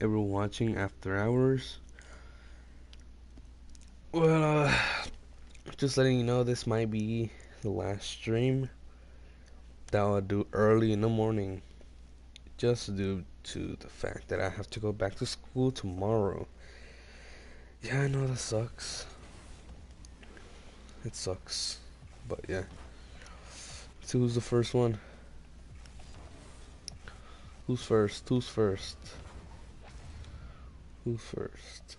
everyone watching after hours. Well, uh, just letting you know this might be the last stream that I'll do early in the morning. Just due to the fact that I have to go back to school tomorrow. Yeah, I know that sucks. It sucks. But yeah. Let's see who's the first one. Who's first? Who's first? Who's first?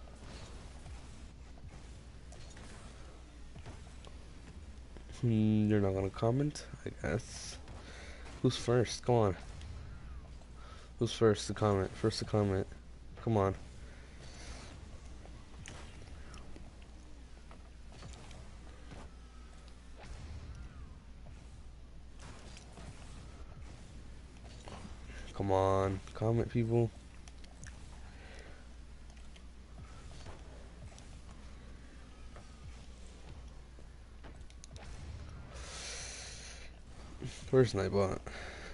Hmm, you're not gonna comment, I guess. Who's first? Come on. Who's first to comment? First to comment. Come on. Come on. Comment, people. Where's Nightbot?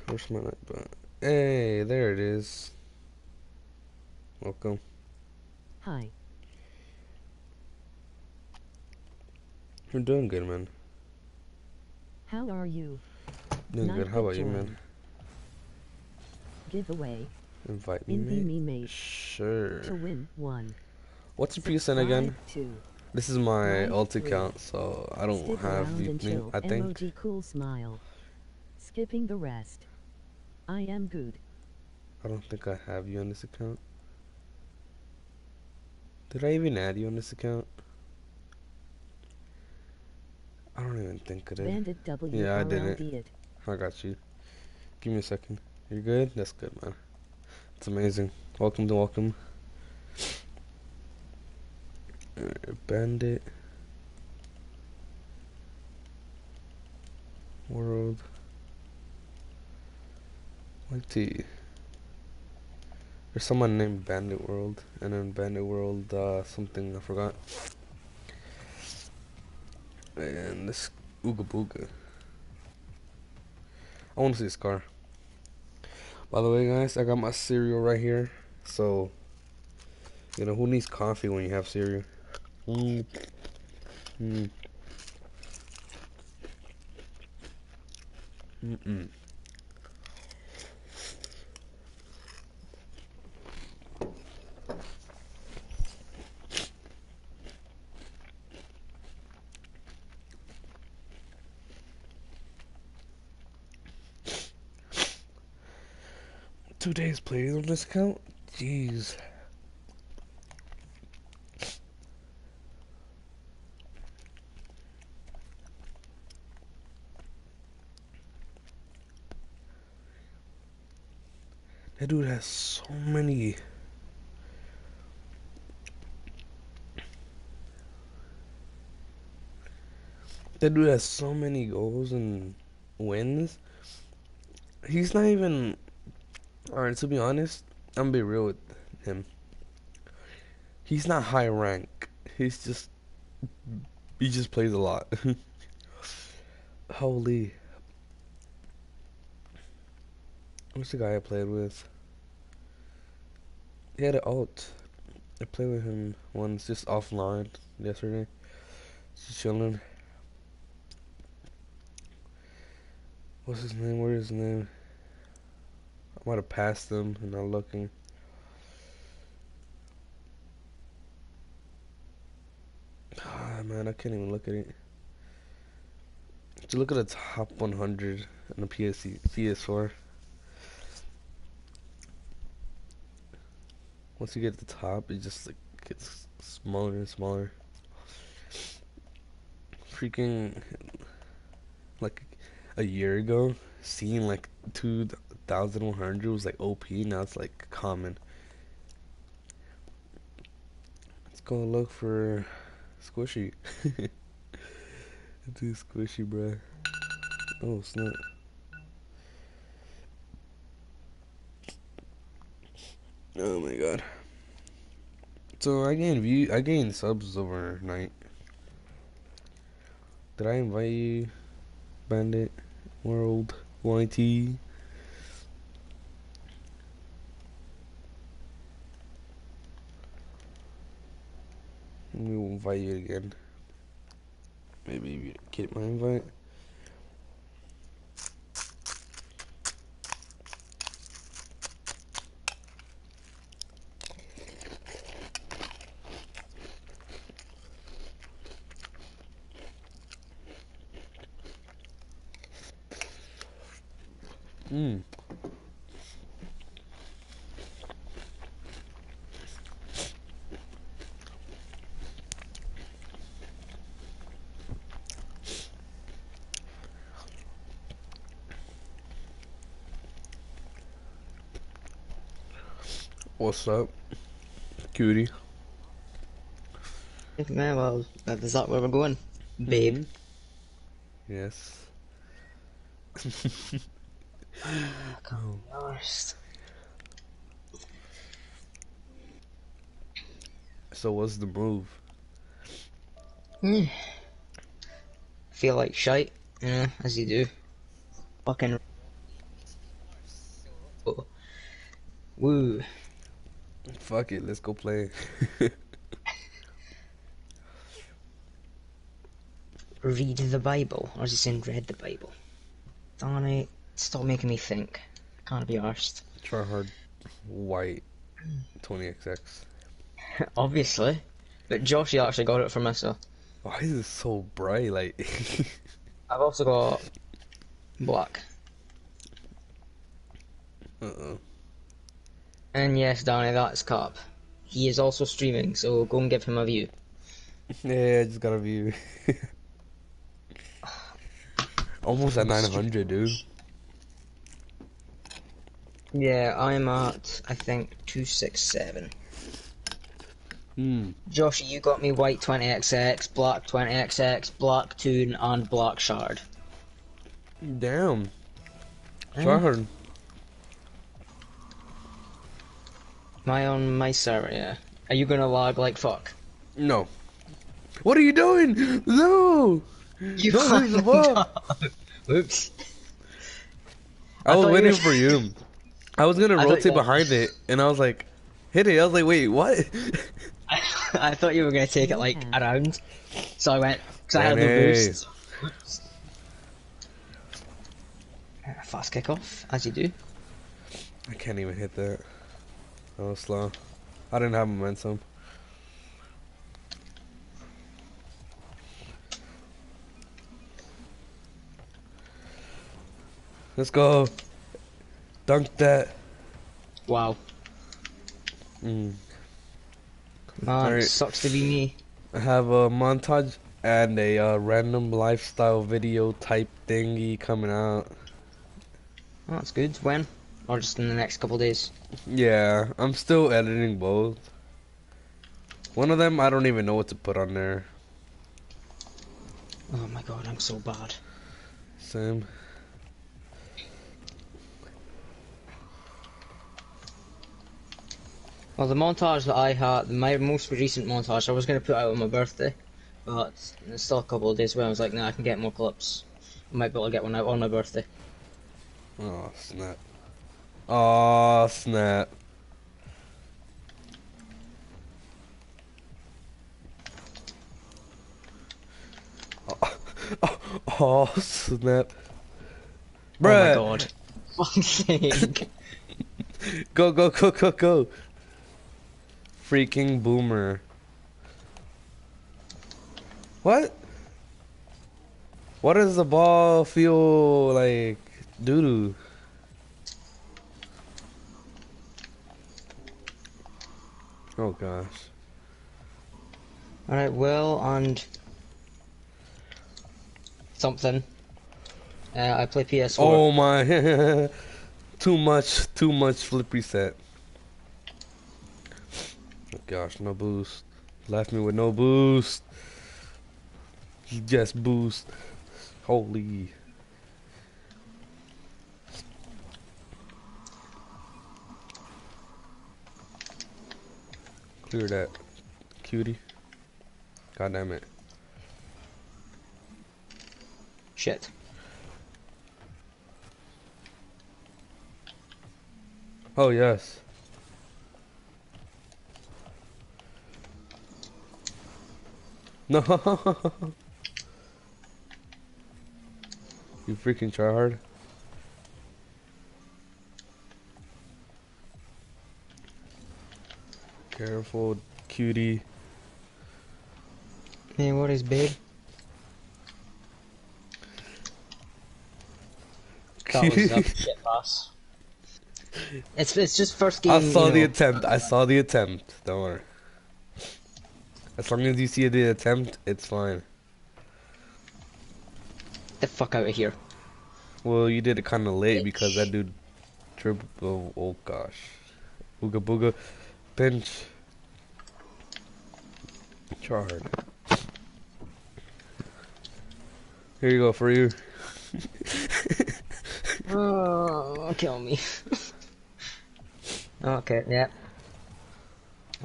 Where's my Nightbot? Hey, there it is. Welcome. Hi. You're doing good, man. How are you? Doing good. How about you, man? Giveaway. Invite me, Invite mate. me, mate. Sure. To win one. What's your PSN again? To. This is my alt account, so I don't Stick have around the and thing. chill. I think. Emoji cool smile. Skipping the rest. I am good. I don't think I have you on this account. Did I even add you on this account? I don't even think I did. Bandit W. Yeah, I didn't. it. I got you. Give me a second. You're good? That's good, man. It's amazing. Welcome to welcome. Alright, Bandit. World. Like T. There's someone named Bandit World, and then Bandit World, uh, something I forgot. And this Ooga Booga. I want to see this car. By the way, guys, I got my cereal right here. So, you know, who needs coffee when you have cereal? Mm. Mm. Mm-mm. Two days played on this account? Jeez. That dude has so many. That dude has so many goals and wins. He's not even. Alright, to be honest, I'm gonna be real with him. He's not high rank. He's just. He just plays a lot. Holy. What's the guy I played with? He had an alt. I played with him once, just offline yesterday. Just chilling. What's his name? What is his name? Might have passed him and not looking. Ah man, I can't even look at it. Just look at the top 100 on the PSC, PS4. Once you get to the top, it just like gets smaller and smaller. Freaking like a year ago, seeing like 2,100 was like OP. Now it's like common. Let's go look for Squishy. Do Squishy, bruh. Oh snap. Oh my god. So I gained view I gained subs overnight. Did I invite you? Bandit World Yt, We will invite you again. Maybe you get my invite. What's up, cutie? Yeah, well, that- is that where we're going, babe? Yes. Come first. So what's the move? Hmm. Feel like shite, yeah, as you do. Fucking. Oh. Woo. Fuck it, let's go play. Read the Bible, I is it saying read the Bible? Darn it! Stop making me think. Can't be arsed. Try hard white 20xx. Obviously. But Josh, actually got it for myself. Why is it so bright? Like, I've also got black. uh oh. And yes, Danny, that's Cap. He is also streaming, so go and give him a view. Yeah, I just got a view. Almost at 900, dude. Yeah, I'm at, I think, 267. Hmm. Josh, you got me white 20XX, black 20XX, black tune, and black shard. Damn. Eh? Try own Am I on my server, yeah? Are you gonna log like fuck? No. What are you doing? No! You Don't leave the ball. Oops. I, I was thought you waiting were- for you. I was gonna I rotate you- behind it, and I was like, hit it. I was like, wait, what? I thought you were gonna take it like around, so I went because I had the boost. Oops. Uh, Fast kickoff, as you do. I can't even hit that. I was slow. I didn't have momentum. Let's go. Dunk that. Wow, Mm. man, Alright. sucks to be me. I have a montage and a uh, random lifestyle video type thingy coming out. Oh, that's good. When? Or just in the next couple days? Yeah, I'm still editing both. One of them, I don't even know what to put on there. Oh my god, I'm so bad. Same. Well, the montage that I had, my most recent montage, I was going to put out on my birthday, but there's still a couple of days where I was like, nah, I can get more clips. I might be able to get one out on my birthday. Oh, snap. Oh, snap. Oh, oh, oh, snap. Oh my god. Fuck's sake. go, go, go, go, go. Freaking boomer. What? What does the ball feel like doo doo? Oh gosh. Alright, Will and something. Uh, I play PS4. Oh my. too much, too much flip reset. Oh gosh, no boost. Left me with no boost. Just boost. Holy. Clear that, cutie. God damn it. Shit. Oh yes. No. you freaking try hard. Careful, cutie. Hey, what is babe? That was a shit pass. It's it's just first game. I saw the know. attempt. I saw the attempt. Don't worry. As long as you see the attempt, it's fine. Get the fuck out of here. Well, you did it kind of late because that dude triple. Oh, oh gosh. Ooga booga. Bench. Chard. Here you go for you. Oh, kill me. okay, yeah.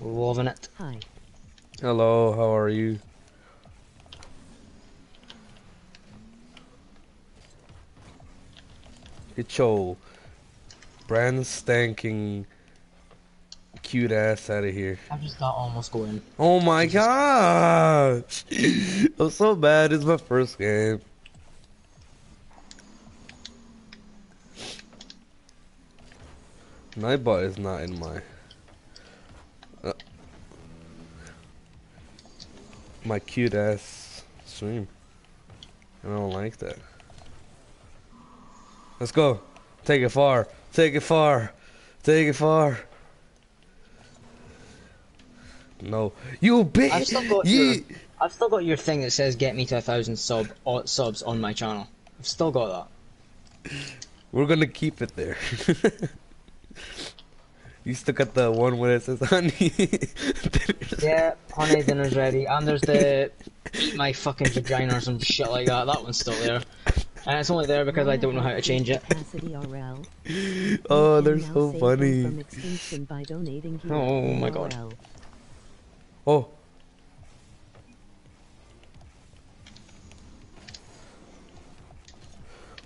Loving it. Hi. Hello, how are you? Get your brand stanking cute ass out of here. I just got almost going. Oh my gosh! I'm so bad. It's my first game. Nightbot is not in my uh, my cute ass stream. I don't like that. Let's go. Take it far. Take it far. Take it far. No, you bitch. I've still got you. your, I've still got your thing that says get me to a thousand sub uh, subs on my channel. I've still got that. We're gonna keep it there. you still got the one where it says honey. Yeah, honey dinner's ready, and there's the eat my fucking vagina or some shit like that. That one's still there, and it's only there because I don't know how to change it. Oh, they're so funny. From by donating. Oh my God. RL. Oh.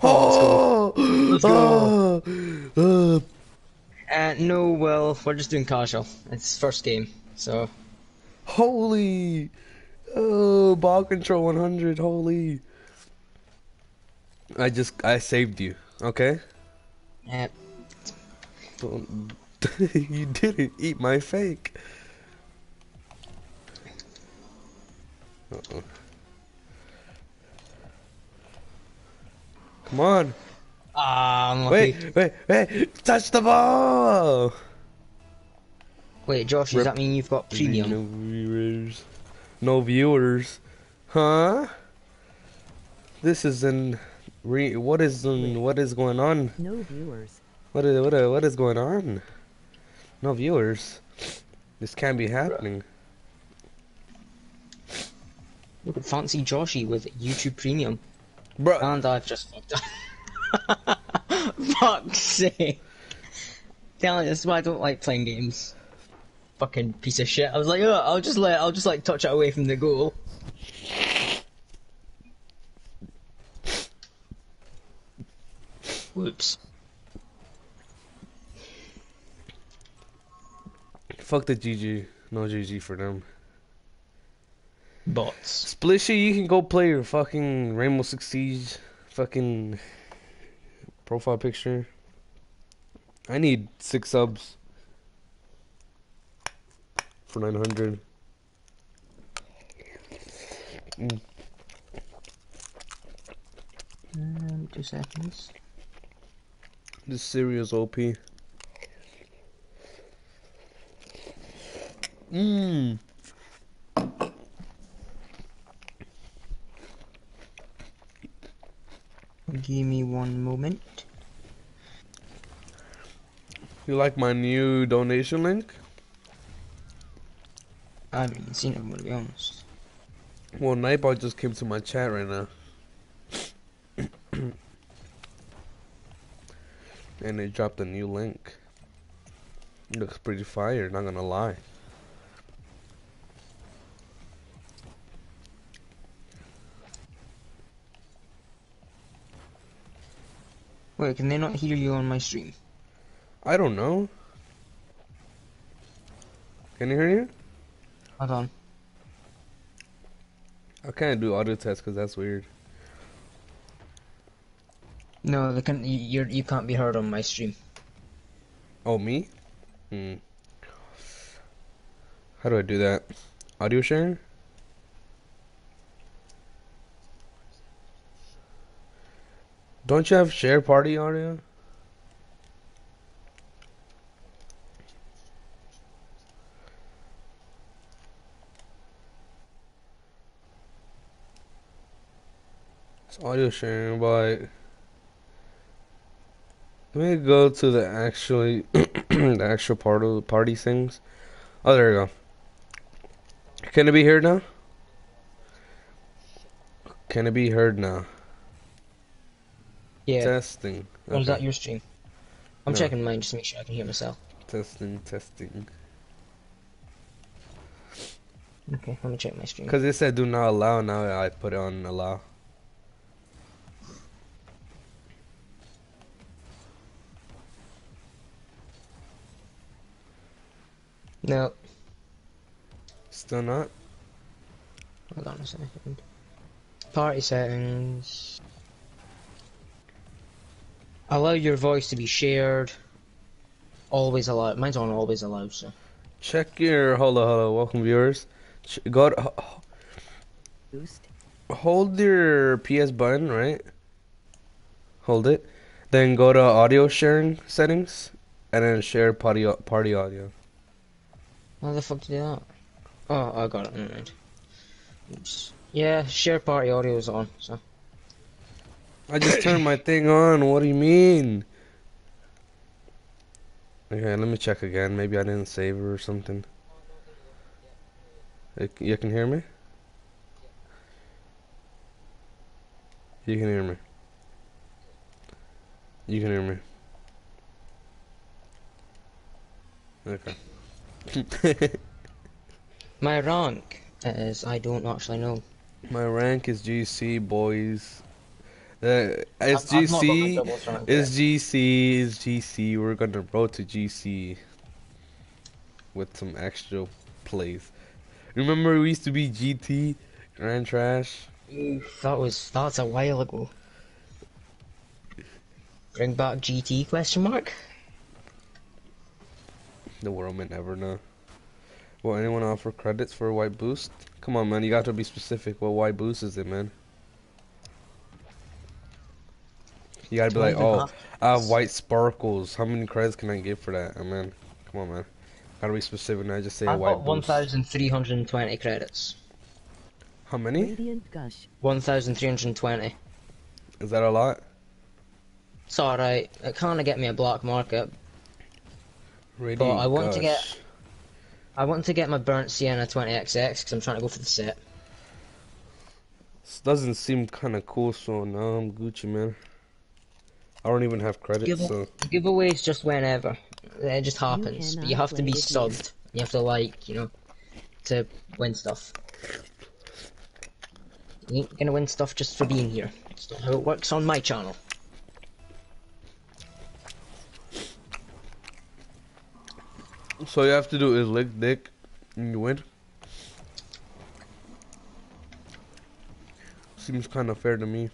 Oh, Let's go. oh, uh, Uh, no, well, we're just doing casual. It's first game, so holy! Oh, ball control 100. Holy! I just I saved you. Okay. yeah. Don't- you didn't eat my fake. Uh-oh. Come on. Ah, unlucky. Wait, wait, wait. Touch the ball. Wait, Josh, does Rip. that mean you've got premium? No viewers. No viewers. Huh? This is in re what is in, what is going on? No viewers. What is what is, what is going on? No viewers. This can't be happening. Look at fancy Joshy with YouTube Premium. Bro, And I've just fucked up. Fuck's sake. Telling this is why I don't like playing games. Fucking piece of shit. I was like, oh, I'll just let, I'll just like touch it away from the goal. Whoops. fuck the GG. No GG for them. Bots. Splishy, you can go play your fucking Rainbow Six Siege fucking profile picture. I need six subs for 900. Um, two seconds. This serious OP. Mmm. Give me one moment. You like my new donation link? I haven't seen it, I'm gonna be honest. Well, Nightbot just came to my chat right now. and they dropped a new link. It looks pretty fire, not gonna lie. Wait, can they not hear you on my stream? I don't know. Can you hear you? Hold on. I can't do audio test because that's weird. No, they can. You you're, you can't be heard on my stream. Oh, me? Hmm. How do I do that? Audio sharing? Don't you have share party on audio? It's audio sharing, but let me go to the actually the actual part of party things. Oh, there we go. Can it be heard now? Can it be heard now? Yeah. Testing. Or is that your stream? I'm No. checking mine just to make sure I can hear myself. Testing, testing. Okay, let me check my stream. Because it said do not allow, now I put it on allow. No, Still not? hold on a second. Party settings. Allow your voice to be shared. Always allow. Mine's on always allow. So Check your, hold on, welcome viewers. Ch go to, hold your PS button, right? Hold it. Then go to audio sharing settings, and then share party party audio. how the fuck do that? Oh, I got it. Never mind. Oops. Yeah, share party audio is on. So I just turned my thing on. What do you mean? Okay, let me check again. Maybe I didn't save her or something. You can hear me? You can hear me. You can hear me. Okay. my rank is I don't actually know. My rank is GC, boys. Uh, it's I've- I've not got GC. doubles rank It's yet. GC, it's GC. We're gonna roll to GC with some extra plays. Remember we used to be GT, Grand Trash. Oof, that was that's a while ago. Bring back GT question mark? The world may never know. Will anyone offer credits for a white boost? Come on, man. You got to be specific. What white boost is it, man? You gotta be like, oh, I have white sparkles. How many credits can I get for that, Oh, man? Come on, man. Gotta be specific. Now. I just say a I've white got 1,320 credits. How many? 1,320. Is that a lot? It's alright. It kinda get me a black market. Radiant I want to get- I want to get my burnt Sienna 20XX because I'm trying to go for the set. This doesn't seem kind of cool, so now I'm Gucci, man. I don't even have credits, Give, so giveaways just whenever. It just happens. But you have to be play with subbed. You have to like, you know, to win stuff. You ain't gonna win stuff just for being here. That's not how it works on my channel. so you have to do is lick dick, and you win. Seems kind of fair to me.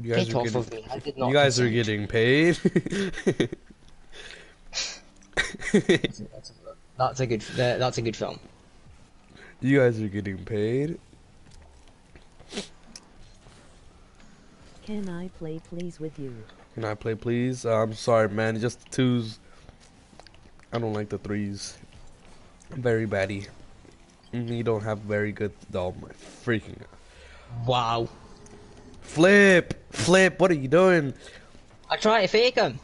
You guys Get are off getting, of me. I did not you guys are getting paid. That's a, that's a good. That's a good film. you guys are getting paid. Can I play please with you? Can I play, please? Uh, I'm sorry, man. Just the twos. I don't like the threes. Very batty. Mm, You don't have very good. Oh my freaking Wow. Flip, flip. What are you doing? I tried to fake him,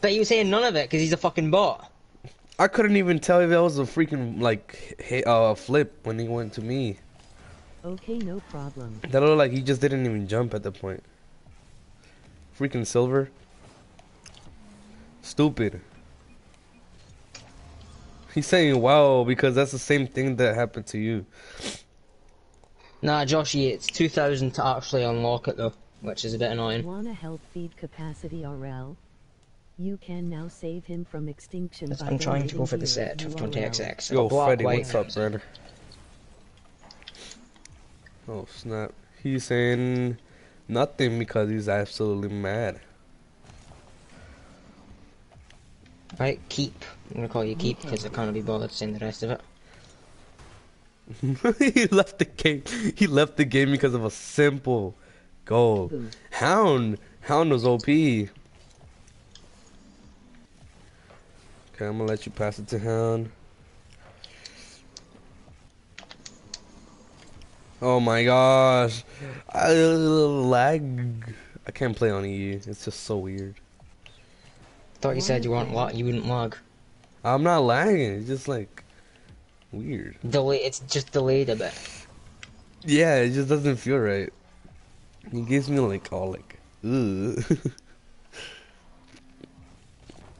but he was saying none of it because he's a fucking bot. I couldn't even tell if that was a freaking like hit, uh flip when he went to me. Okay, no problem. That looked like he just didn't even jump at the point. Freaking silver. Stupid. He's saying wow because that's the same thing that happened to you. Nah, Joshy, it's 2,000 to actually unlock it though, which is a bit annoying. Wanna help feed Kapacity RL? You can now save him from extinction by I'm trying to go for the set of URL. 20XX. Yo, Black, Freddy, white, what's up, brother? Oh snap! He's saying nothing because he's absolutely mad. Right, keep. I'm gonna call you keep because I can't be bothered saying the rest of it. he left the game. He left the game because of a simple goal. Hound, Hound was OP. Okay, I'm gonna let you pass it to Hound. Oh my gosh, I lag. I can't play on EU. It's just so weird. Thought you said you weren't you wouldn't lag. I'm not lagging. It's just like weird. Delay. It's just delayed a bit. Yeah, it just doesn't feel right. It gives me like all like, ugh.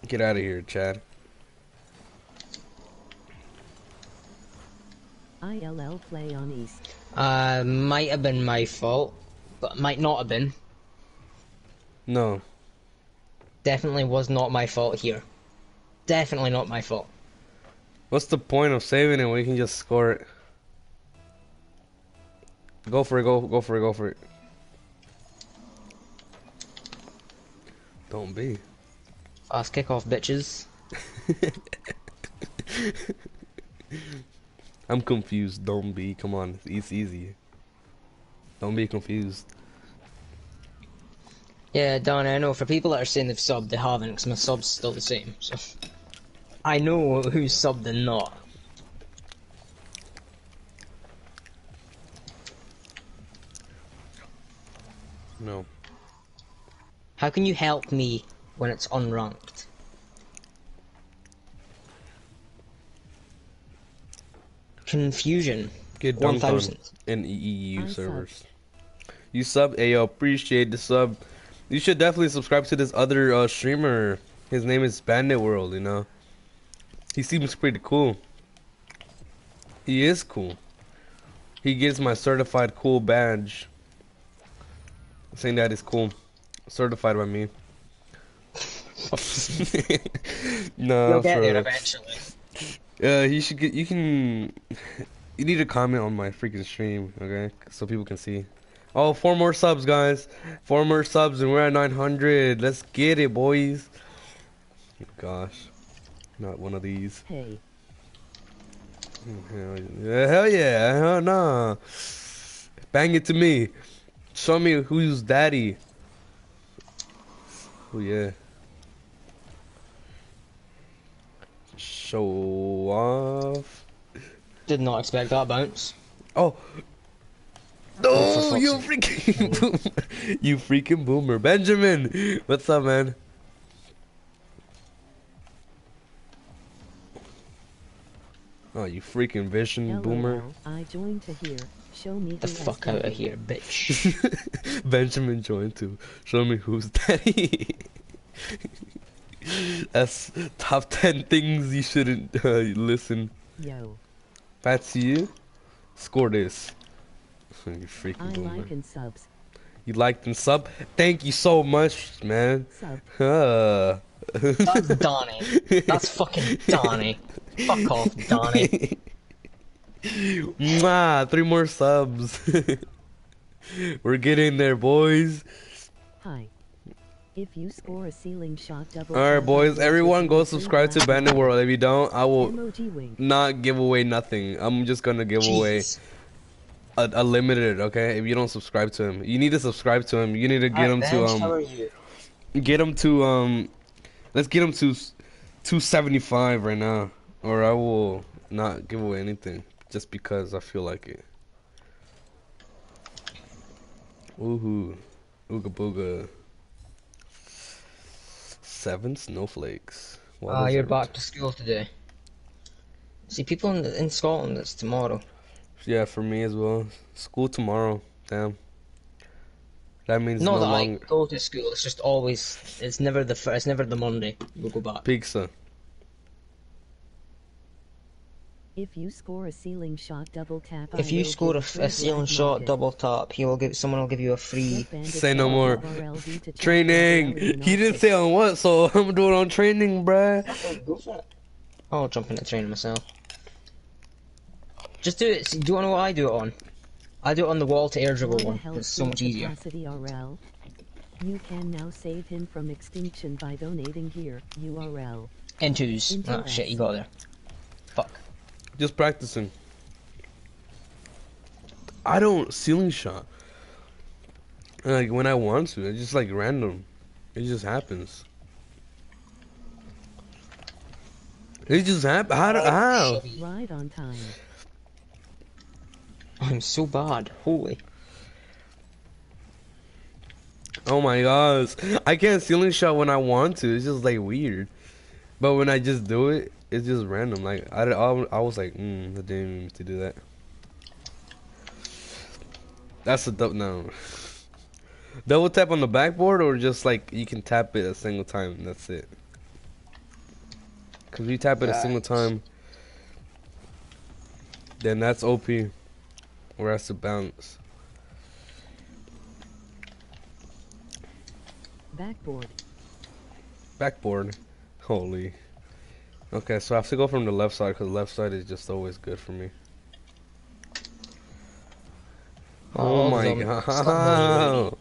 Get out of here, Chad. ILL play on East. Uh, might have been my fault, but might not have been. No. Definitely was not my fault here. Definitely not my fault. What's the point of saving it when you can just score it? Go for it, go go for it, go for it. Don't be. Fast kickoff, bitches. I'm confused. Don't be. Come on, it's easy. Don't be confused. Yeah, Don, I know. For people that are saying they've subbed, they haven't, because my sub's still the same. So I know who's subbed and not. No. How can you help me when it's unranked? Confusion. Get dunked on 1000. in EU I sub. servers. You sub, Ayo, appreciate the sub. You should definitely subscribe to this other uh, streamer. His name is Bandit World, you know. He seems pretty cool. He is cool. He gives my certified cool badge. Saying that is cool. Certified by me. no, You'll get for there eventually. Uh, you should get. You can. You need to comment on my freaking stream, okay? So people can see. Oh, four more subs, guys. Four more subs, and we're at 900. Let's get it, boys. Gosh, not one of these. Hey, oh, Hell yeah, hell yeah, hell nah. Bang it to me. Show me who's daddy. Oh yeah. Show off. Did not expect that bounce. Oh. Oh, No, fuck's you freaking boomer. you freaking boomer. Benjamin, what's up, man? Oh, you freaking vision boomer. I joined to hear. Show me The fuck out of here, bitch. Benjamin joined too. Show me who's daddy. That's top 10 things you shouldn't uh, listen. Yo, That's you. Score this. you freaking I boomer. like and subs. You liked and sub. Thank you so much, man. Sub. Uh. That's Donnie. That's fucking Donnie. Fuck off, Donnie. Mwah, three more subs. We're getting there, boys. Hi. If you score a ceiling shot double. All right, boys. Everyone, go subscribe to round Bandit World. If you don't, I will not give away nothing. I'm just gonna give away a, a limited. Okay, if you don't subscribe to him, you need to subscribe to him. You need to get him to Benj, um, get him to um, let's get him to two seventy five right now, or I will not give away anything just because I feel like it. Woohoo, ooga booga. Seven snowflakes. Well Ah, you're back to school today. See, people in, in Scotland, it's tomorrow. Yeah, for me as well. School tomorrow. Damn. That means Not no that longer I go to school. It's just always. It's never the. It's never the Monday. We'll go back. pizza. If you score a ceiling shot double tap. If you score a, give f- free a ceiling shot market. double tap, he will give. Someone will give you a free. Say no more. RLD to check Training. He didn't say on what, so I'm doing on training, bruh. Go for it. I'll jump into training myself. Just do it. Do you want to know what I do it on? I do it on the wall to air dribble one. It's so much easier. Kapacity RL. You can now save him from extinction by donating here. URL. Intos. Into Oh shit, you got there. Fuck. Just practicing. I don't ceiling shot. Like when I want to, it's just like random. It just happens. It just happen. How? do- How? Right on time. I'm so bad. Holy. Oh my gosh! I can't ceiling shot when I want to. It's just like weird. But when I just do it, it's just random. Like I, I, I was like, mm, I didn't mean to do that. That's a double no. Double tap on the backboard, or just like you can tap it a single time. And that's it. Cause if you tap it a single time, then that's OP. Or that's a bounce. Backboard. Backboard. Holy. Okay, so I have to go from the left side because the left side is just always good for me. Oh, Oh, my god.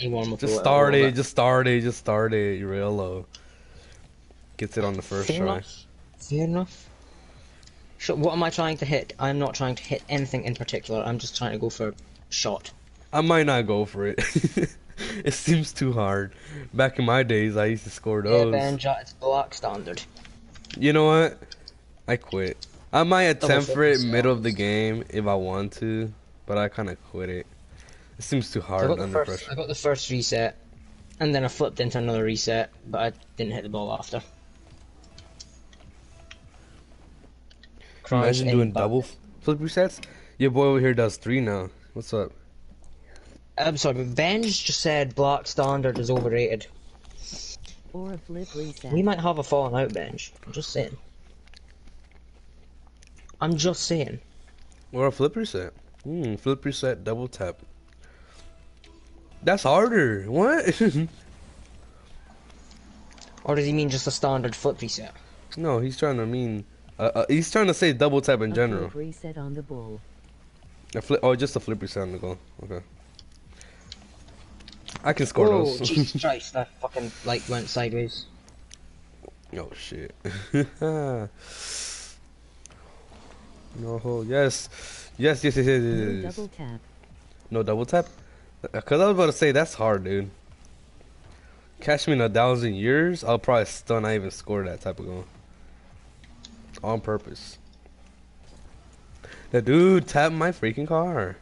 You warm up a Just start it, just start it, just start it. Real low. Gets it on the first Fair try. enough. Fair enough. So what am I trying to hit? I'm not trying to hit anything in particular. I'm just trying to go for a shot. I might not go for it. it seems too hard. Back in my days, I used to score those. Yeah. Benja, it's black standard. You know what? I quit. I might attempt for it focus, middle of the game if I want to, but I kind of quit it. It seems too So I hard got the under first. pressure. I got the first reset, and then I flipped into another reset, but I didn't hit the ball after. Crouch Imagine in doing double flip resets. Your boy over here does three now. What's up? I'm sorry, but Benj just said black standard is overrated. Or a flip reset. We might have a falling out, bench. I'm just saying. I'm just saying. Or a flip reset. Hmm, flip reset, double tap. That's harder. What? Or does he mean just a standard flip reset? no, he's trying to mean. Uh, uh, he's trying to say double tap in A general. flip reset on the bull. A flip. Oh, just a flip reset on the goal. Okay. I can score Whoa, those. Jesus Christ, that fucking light went sideways. Oh shit. no, yes. Yes, yes, yes, yes, yes, No yes. double tap. No double tap? Uh, because I was about to say, that's hard, dude. Catch me in a thousand years, I'll probably stun I even score that type of goal. On purpose. The dude tapped my freaking car.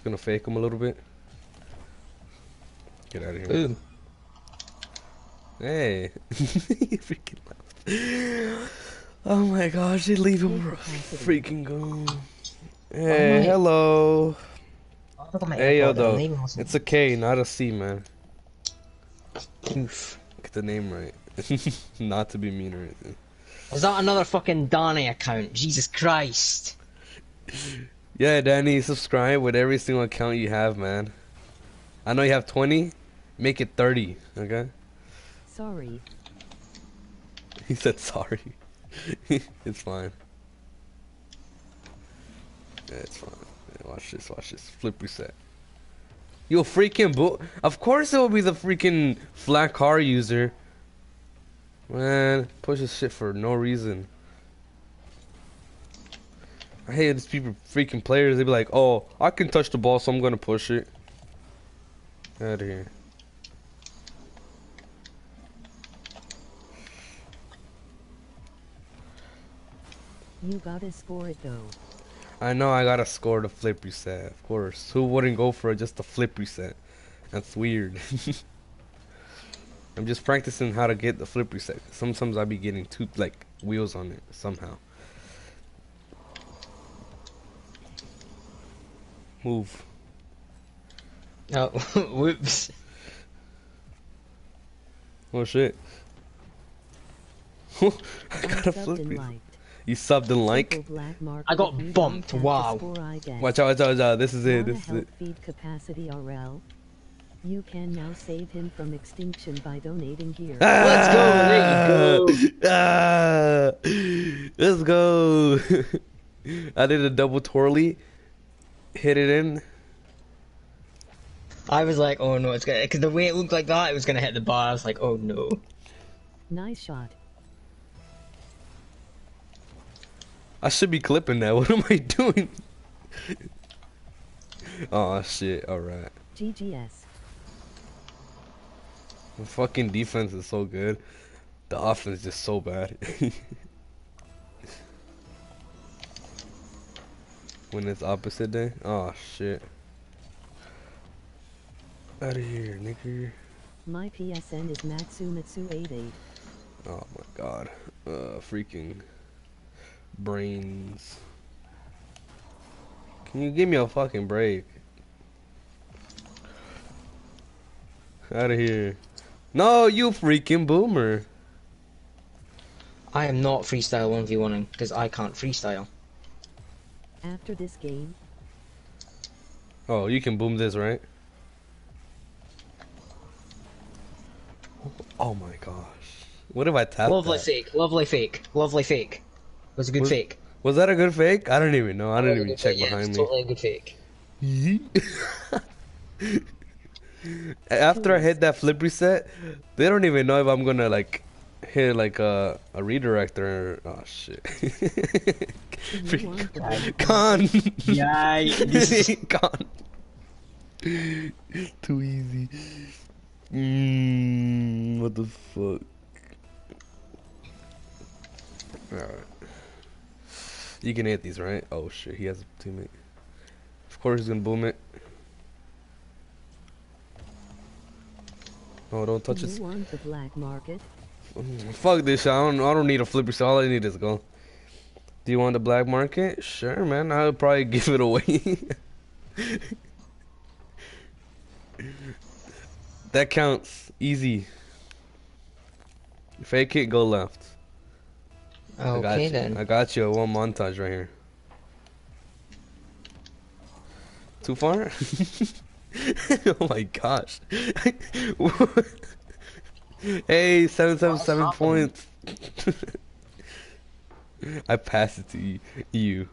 Just gonna fake him a little bit. Get out of here. Boom. Hey. he freaking left. Oh my gosh, they leave him Take r- capacity. freaking go. Hey, oh my- hello. Oh, look at my Hey yo though, the name wasn't- it's a K, not a C, man. Oof. Get the name right. not to be mean or anything. Was that another fucking Donny account? Jesus Christ. Yeah, Danny, subscribe with every single account you have, man. I know you have 20. Make it 30, okay? Sorry. He said sorry. it's fine. Yeah, it's fine. Yeah, watch this, watch this. Flip reset. You freaking bo- Of course it will be the freaking flat car user. Man, pushes shit for no reason. I hate these people, freaking players. They be like, "Oh, I can touch the ball, so I'm gonna push it." Out of here. You gotta score it though. I know I gotta score the flip reset, of course. Who wouldn't go for just the flip reset? That's weird. I'm just practicing how to get the flip reset. Sometimes I be getting two like wheels on it somehow. Move. Oh, whoops. Oh shit. I got a flip and reset. liked. You subbed and like. Triple black mark I got bumped, don't have to wow. score, I guess. Watch out, watch out, watch out. This is it, this is it. feed Kapacity RL? You can now save him from extinction by donating here. Let's go, there you Ah, let's go. I did a double twirly, hit it in. I was like, oh no, it's gonna. Because the way it looked like that, it was gonna hit the bar. I was like, oh no. Nice shot. I should be clipping that. What am I doing? oh shit! All right. GGS. The fucking defense is so good. The offense is just so bad. when it's opposite day. Oh shit. Out of here, nigga. My PSN is Matsumatsu88. Oh my god. Uh, freaking brains. Can you give me a fucking break? Out of here. No, you freaking boomer. I am not freestyle 1v1ing because I can't freestyle. After this game, Oh, you can boom this, right? Oh my gosh. What if I tap Lovely that? fake, lovely fake, lovely fake. It was a good Was- fake. Was that a good fake? I don't even know. I didn't even good check fake, yeah, behind it's me. Totally a good fake. After I hit that flip reset, they don't even know if I'm gonna like hit like a a redirect or oh shit. you want the best Con. Yeah, Con. Too easy. Mm, what the fuck? Alright. You can hit these, right? Oh shit, he has a teammate. Of course he's gonna boom it. Oh, don't touch you it. want the black market? Fuck this shit. I don't, I don't need a flipper, so all I need is go. Do you want the black market? Sure, man. I'll probably give it away. that counts. Easy. Fake it, go left. I Okay you. then. I got you. One montage right here. Too far? oh my gosh. hey, 777 What's points. I pass it to you. you.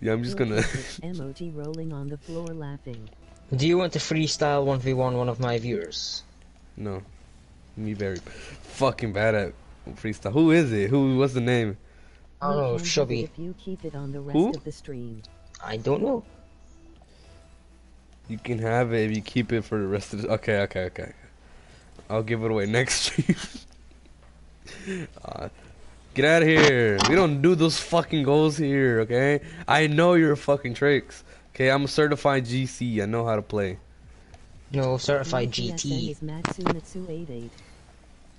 Yeah, I'm just gonna. at this emoji rolling on the floor laughing. Do you want to freestyle 1v1 one of my viewers? no. Me very fucking bad at freestyle. Who is it? Who? What's the name? I don't know, can have it Shubby. If you keep it on the rest Who? of the stream. I don't know. You can have it if you keep it for the rest of the. Okay, okay, okay. I'll give it away next stream. uh, get out of here. We don't do those fucking goals here, okay? I know your fucking tricks. Okay, I'm a certified GC. I know how to play. No, certified GT.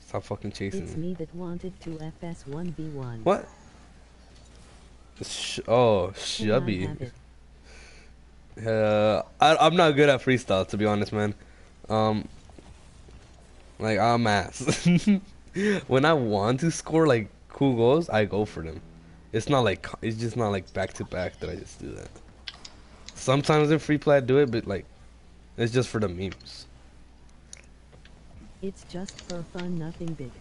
Stop fucking chasing It's me. me that wanted to FS 1v1. What? Sh- oh, Can Shubby. Uh, I, I'm not good at freestyle, to be honest, man. Um, like I'm ass. when I want to score like cool goals, I go for them. It's not like it's just not like back to back that I just do that. Sometimes in free play I do it, but like it's just for the memes. It's just for fun, nothing big.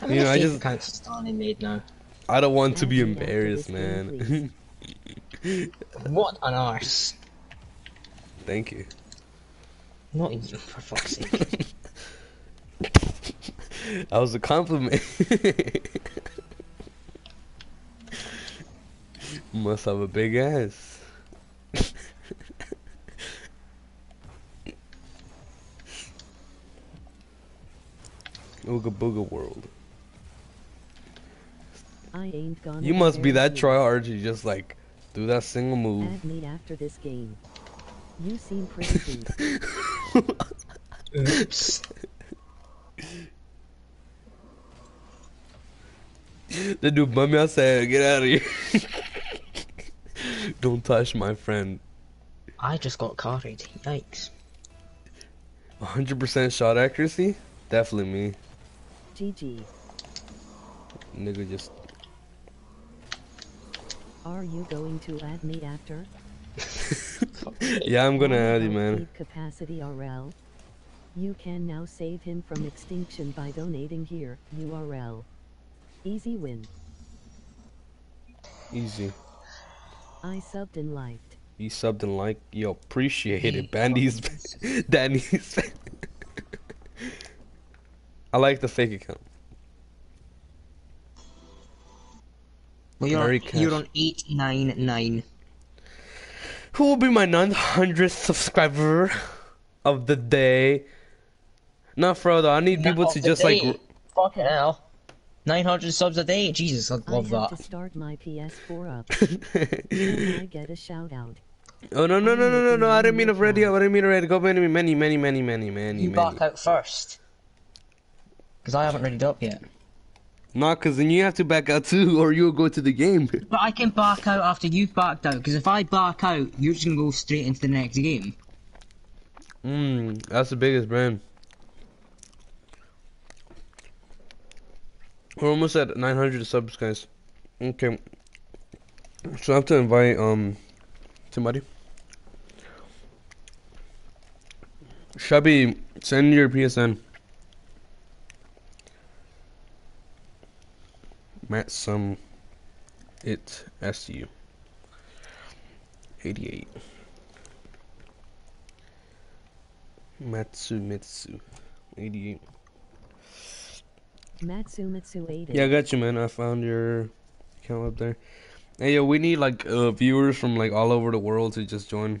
How many You know, I just- accounts has Stanley made now? I don't want to be Add me after embarrassed, man. What an arse. Thank you. Not you, for fuck's sake. That was a compliment. Must have a big ass. Ooga booga world. I ain't gonna You must be that embarrass try hard to just like do that single you. move. Add me after this game. You seem pretty. Oops. The dude bum me outside, get out of here. Don't touch my friend. I just got carried. Yikes. 100% shot accuracy? Definitely me. GG. Nigga just Are you going to add me after? Yeah, I'm gonna add him, man. Kapacity RL. You can now save him from extinction by donating here. URL. Easy win. Easy. I subbed and liked. You subbed and like, yo, appreciate it. Hey, Bandy's, Danny's. I like the fake account. Well, you're, Very you're cash. on 899. Who will be my 900th subscriber of the day? Not Frodo. I need people Not to of the just like. day. Fucking hell. 900 subs a day? Jesus, I love I love have that. to start my PS4 up. Can I get a shout out? oh no no no no no no! I didn't mean to ready. I didn't mean to ready. Go many many many many many many You many. back out first. Because I haven't readied up yet. Not cause then you have to back out too, or you'll go to the game. But I can back out after you've backed out. Because if I back out, you're just going to go straight into the next game. Mmm, that's the biggest brand. We're almost at 900 subs, guys. Okay. So I have to invite um somebody. Shabby, send your PSN. Matt some it SU 88 Matsumitsu 88 Matsumitsu 8 Yeah, I got you, man. I found your account up there. Hey, yo, we need like uh, viewers from like all over the world to just join.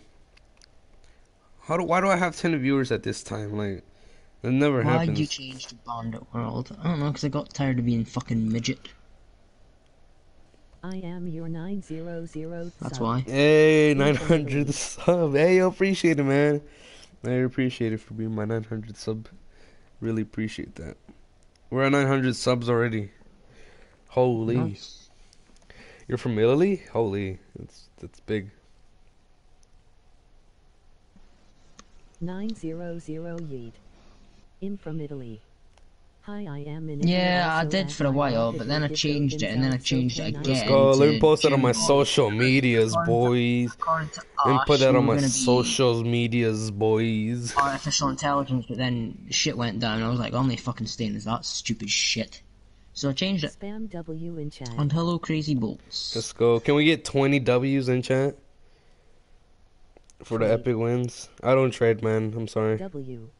How do? Why do I have ten viewers at this time? Like, that never Why happens. did you change to Bandit World? I don't know, because I got tired of being fucking midget. I am your 900 That's sub. why. Hey, 900 sub. Hey, yo, appreciate it, man. I appreciate it for being my 900 sub. Really appreciate that. We're at 900 subs already. Holy. Nice. You're from Italy? Holy. That's that's big. 900 Yeet. I'm from Italy. Hi, I am in Yeah, I did for a while, but then I changed it, and then I changed it again. Let's go. Let me post it on my social medias, According to- boys. According to Let me uh, put that on my social medias, boys. Artificial intelligence, but then shit went down. I was like, I'm fucking staying as that stupid shit. So I changed it. Spam W in chat. And hello, crazy bolts. Let's go. Can we get 20 W's in chat? For the epic wins? I don't trade, man. I'm sorry. W.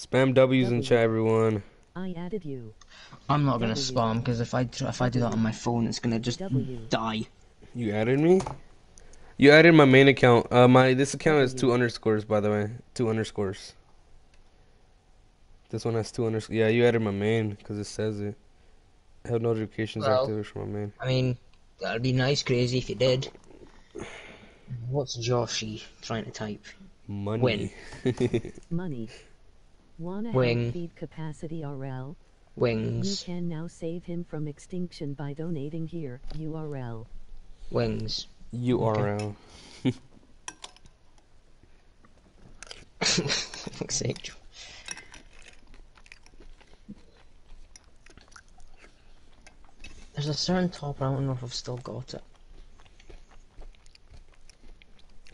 Spam W's in W. chat, everyone. I added you. I'm not gonna W. spam because if I if I do that on my phone, it's gonna just W. die. You added me? You added my main account. Uh, my this account has two underscores, by the way. Two underscores. This one has two underscores. Yeah, you added my main because it says it. I Have notifications Well. activated for my main. I mean, that'd be nice, crazy, if you did. What's Joshy trying to type? Money. When? Money. Wanna Wing. help feed Kapacity RL? You can now save him from extinction by donating here. URL. wings. URL. Fuck's sake. There's a certain top, I don't know if I've still got it.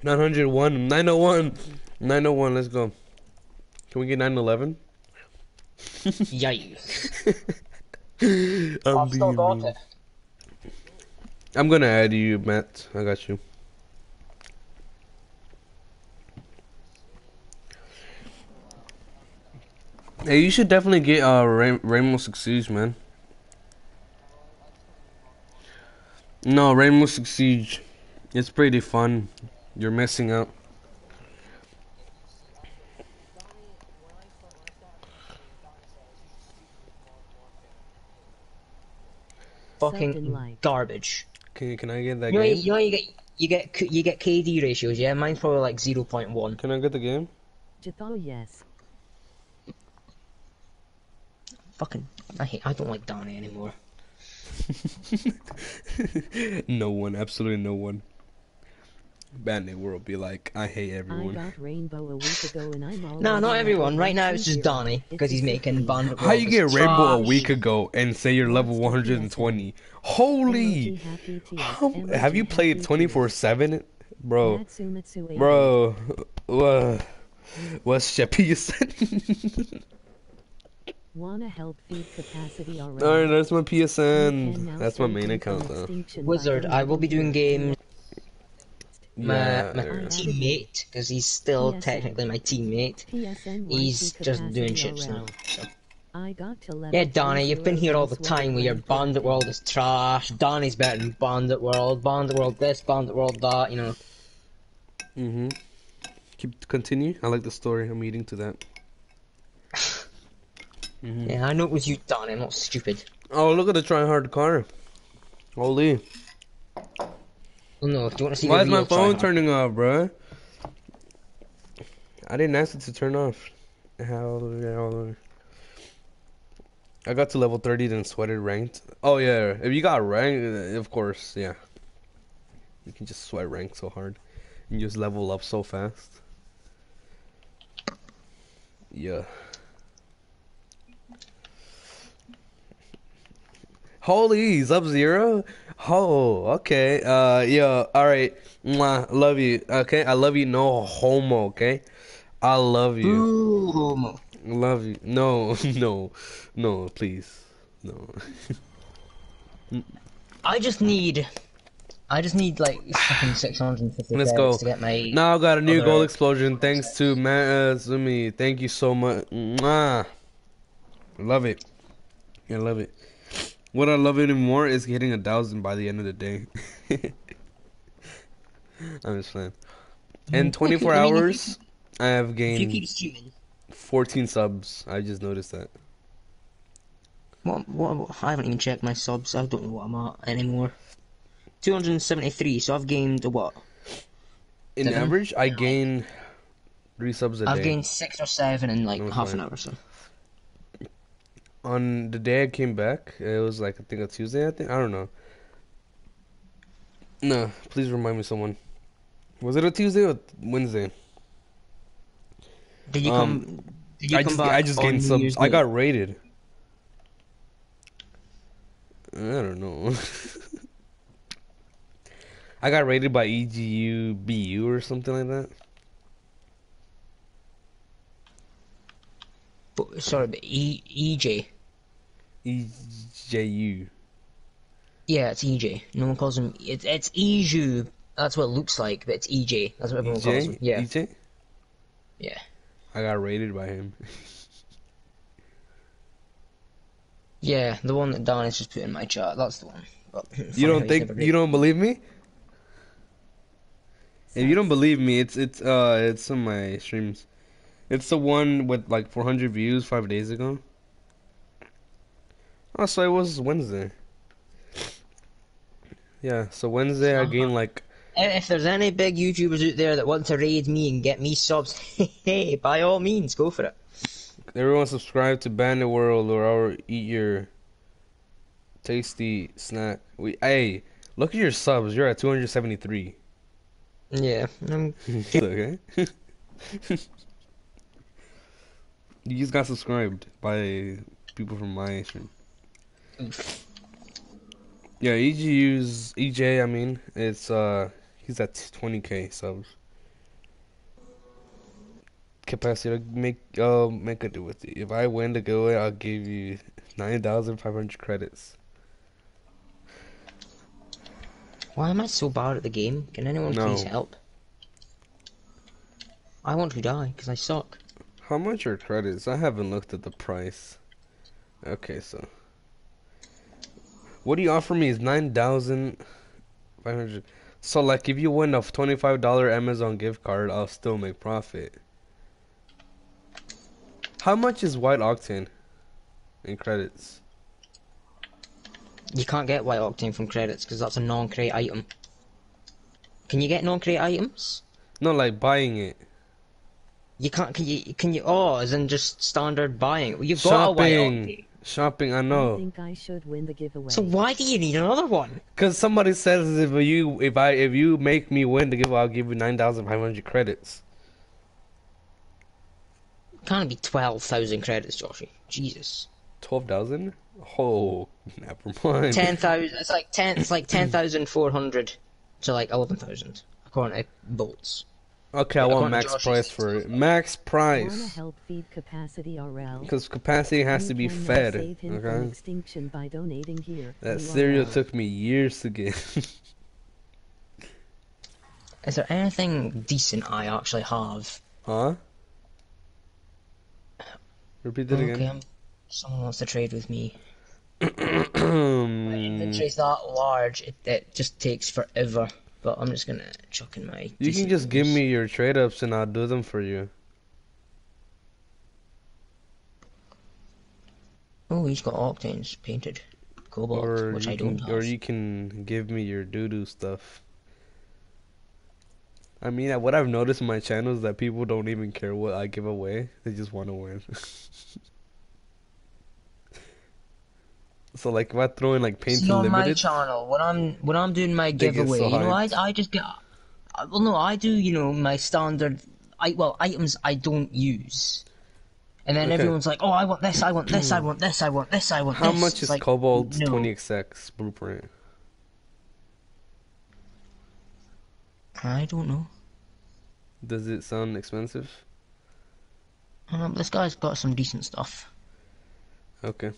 901. 901. 901. Let's go. Can we get 911? Yikes. I've still got it. I'm gonna add you, Matt. I got you. Hey, you should definitely get uh Rain- Rainbow Six Siege, man. No, Rainbow Six Siege. It's pretty fun. You're missing out. Fucking garbage. Can you, can I get that You know, game? you know, you get you get you get KD ratios. Yeah, mine's probably like zero point one. Can I get the game? Jithal yes. Fucking, I hate. I don't like Donny anymore. no one, absolutely no one. Bandit World be like, I hate I everyone. got Rainbow a week ago and I'm all No, not everyone. Right now it's just Donny because he's making Bandit. How you get World Rainbow a week ago and say you're level 120? Holy! How, have you played 24 7? bro, bro, what? What's your PSN? Wanna help feed Kapacity Alright, already? that's my PSN. That's my main account though. Wizard, I will be doing games. My, my there. teammate, because he's still Yes. technically my teammate. PSN He's just doing shit now. So. I got to level Yeah, Donny, you've been here all the time with your week. Bandit World is trash. Donny's better than Bandit World. Bandit World this, Bandit World that, you know. Mm-hmm. Keep continue. I like the story. I'm eating to that. hmm Yeah, I know it was you, Donny. I'm not stupid. Oh, look at the try hard car. Holy! Oh no, do you want to see Why is my phone turning off, bruh? I didn't ask it to turn off. How? I got to level 30, then sweated ranked. Oh yeah, if you got ranked, eh, of course, yeah. You can just sweat rank so hard, and just level up so fast. Yeah. Holy, Sub Zero. Oh, okay. Uh, yo, All right. Mwah, love you. Okay, I love you. No homo. Okay, I love you. Ooh, homo. Love you. No, no, no. Please, no. I just need, I just need like fucking 650 Let's go. to get my. Now I got a new gold explosion. Thanks to Mazumi. Thank you so much. Mwah. Love it. I love it. What I love even more is hitting a thousand by the end of the day. I'm just playing. In 24 I mean, if you- hours, I have gained 14 subs. I just noticed that. what, what, what- I haven't even checked my subs. I don't know what I'm at anymore. 273. So I've gained what? In Seven? average, I gain three subs a I've day. I've gained six or seven in like Oh, half an fine. hour. So On the day I came back, it was like I think a Tuesday. I think I don't know. No, please remind me, someone. Was it a Tuesday or Wednesday? did you Um, come? Did you I come just back I just gained. Year's I got rated. I don't know. I got rated by E EGU BU or something like that. But, sorry, but e, EJ. EJU. Yeah, it's EJ. No one calls him. It's it's Eju. That's what it looks like, but it's EJ. That's what everyone calls him. Yeah, EJ? yeah. I got raided by him. Yeah, the one that Donny's just put in my chat. That's the one. You don't think you don't believe me? If you don't believe me, it's it's uh it's on my streams. It's the one with like 400 views five days ago. Oh, so it was Wednesday. Yeah, so Wednesday I Uh-huh. gained like If there's any big YouTubers out there that want to raid me and get me subs, hey, by all means, go for it. everyone subscribe to Bandit World or I'll eat your tasty snack. We hey, look at your subs. You're at 273. Yeah, um, okay. you just got subscribed by people from my stream. Yeah, EGU's EJ. I mean, it's uh, he's at 20k subs. Kapacity to make uh make a deal with you. If I win the giveaway, I'll give you 9,500 credits. why am I so bad at the game? Can anyone No. please help? I want to die because I suck. How much are credits? I haven't looked at the price. Okay, so what do you offer me is nine thousand five hundred. So like, if you win a twenty-five dollar Amazon gift card, I'll still make profit. How much is White Octane in credits? You can't get White Octane from credits because that's a non-crate item. Can you get non-crate items? No, like buying it. You can't. Can you? Can you? Oh, as in just standard buying. You've got a White Octane. Shopping. I I know. think I should win the giveaway. So why do you need another one? Cause somebody says if you if I if you make me win the giveaway, I'll give you nine thousand five hundred credits. Can't be twelve thousand credits, Joshy. Jesus. Twelve thousand? Oh, never mind. Ten thousand. It's like ten. It's like ten thousand four hundred to like eleven thousand. according to bolts. Okay, I want max price for it. Max price. help feed Kapacity RL? Because Kapacity has to be fed. Save him from Okay. extinction by donating here. That URL. cereal took me years to get. Is there anything decent I actually have? huh? Repeat that Okay, again. I'm- someone wants to trade with me. My inventory's that large, it, it just takes forever. But I'm just gonna chuck in my. you can just give me your trade ups and I'll do them for you. Oh, he's got octanes painted, cobalt, Or which I don't can, have. or you can give me your doo doo stuff. I mean, what I've noticed in my channel is that people don't even care what I give away; they just want to win. so, like, if I throw in like paints See, on my channel, when I'm when I'm doing my giveaway, so you know, I. I just get. I- Well, no, I do. You know, my standard. I well items I don't use. And then Okay. everyone's like, "Oh, I want this! I want this! I want this! I want this! I want how this!" How much is like, Cobalt no. 20xx blueprint? I don't know. Does it sound expensive? Um, this guy's got some decent stuff. Okay.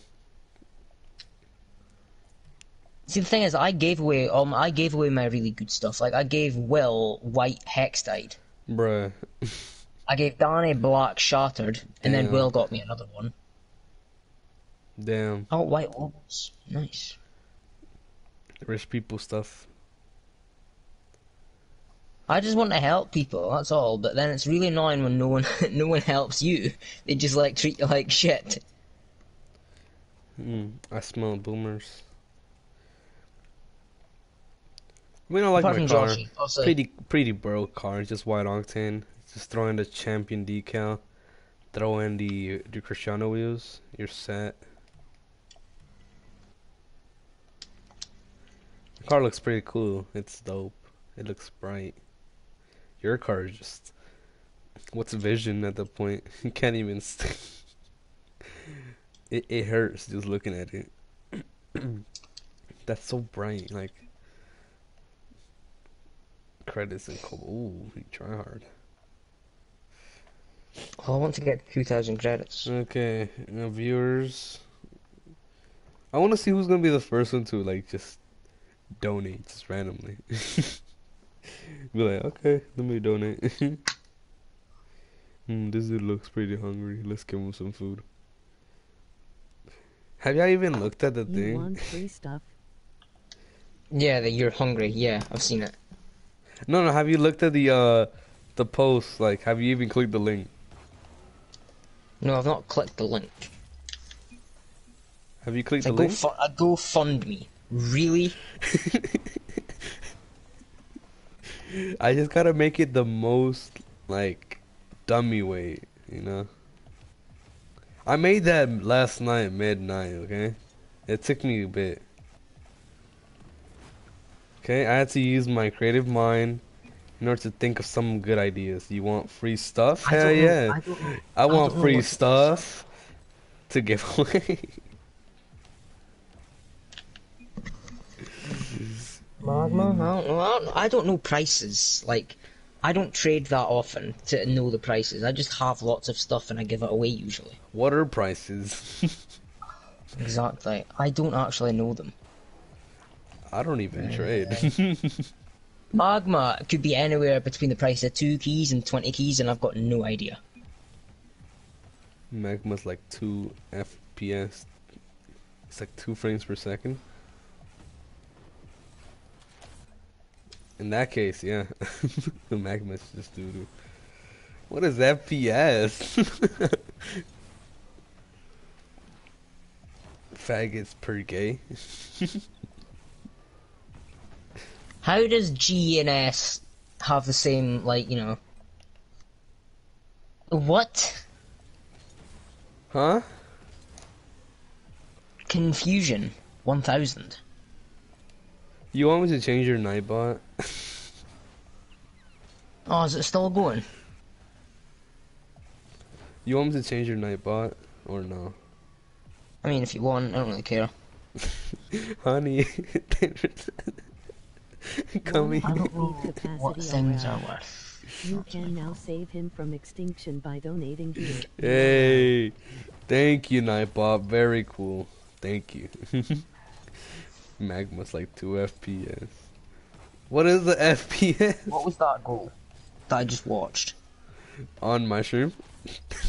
See, the thing is, I gave away um, I gave away my really good stuff. Like, I gave Will white hextide. Bruh. I gave Danny black shattered, and then Will got me another one. Damn. Oh, white lobos. Nice. Rich people stuff. I just want to help people, that's all. But then it's really annoying when no one no one helps you. They just like treat you like shit. Mm, I smell boomers. I mean, I like Apart my car. Pretty, pretty broke car. Just white octane. Just throw in the champion decal. Throw in the the Cristiano wheels. You're set. The car looks pretty cool. It's dope. It looks bright. Your car is just. What's vision at that point? You can't even. It it hurts just looking at it. That's so bright. Like credits and co- ooh, you try hard. oh, I want to get two thousand credits. Okay, now viewers. I want to see who's gonna be the first one to like just donate just randomly. be like, okay, let me donate. hmm, this dude looks pretty hungry. Let's give him some food. Have y'all even looked at the You thing? want free stuff? Yeah, that you're hungry. Yeah, I've seen it. No, no. Have you looked at the uh the post? Like, have you even clicked the link? No, I've not clicked the link. Have you clicked the go, link? fu- uh, go fund me. Really? I just gotta make it the most like dummy way, you know. I made that last night midnight. Okay, it took me a bit. Okay, I had to use my creative mind in order to think of some good ideas. You want free stuff? I Hell know- yeah! I don't. I want free stuff to give away. Magma? I don't know. I don't, I don't know prices. Like, I don't trade that often to know the prices. I just have lots of stuff and I give it away usually. what are prices? Exactly. I don't actually know them. I don't even trade. Magma could be anywhere between the price of two keys and twenty keys, and I've got no idea. Magma's like two FPS. It's like two frames per second. In that case, yeah, the Magma's just doo doo. What is FPS? Faggots per gay. How does G and S have the same, like, you know? What? Huh? Confusion. 1000. You want me to change your Nightbot? Oh, is it still going? You want me to change your Nightbot or no? I mean, if you want, I don't really care. Honey, Coming. I don't know what things are worth. You can now save him from extinction by donating here. Hey, thank you, Nightbot. Very cool. Thank you. Magma's like 2 FPS. What is the FPS What was that goal that I just watched? on my stream?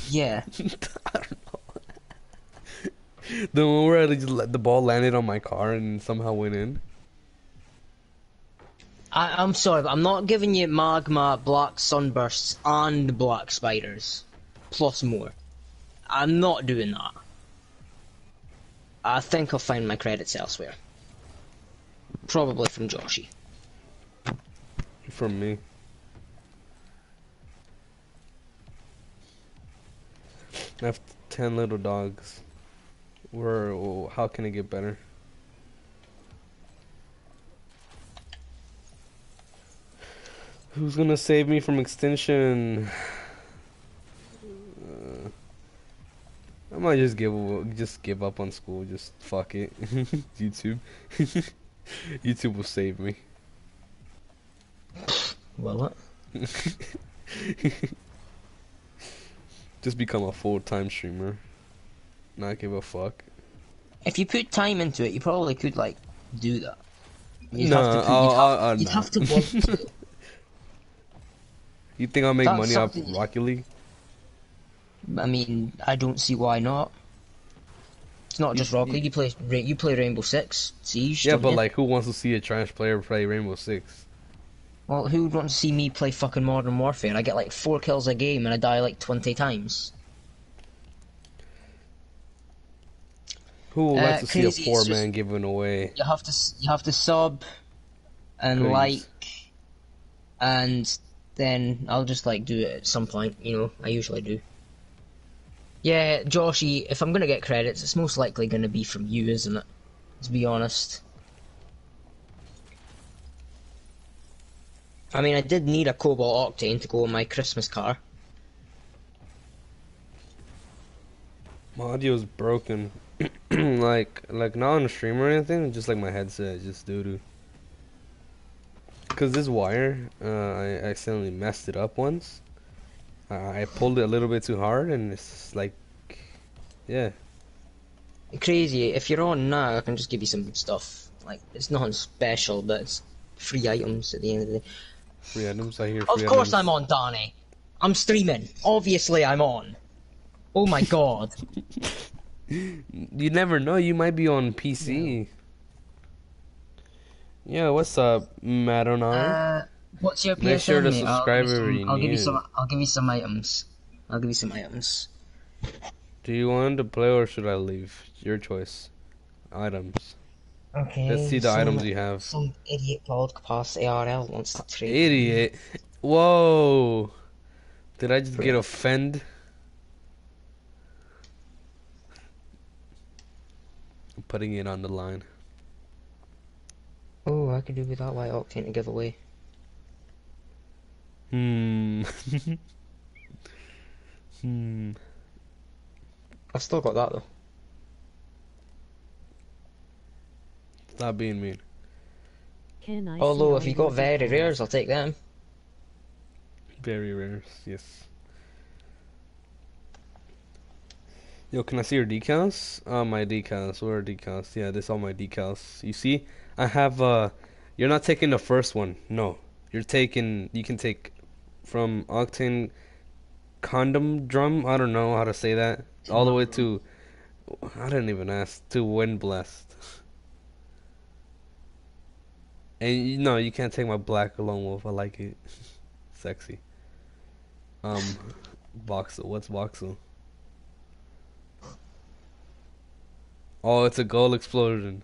Yeah. I don't know. the one where I just let the ball landed on my car and somehow went in. I, I'm sorry, but I'm not giving you magma, black sunbursts, and black spiders. Plus more. I'm not doing that. I think I'll find my credits elsewhere. Probably from Joshy. From me. I have 10 little dogs. Where, how can it get better? Who's gonna save me from extinction? Uh, I might just give just give up on school. Just fuck it. YouTube. YouTube will save me. Well, what? Just become a full time streamer. Not give a fuck. If you put time into it, you probably could, like, do that. You'd No, have to, put, you'd have, I'll- I'll you'd have to want to. You think I'll make That's money off Rocket League? I mean, I don't see why not. It's not just Rocket League. You play, you play Rainbow Six Siege. Yeah, but you? like, who wants to see a trash player play Rainbow Six? well, who would want to see me play fucking Modern Warfare? I get like four kills a game and I die like twenty times. Who would Uh, like to see a poor just- man given away? You have to, you have to sub, and like, and then I'll just like do it at some point. You know, I usually do. Yeah, Joshy, if I'm gonna get credits, it's most likely gonna be from you, isn't it? To be honest. I mean, I did need a Cobalt Octane to go in my Christmas car. My audio's broken. like, like not on the stream or anything. Just like my headset, just doo doo. Cause this wire, uh, I accidentally messed it up once. Uh, I pulled it a little bit too hard, and it's like, yeah. Crazy, if you're on now, I can just give you some stuff. Like, it's nothing special, but it's free items at the end of the day. Free items. I hear. Of course items. I'm on, Danny. I'm streaming. Obviously I'm on. Oh my god. You never know. You might be on PC. Yeah. Yeah, what's up, Madonai? Uh, what's your PSN, Make sure to mate? I'll subscribe give you every some, I'll give you some. I'll give you some items. I'll give you some items. Do you want to play or should I leave? Your choice. Items. Okay. Let's see the some- items you have. Some idiot called Kapacity RL wants to trade. Idiot. Whoa. Did I just get offended? I'm putting it on the line. Oh, I could do without that white octane to give away. Hmm. hmm. I've still got that though. Stop being mean. Can I Although if you got very decals? rares, I'll take them. Very rares, Yes. Yo, can I see your decals? Uh, my decals. Where are decals? Yeah, this all my decals. You see, I have. Uh, you're not taking the first one. No, you're taking. You can take from Octane Condom Drum. I don't know how to say that. All the way to. I didn't even ask to Wind Blast. And you no, you can't take my black lone wolf. I like it. Sexy. Um, Voxel. What's Voxel? Oh, it's a gold explosion.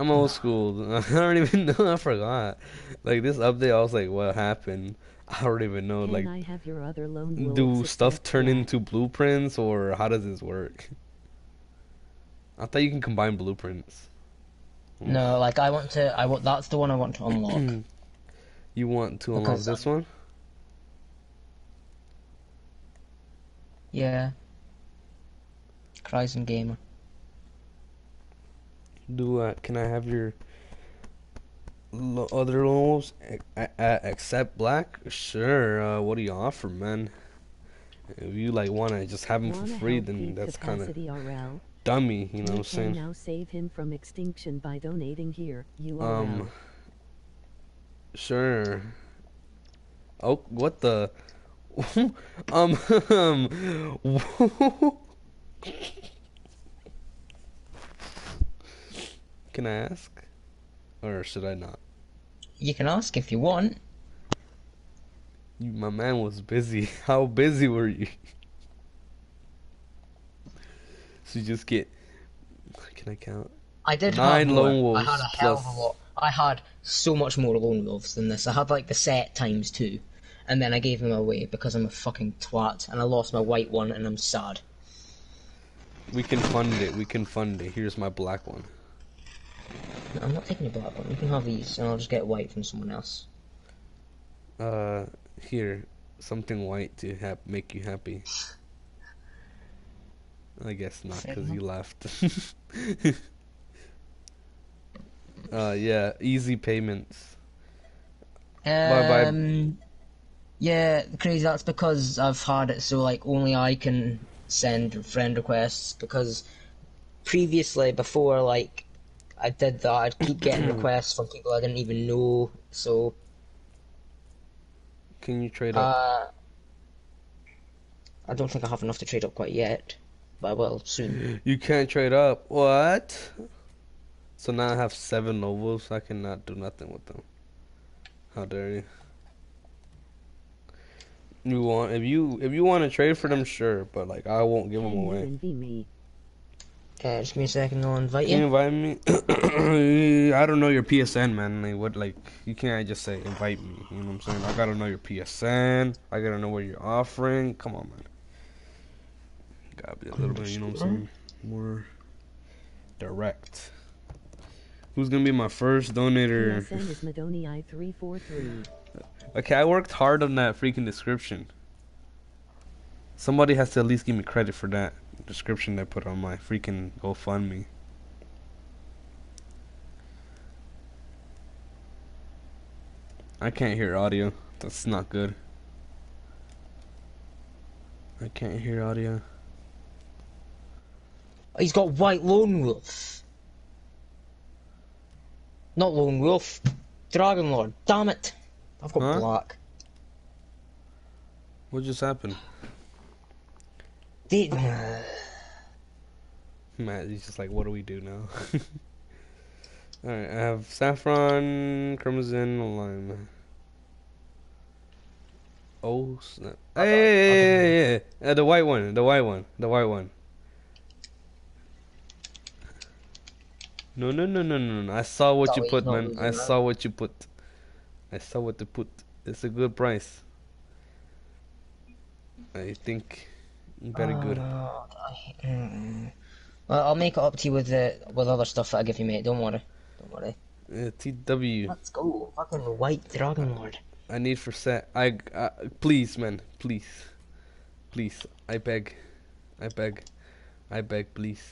I'm old school. I don't even know. I forgot. Like this update, I was like, what happened? I don't even know. Can Like, I have your other lone do stuff turn black? into blueprints, or how does this work? I thought you can combine blueprints. No, like I want to. I want. That's the one I want to unlock. You want to unlock Because this one? yeah. Cryzen Gamer. Do uh, can I have your Lo- other a- except black? Sure. Uh, what do you offer, man? If you like want to just have them for free, then that's kind of dummy. You know what I'm saying? now save him from extinction by donating here. URL. Um. Sure. Oh, what the? um. Can I ask, or should I not? You can ask if you want. You, my man was busy. How busy were you? so you just get. Can I count? I did Nine lone wolves I had a hell of a lot. I had so much more lone wolves than this. I had like the set times two, and then I gave them away because I'm a fucking twat, and I lost my white one, and I'm sad. We can fund it. We can fund it. Here's my black one. No, I'm not taking a black one. You can have these, and I'll just get white from someone else. Uh, here, something white to have make you happy. I guess not, cause you left. uh, yeah, easy payments. Bye-bye. Um, yeah, crazy. That's because I've had it so like only I can send friend requests because previously before like I did that I'd keep getting requests from people I didn't even know. So Can you trade up? uh, I don't think I have enough to trade up quite yet, but I will soon. you can't trade up. What? So now I have seven novels. I cannot do nothing with them. How dare you? You want if you if you want to trade for them, sure, but like I won't give them Can you away. Envy me? Uh, just give me a second. I'll invite Can you you. invite me? I don't know your PSN, man. Like what? Like you can't just say invite me. You know what I'm saying? I gotta know your PSN. I gotta know what you're offering. Come on, man. Gotta be a little bit. You know what I'm saying? More direct. Who's gonna be my first donator? PSN is Madoni I343. Okay, I worked hard on that freaking description. Somebody has to at least give me credit for that description they put on my freaking GoFundMe. I can't hear audio. That's not good. I can't hear audio. He's got white lone wolf. Not lone wolf. Dragon Lord. Damn it. I've got Huh? black. What just happened? They, Matt, he's just like, what do we do now? Alright, I have saffron, crimson, lime. Oh snap! Hey, hey, hey, hey, hey, uh, the white one, the white one, the white one. No, no, no, no, no, no! I saw what you put, man. I saw what you put. I saw what you put. It's a good price. I think very good. Uh, mm. Well, I'll make it up to you with the with other stuff that I give you, mate. Don't worry. Don't worry. Uh, TW. Let's go. Fucking white Dragon Lord. I need for set. I uh, please, man, please, please. I beg, I beg, I beg, please,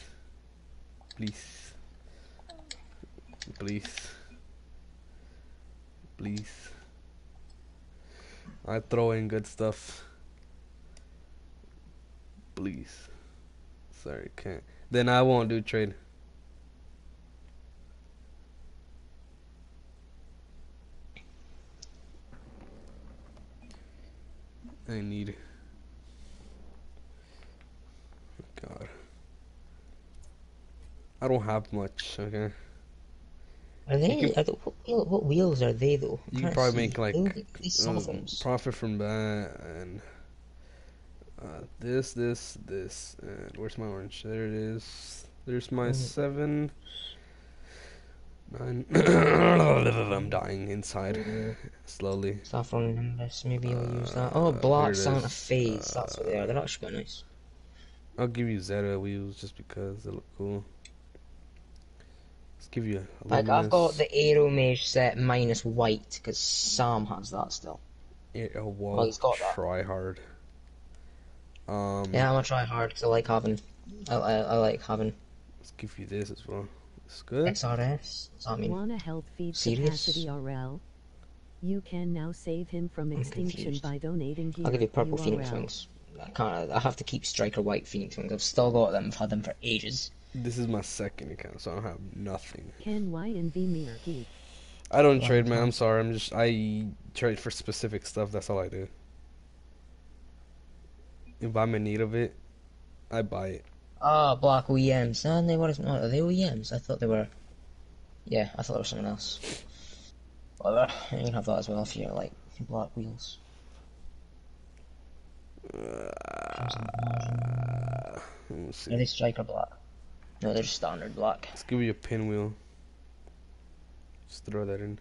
please, please, please. I throw in good stuff. Please. Sorry, can't. Then I won't do trade. I need. God. I don't have much, okay? Are they? can- Are they what, wheel, what wheels are they though? You Can't probably make like They look like these oh, sovereigns. profit from that and uh, this, this, this, and where's my orange? There it is. There's my seven, nine. I'm dying inside slowly. Saffron Nimbus, maybe I'll use that. Uh, Oh, Black it Santa is. Fe's, that's what they are. They're actually quite nice. I'll give you Zeta wheels just because they look cool. Let's give you a Like, I've got the Aero Mage set minus white, because Sam has that still. Yeah, whoa, Well, he's got that. try hard. Um, Yeah, I'm gonna try hard, because I like having... I, I, I like having... let's give you this as well. It's good. XRS. I mean, Wanna help feed serious? Kapacity RL? You can now save him from I'm extinction confused. by donating here. I'll give you purple Phoenix wings. I can't. I have to keep striker white Phoenix wings. I've still got them. I've had them for ages. This is my second account, so I don't have nothing. Ken Y and V Mir I don't Long trade, man. I'm sorry. I'm just I trade for specific stuff. That's all I do. If I'm in need of it, I buy it. Ah, black OEMs. No, they were not. Are they OEMs? I thought they were. Yeah, I thought they were someone else. Whatever. You can have that as well if you're like black wheels. Uh, let me see. Are they striker black? No, they're standard black. Let's give you a pinwheel. Just throw that in.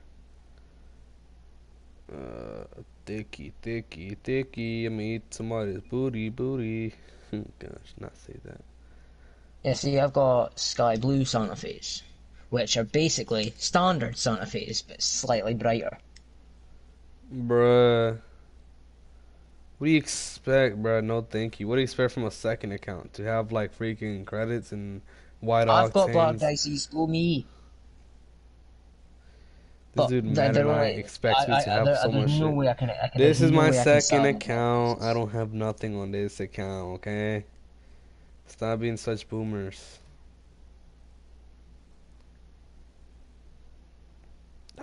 Uh, thicky, thicky, thicky. I'm gonna eat somebody's booty, booty. Hmm, gosh, not say that. Yeah, see, I've got sky blue Santa Fe's, which are basically standard Santa Fe's, but slightly brighter. Bruh. What do you expect, bruh? No, thank you. What do you expect from a second account? To have like freaking credits and white I've got black octanes? dices, go me. This dude th- Matt and I only- expects I- me I- to have there- so much no shit. I can, I can, This is no my I second account. I don't have nothing on this account, okay? Stop being such boomers.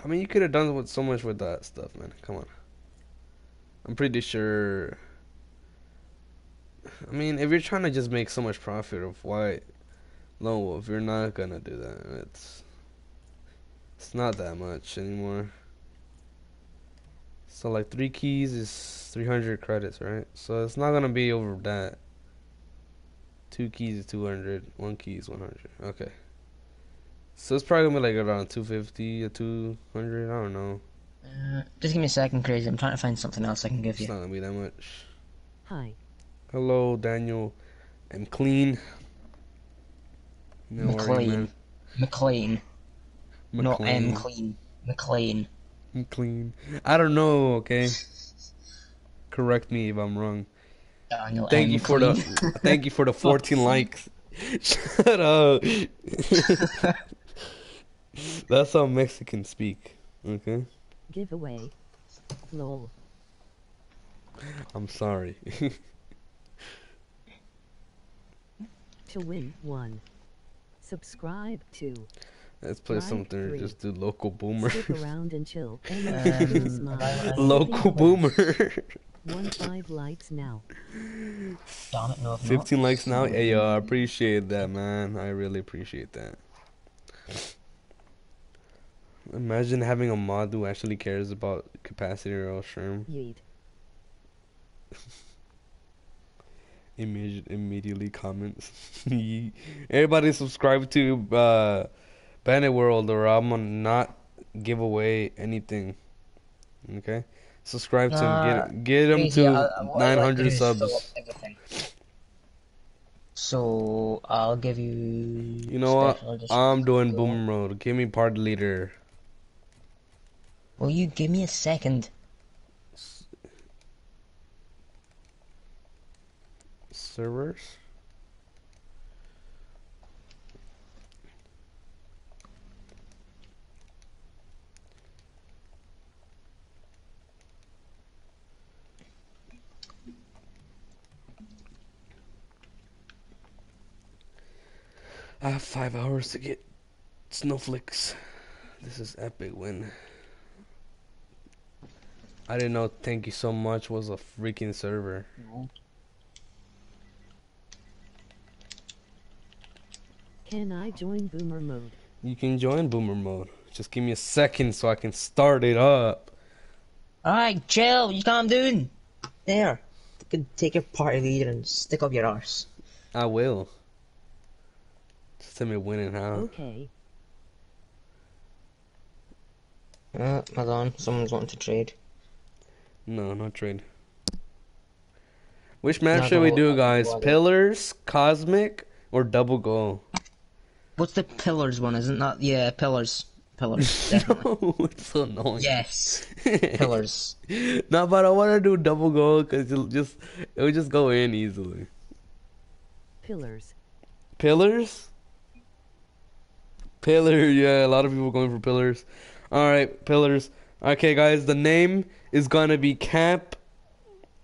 I mean, you could have done with so much with that stuff, man. Come on. I'm pretty sure. I mean, if you're trying to just make so much profit of why lone wolf, you're not gonna do that. It's not that much anymore. So like three keys is 300 credits, right? So it's not gonna be over that. Two keys is 200. One key is 100. Okay. So it's probably gonna be like around 250 or 200. I don't know. Uh, just give me a second, crazy. I'm trying to find something else I can give you. It's you. not gonna be that much. Hi. Hello, Daniel. I'm clean. No worry, McLean. Man. McLean. Not M McLean. clean. McLean. I'm. I don't know. Okay. Correct me if I'm wrong. Daniel Thank M. you for Clean. the thank you for the 14 likes. Shut up. That's how Mexicans speak. Okay. Giveaway. Lol. I'm sorry. To win, 1. Subscribe, 2. Let's play Right, something. three. Just do local boomer. Stick around and chill. Um, Any smile. I- local boomer. One five likes now. Damn it, no, I've not. 15 likes now. Hey, yo, I appreciate that, man. I really appreciate that. Imagine having a mod who actually cares about Kapacity or Sherm. Yeet. Immediate, immediately comments. Everybody subscribe to uh, Bandit World, or I'm gonna not give away anything. Okay, subscribe to Uh, him. Get get him to I- I- what I'd like to 900 do is subs. So I'll give you. You know what? I'm doing Go. boomer mode. Give me part leader. Will you give me a second? Servers. I have five hours to get snowflakes. This is epic win. I didn't know thank you so much was a freaking server. Can I join boomer mode? You can join boomer mode. Just give me a second so I can start it up. Alright, chill. You calm down. There. You can take your party leader and stick up your arse. I will. Just tell me when and how. Okay. Uh, hold on. Someone's wanting to trade. No, not trade. Which map Not should we do, guys? Pillars, Cosmic, or Double Goal? What's the pillars one? Isn't that yeah? Pillars. Pillars. Definitely. no, it's so annoying. yes. Pillars. no, but I want to do Double Goal because it'll just it would just go in easily. Pillars. Pillars. Pillar, yeah, a lot of people going for pillars. All right, pillars. Okay, guys, the name is gonna be Cap.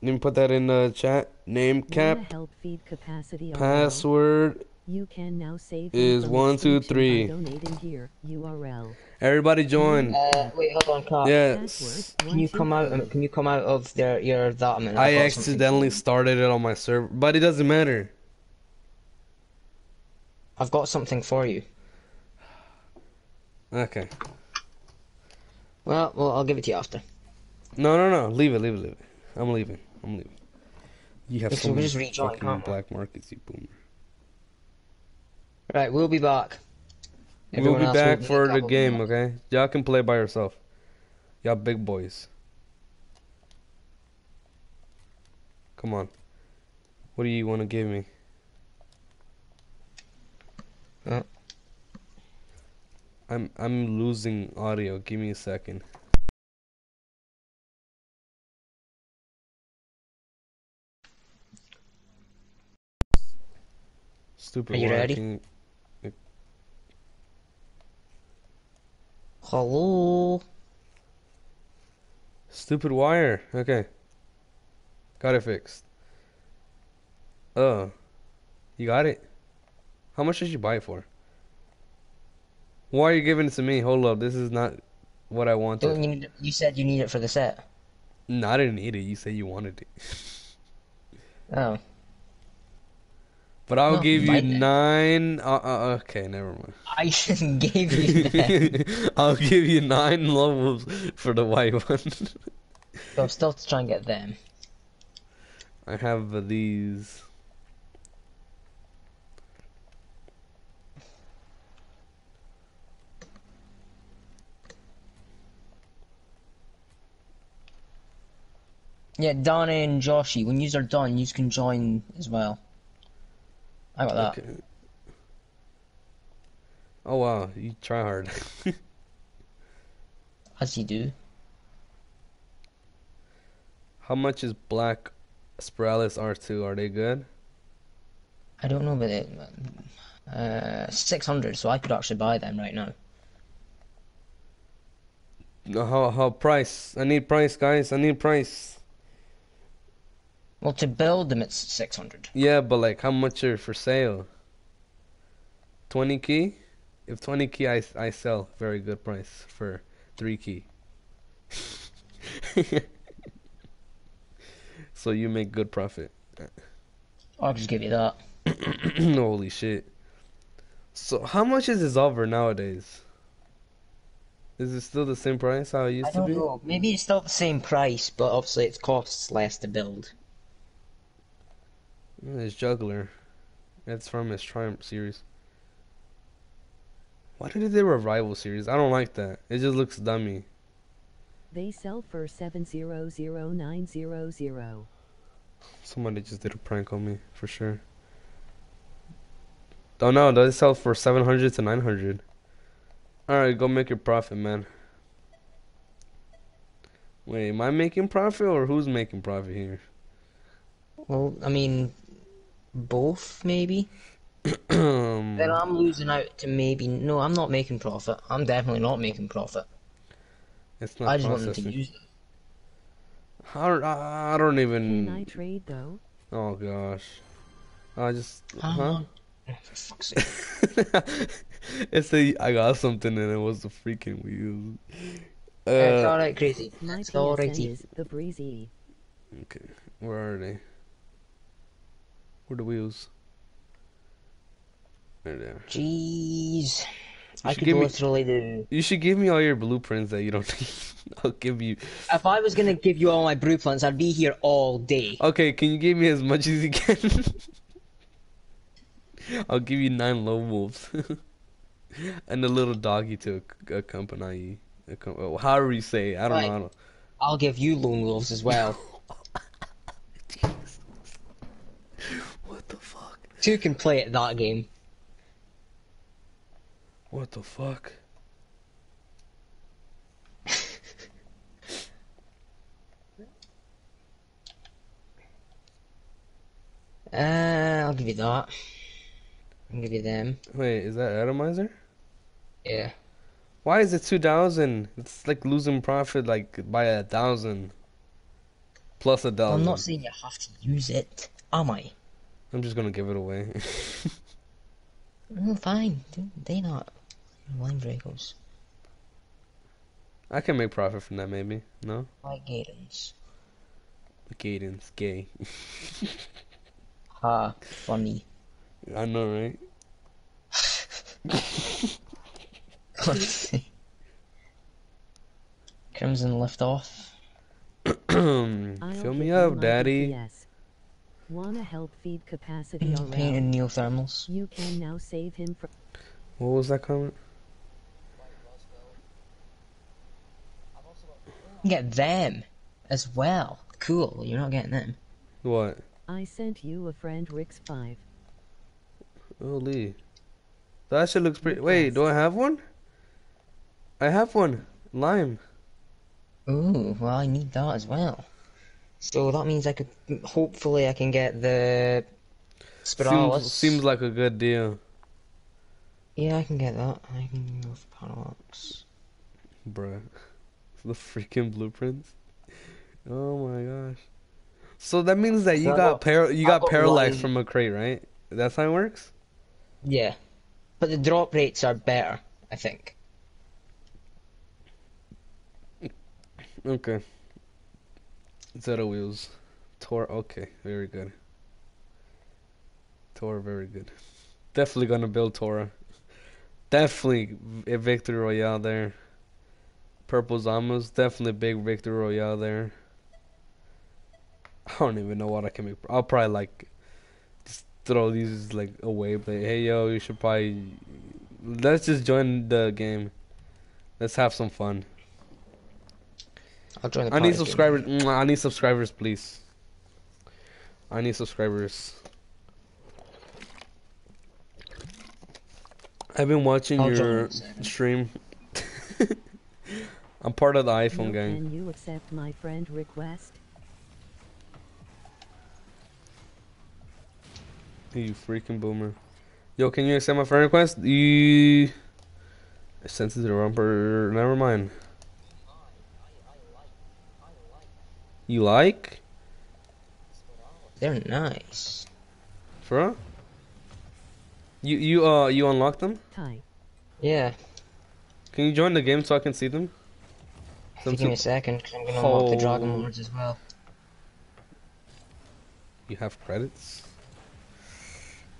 Let me put that in the chat. Name Cap. Help feed Kapacity Password. You can now save is him from one, two, extinction by three. donating here. URL. Everybody join. Uh, wait, hold on, Carl. Yes. Can you come out? um, Can you come out of their your that? minute? I I've got something. accidentally started it on my server, but it doesn't matter. I've got something for you. Okay. Well, well, I'll give it to you after. No, no, no. Leave it, leave it, leave it. I'm leaving. I'm leaving. You have so many just rejoin, fucking black markets, you boomer. Right, we'll be back. We'll be back will for the game, okay? Y'all can play by yourself. Y'all big boys. Come on. What do you want to give me? Uh. I'm I'm losing audio. Give me a second. Stupid. Are you wire, ready? Hello. Stupid wire. Okay. Got it fixed. Oh. You got it? How much did you buy it for? Why are you giving it to me? Hold up. This is not what I wanted. You need? You said you need it for the set. No, I didn't need it. You said you wanted it. Oh. But I'll No, give you nine. Uh, uh, okay, never mind. I gave you that. I'll give you nine levels for the white one. so I'm still trying to get them. I have uh, these. Yeah, Donna and Joshy, when yous are done, yous can join as well. I got that. Okay. Oh wow, you try hard. As you do. How much is Black Spiralis R2? Are they good? I don't know but it. Uh, 600, so I could actually buy them right now. No, How how price? I need price, guys. I need price. Well, to build them, it's 600. Yeah, but like, how much are for sale? Twenty key. If twenty key, I I sell very good price for three key. so you make good profit. I'll just give you that. Holy shit. So how much is Dissolver nowadays? Is it still the same price how it used I to be? know. Maybe it's still the same price, but obviously it costs less to build. Yeah, It's Juggler. It's from his Triumph series. Why did they do a rival series? I don't like that. It just looks dummy. They sell for 700900. Somebody just did a prank on me for sure. Oh, don't know. They sell for seven hundred to nine hundred. All right, go make your profit, man. Wait, am I making profit or who's making profit here? Well, I mean, both maybe. Then I'm losing out to maybe. No, I'm not making profit. I'm definitely not making profit. it's not I just want them to use them. I don't, I I don't even. Can even. I trade though? Oh gosh. I just. Hang Huh? on. Oh, for fuck's sake. it's a. I got something and it was the freaking wheels. it's Uh, alright, crazy. My It's PSN alrighty. is the breezy. okay. Where are they? Where are the wheels? There they are. Jeez. I should could give me- literally do. You should give me all your blueprints that you don't need. I'll give you. If I was gonna give you all my blueprints, I'd be here all day. Okay, can you give me as much as you can? I'll give you nine lone wolves. and a little doggy to accompany you. Accom- However you say it. I don't Right. know. I don't- I'll give you lone wolves as well. What the fuck? Two can play at that game. What the fuck? Uh, I'll give you that. I'll give you them. Wait, is that atomizer? Yeah. Why is it two thousand? It's like losing profit like by a thousand. Plus a dollar. I'm not saying you have to use it, am I? I'm just gonna give it away. No, mm, fine. They not? Line breakers. I can make profit from that maybe. No? Like Gaydens. Gaden's gay. Ha, funny. I know, right? God's sake. Crimson lift off. Fill me up, daddy. DPS. Wanna help feed Kapacity mm, Painted around? neothermals. You can now save him from. What was that comment? You get them as well. Cool, you're not getting them. What? I sent you a friend Rick's 5. Holy. That shit looks pretty. Wait, do I have one? I have one. Lime. Ooh, well, I need that as well. So that means I could, hopefully, I can get the Spiralis. Seems, seems like a good deal. Yeah, I can get that. I can go for Parallax. Bruh. The freaking blueprints. Oh my gosh. So that means that you So got got- you got got parallax from a crate, right? That's how it works? Yeah. But the drop rates are better, I think. Okay. Zeta wheels. Tor okay, very good. Tor very good. Definitely gonna build Tora. Definitely a victory royale there. Purple Zamas, definitely big victory royale there. I don't even know what I can make. I'll probably like just throw these like away. But hey, yo, you should probably let's just join the game. Let's have some fun. I'll join the I need party game. subscribers. Mwah, I need subscribers, please. I need subscribers. I've been watching I'll your in a second. stream. I'm part of the Now iPhone gang. can you accept my friend request? You freaking boomer. Yo, can you accept my friend request? You. Sensitive rumper. Never mind. You like? They're nice. For real? You you uh you unlock them? Ty. Yeah. Can you join the game so I can see them? Some you give me a second, because I'm going to unlock the Dragon Oh. Lords as well. You have credits?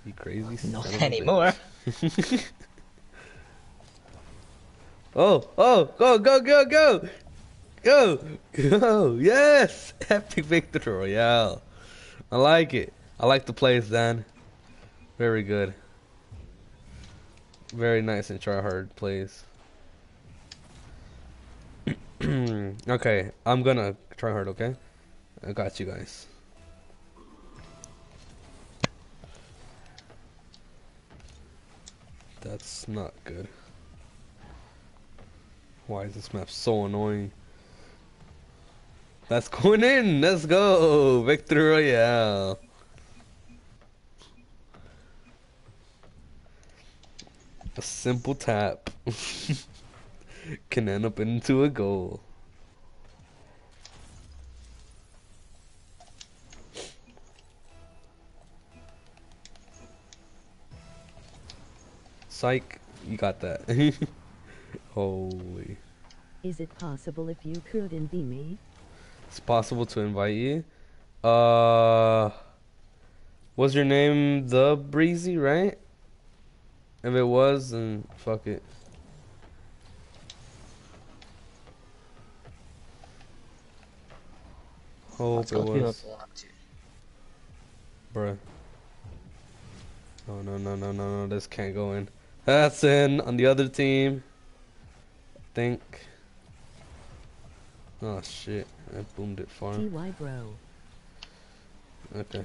You crazy? son Not of a bitch. anymore. Oh, oh, go, go, go, go! Go! Go! Yes! Epic Victory Royale. I like it. I like the plays, Dan. Very good. Very nice and try hard plays. okay, I'm gonna try hard, okay? I got you guys. That's not good. Why is this map so annoying? That's going in! Let's go! Victory Royale! A simple tap can end up into a goal. Psych, you got that. Holy. Is it possible if you could invite me? It's possible to invite you. Uh, was your name the Breezy, right? If it was, then fuck it. Hope it got to be was, bruh. No, no, no, no, no, no. This can't go in. That's in on the other team. I Think. Oh shit! I boomed it far. TY bro. Okay.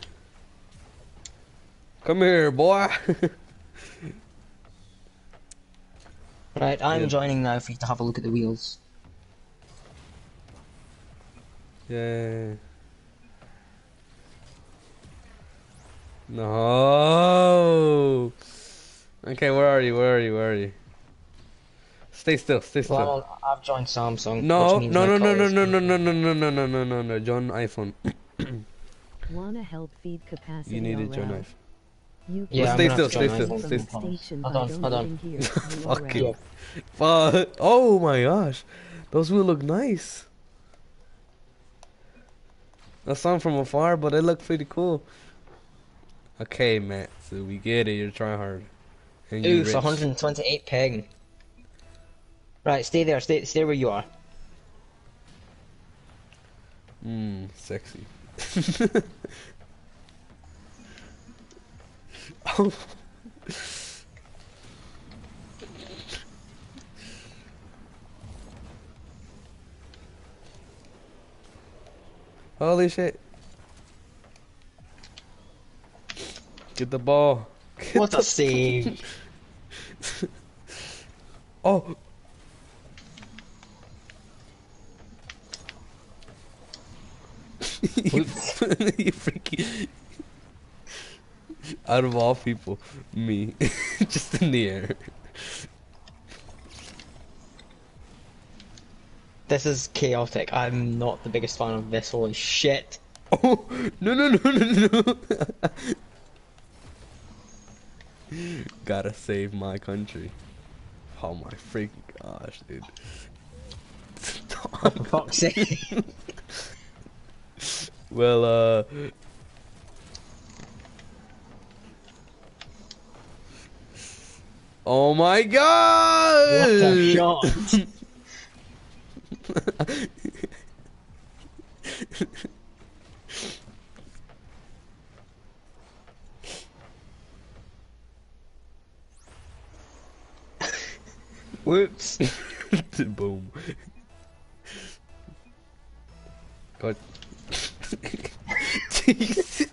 Come here, boy. Right, I'm Yeah. joining now for you to have a look at the wheels. Yeah. No. Okay, where are you? Where are you? Where are you? Stay still. Stay still. Well, I'm on, I've joined Samsung. no, no, no, no, no, no, no, no, no, no, no, no, no, no, no, Join iPhone. Wanna help feed Kapacity You need to join RL? iPhone. You Yeah, Stay still, stay still, stay still. Hold on, hold on. donating here. Fucking- URL. Fuck. Oh my gosh. Those will look nice. I saw them from afar, but they look pretty cool. Okay, Matt. So we get it. You're trying hard. And you're Oof, 128 ping. Right, stay there. Stay, stay where you are. Mmm, sexy. oh. Holy shit. Get the ball. Get What a save! Oh. you, freaky. Out of all people, me. Just in the air. This is chaotic. I'm not the biggest fan of this. Holy shit! Oh, no, no, no, no, no. Gotta save my country. Oh my freaking gosh, dude. Fuck's sake! well, uh. Oh my god! What a shot! Whoops! Boom. God. Jesus.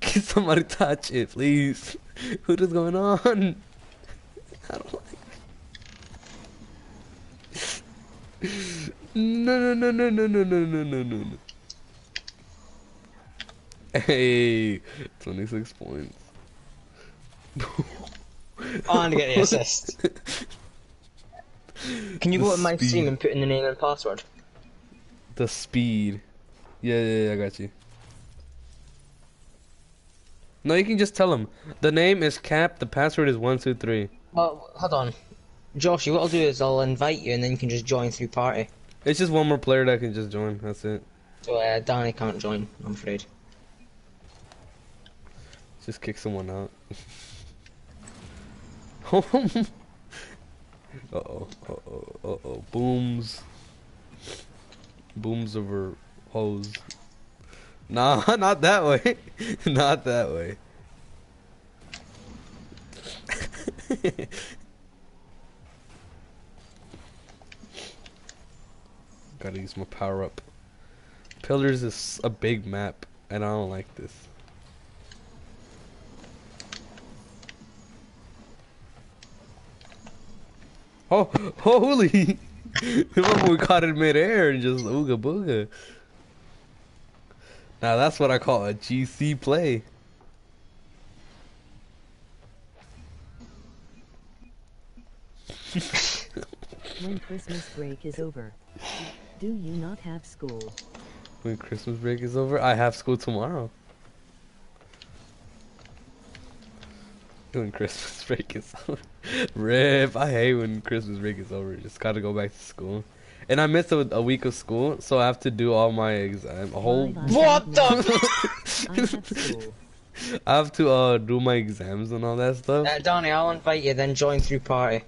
Can somebody touch it, please? What is going on? I don't like No, no, no, no, no, no, no, no, no, no, no. Hey, 26 points. I'm gonna get the assist. Can you The go to my stream and put in the name and password? The speed. Yeah, yeah, yeah, I got you. No, you can just tell him. The name is Cap, the password is 123. Well, hold on. Josh, what I'll do is I'll invite you and then you can just join through party. It's just one more player that can just join, that's it. So uh, Danny can't join, I'm afraid. Just kick someone out. uh-oh, uh-oh, uh-oh. Booms. Booms over hose. Nah, not that way. not that way. Gotta use my power up. Pillars is a big map, and I don't like this. Oh, holy! We caught it midair and just ooga booga. Now that's what I call a GC play. When Christmas break is over, do you not have school? When Christmas break is over, I have school tomorrow. When Christmas break is over. Rip, I hate when Christmas break is over. Just gotta go back to school. And I missed a, a week of school, so I have to do all my exam. A whole. Live What Sunday. the? I have. I have to uh do my exams and all that stuff. Uh, Danny, I'll invite you, then join through party.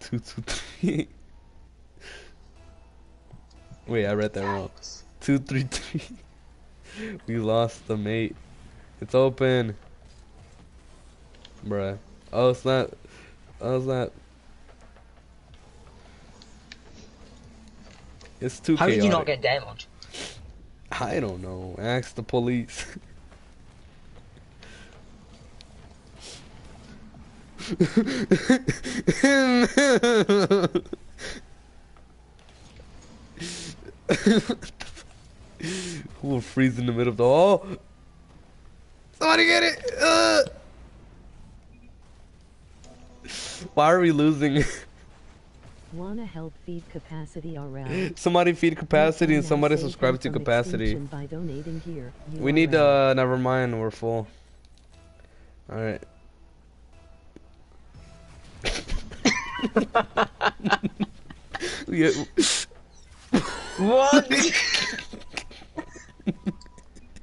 Two, two, three. Wait, I read that wrong. Two, three, three. we lost the mate. It's open. Bruh. Oh, it's not. Oh, it's not. It's too How did you not get damaged? I don't know. Ask the police. Who will freeze in the middle of the oh Somebody get it! Uh! Why are we losing? Wanna help feed Kapacity RL? somebody feed Kapacity and somebody subscribe to Kapacity. By donating here. We need URL. uh never mind, we're full. Alright. yeah, What?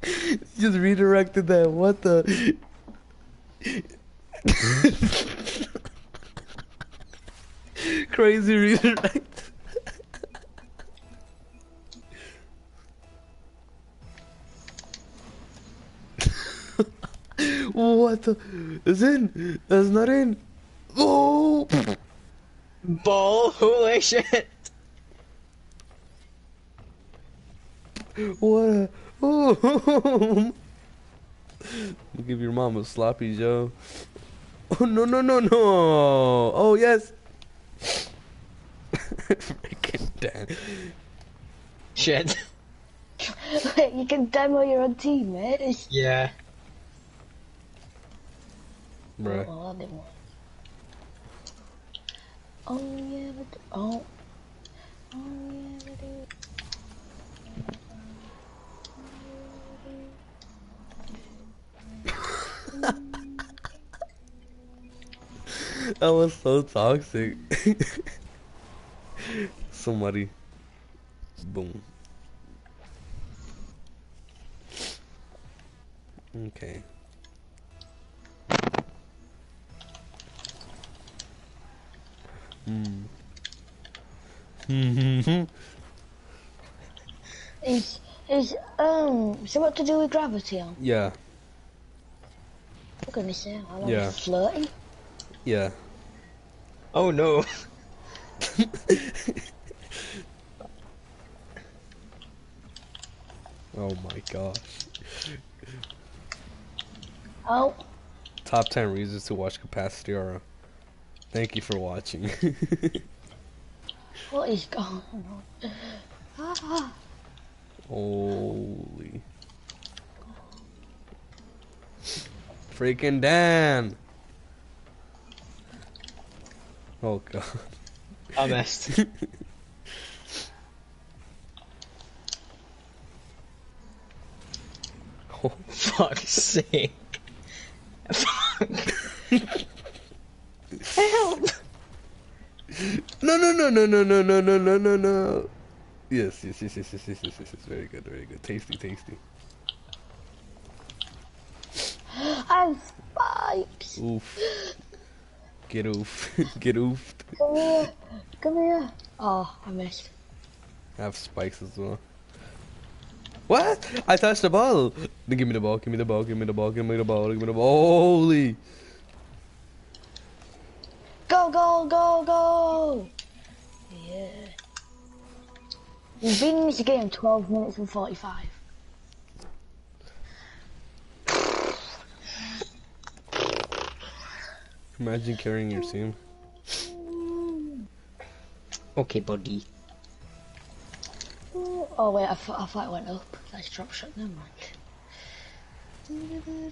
just redirected that. What the? Crazy redirect. what the? It's in. It's not in. Oh! Ball? Holy shit. What a. Oh! Give your mom a sloppy Joe. Oh, no, no, no, no. Oh, yes. Freaking damn. Shit. Wait, you can demo your own team, mate. Yeah. Bruh. Oh, I didn't want. Oh yeah, but oh, oh yeah, but That was so toxic. Somebody. Boom. Okay. Hmm. Is is um so what to do with gravity on? yeah. Gonna say I'm Yeah. flirting. Yeah. Oh no. Oh my gosh. Oh, Top 10 reasons to watch Kapacity RL. Thank you for watching. what is going on? Ah, Holy. Freaking Dan! Oh god. I missed. Oh, Fuck's sake. Fuck. Help! no, no, no, no, no, no, no, no, no, no, no. Yes, yes, yes, yes, yes, yes, yes, yes, yes. Very good, very good. Tasty, tasty. I'm spikes. Oof. Get oof. Get oofed. Come here, come here. Oh, I missed. I have spikes as well. What? I touched the ball. Then give me the ball. Give me the ball. Give me the ball. Give me the ball. Give me the ball. Holy. Go, go, go, go! Yeah. We've been in this game 12 minutes and 45. Imagine carrying your team. Okay, buddy. Oh wait, I thought, I thought it went up. That's drop shot, never mind.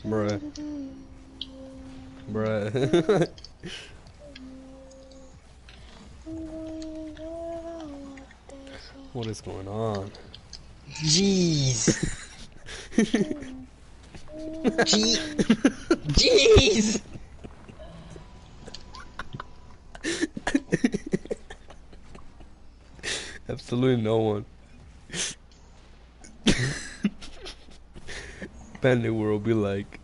Bruh. Bruh. what is going on? Jeez. Gee. Jeez. Absolutely no one. Bandit World be like,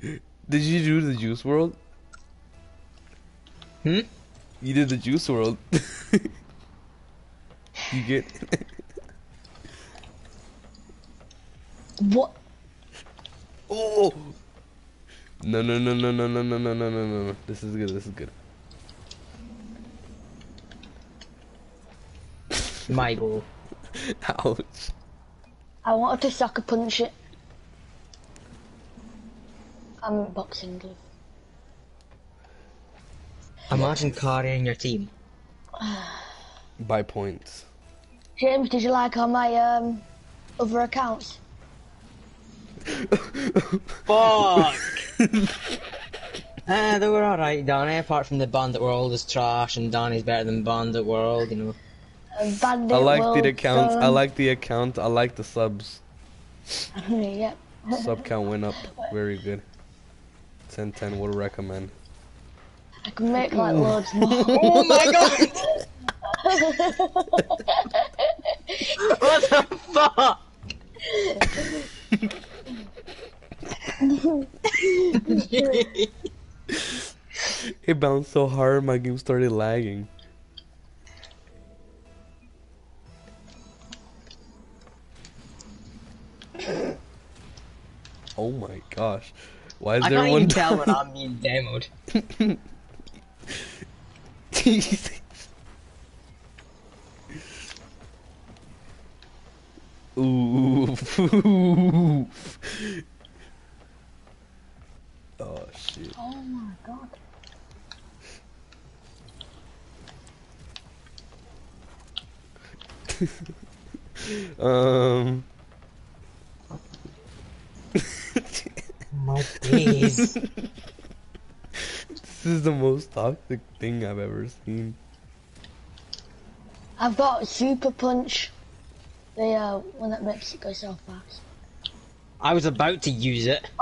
Did you do the Juice World? Hmm? You did the Juice World. you get. What? oh! No, no, no, no, no, no, no, no, no, no, no, no. This is good, this is good. My goal. Ouch. I wanted to sucker punch it. I'm boxing glove. Imagine carrying your team. By points. James, did you like all my um other accounts? Fuck! Eh, they were alright, Danny, apart from the Bandit World is trash and Danny's better than Bandit World, you know. And Bandit I like World, the account. I like the account. I like the subs. yeah. Sub count went up. Very good. 10 10 would recommend. I can make like loads more. Oh my god! what the fuck? It bounced so hard, my game started lagging. Oh my gosh. Why is I can't everyone even tell when I'm being demoed. Ooh. oh shit. oh my god. Um. My days. This is the most toxic thing I've ever seen. I've got Super Punch. The uh, one that makes it go so fast. I was about to use it.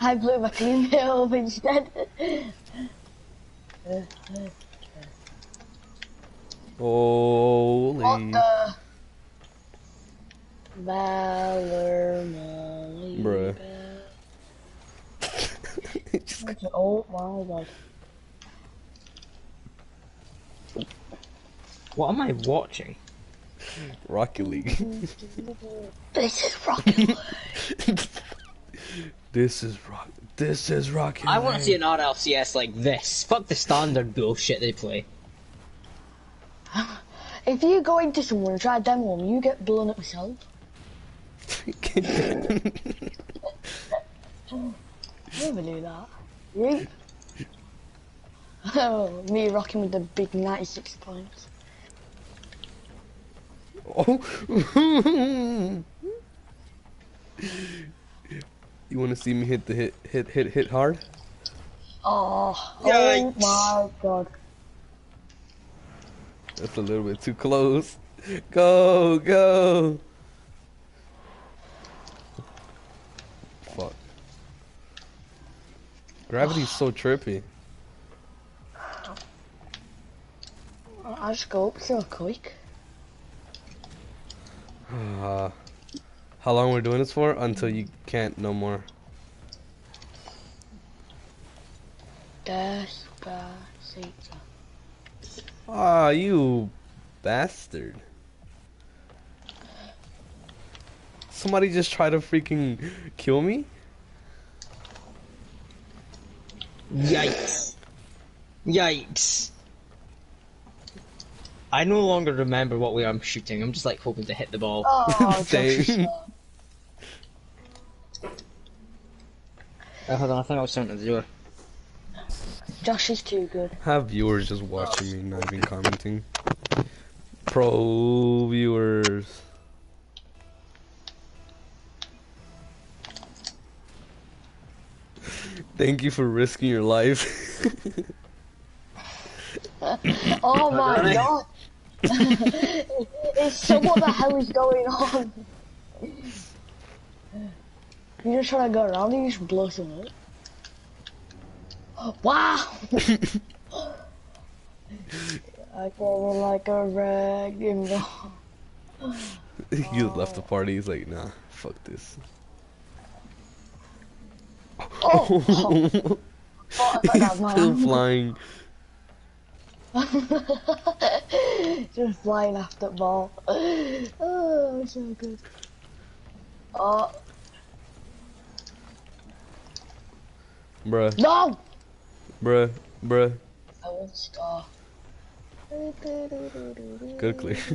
I blew my teammate up instead. Holy. What the? Valor, Molly, Bruh. Bell. Just- Oh my god. What am I watching? Rocket League. This is Rocket League. this is rock. This is Rocket. I want to see an RLCS like this. Fuck the standard bullshit they play. If you go into someone and try to demo them, you get blown up yourself. Never do that. You? Oh, me rocking with the big 96 points. oh. you want to see me hit the hit hit hit hit hard? Oh, oh my god. That's a little bit too close. Go go. Fuck. Gravity's so trippy. I just go up so quick. Uh, how long we're doing this for? Until you can't no more. Despacito. Ah, you bastard. Somebody just try to freaking kill me? Yikes. Yikes. I no longer remember what way I'm shooting. I'm just like hoping to hit the ball. Oh, Josh is Same. slow. Uh, hold on, I think I was something to do. Josh is too good. Have viewers just watching me, and not even commenting. Pro viewers. Thank you for risking your life. Oh my god. it's so what the hell is going on? You're just trying to go around and you just blow some up. Wow! I came in like a wrecking ball. You left the party. He's like, nah, fuck this. Oh! oh thought Still flying. Just flying after the ball. Oh, so good. Oh, Bruh, no! bruh, bruh. I won't score. Good clear.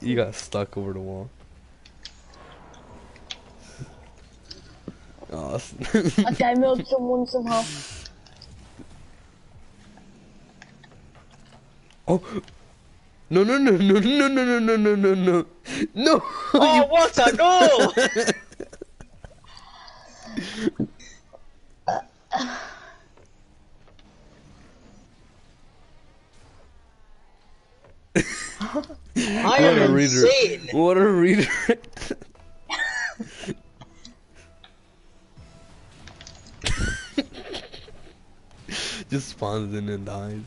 You got stuck over the wall. Oh, s- I demoed someone somehow. oh, No, no, no, no, no, no, no, no, no, no, no. No. Oh, what a goal! I What am a reader. insane. What a reader. Just spawns in and dies.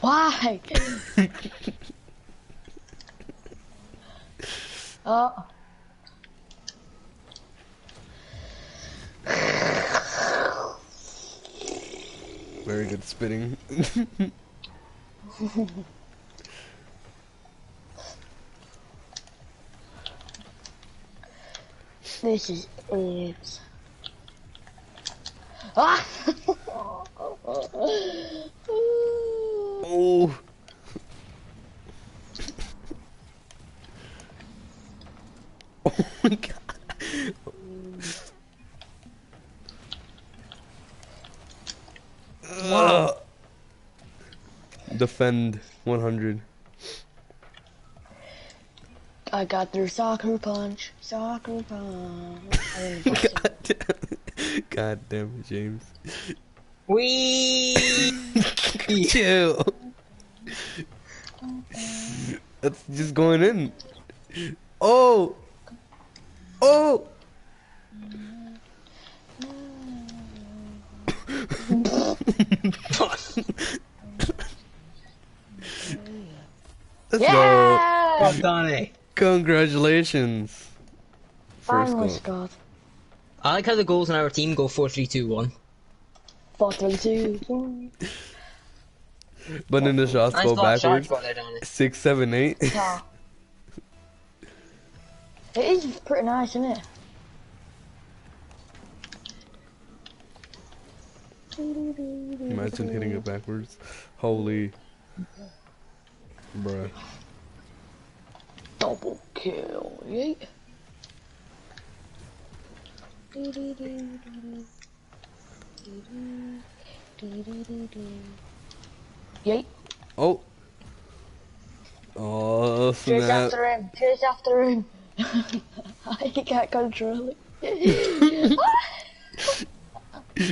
Why? oh. Very good spitting. This is it. Ah! oh. Oh my god. Ugh. Defend 100. I got their soccer punch. Soccer punch. I didn't bust it. God damn, God damn it, James. Wee. Chill. That's just going in. Oh. Let's go. yeah! Well done, eh? Congratulations. First Finally goal. scored. I like how the goals in our team go four, three, two, one. Four, three, two, one. But then the shots Nice go backwards. spot there, Donny. Six, seven, eight. Yeah. It is pretty nice, isn't it? Imagine hitting it backwards. Holy. Bruh. Double kill, yeet. Yeet. Oh. Oh, snap. Chase after him. Chase after him. I can't control it.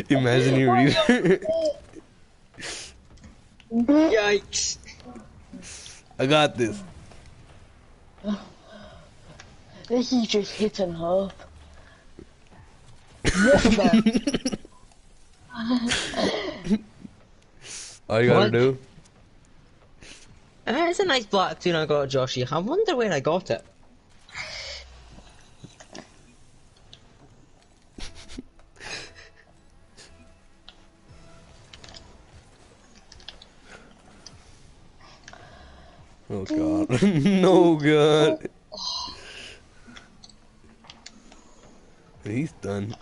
Imagine you read Yikes. I got this. This is just hit and hope. What the? All you gotta What? do. Uh, it's a nice black tune I got, Joshy. I wonder where I got it. Oh god. no god. He's done.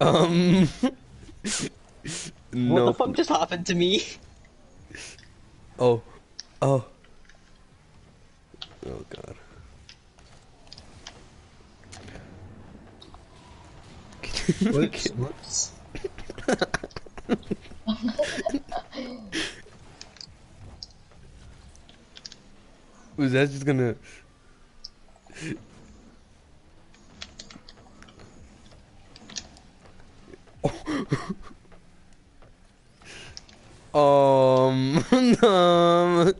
Um. no. What no. the fuck just happened to me? Oh. Oh. Oh god. Whoops, whoops. Was that just gonna? um, um.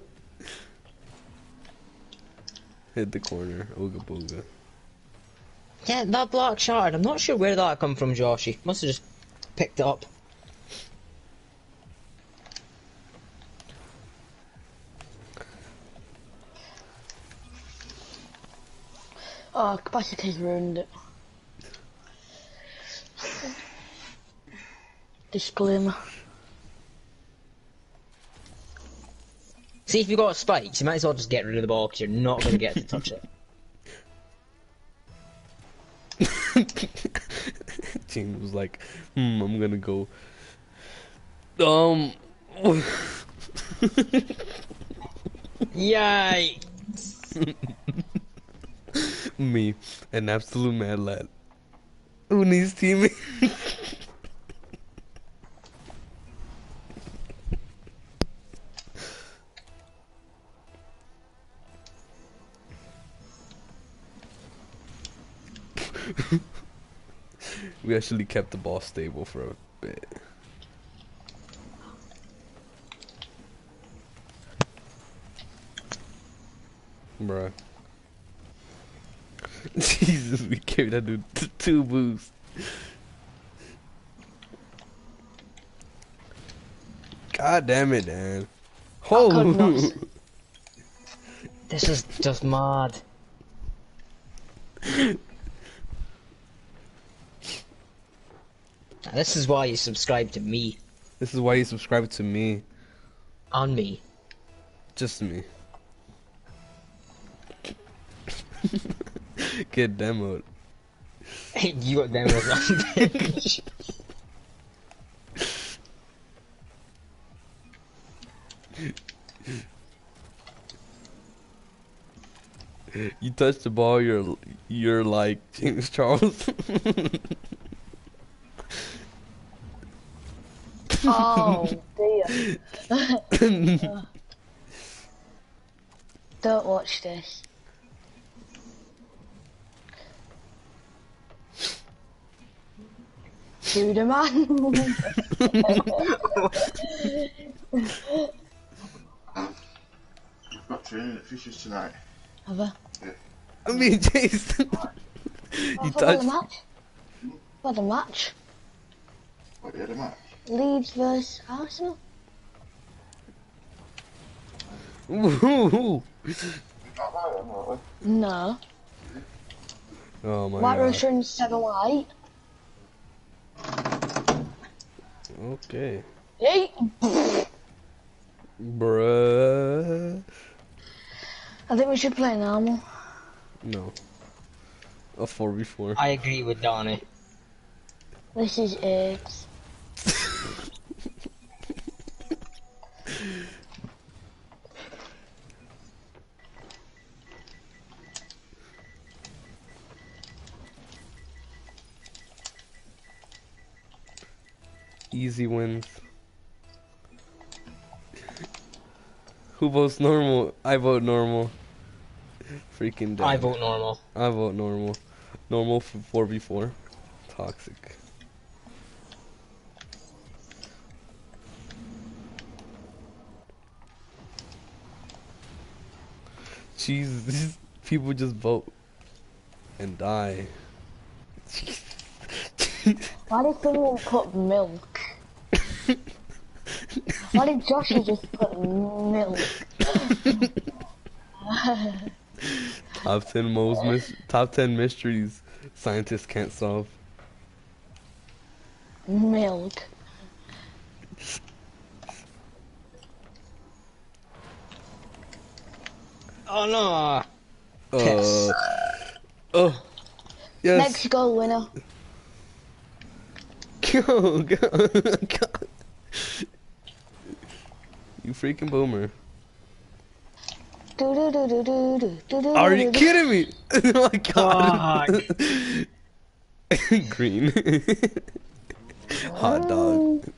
Hit the corner, ooga booga. Yeah, that black shard. I'm not sure where that come from, Joshy. Must have just picked it up. Oh, Kapacity's ruined it. Disclaimer. See, if you've got spikes, you might as well just get rid of the ball because you're not going to get to touch it. James was like, hmm, I'm gonna go. Um. Yay! Me, an absolute mad lad. Who needs teaming? we actually kept the ball stable for a bit. Bruh. Jesus, we gave that dude t- two boosts. God damn it, Dan. Oh, goodness. This is just mad. This is why you subscribe to me. this is why you subscribe to me, On me. just me. Get demoed. You got them wrong, bitch. You touch the ball, you're you're like James Charles. Oh dear. Don't watch this. Do the man. I've got training at Fisher's tonight. Have a I mean, Jason. you for the touched. match. For the match. What, you had a match? Leeds versus Arsenal. Ooh. Not that one, not No. Oh my White god. Roaster and seven white. Okay. Hey. Bruh. I think we should play normal. No. A 4v4. I agree with Donny. This is eggs. Easy wins. Who votes normal? I vote normal. Freaking damn. I vote normal. I vote normal. Normal for 4v4. Toxic. Jesus, these people just vote and die. Why did someone put milk? Why did Joshy just put milk? top 10 most mis- top 10 mysteries scientists can't solve. Milk. Oh no! Uh, oh. Yes. Next goal winner. Go, go, go. You freaking boomer. Are you kidding me? oh my god. Green. Hot dog.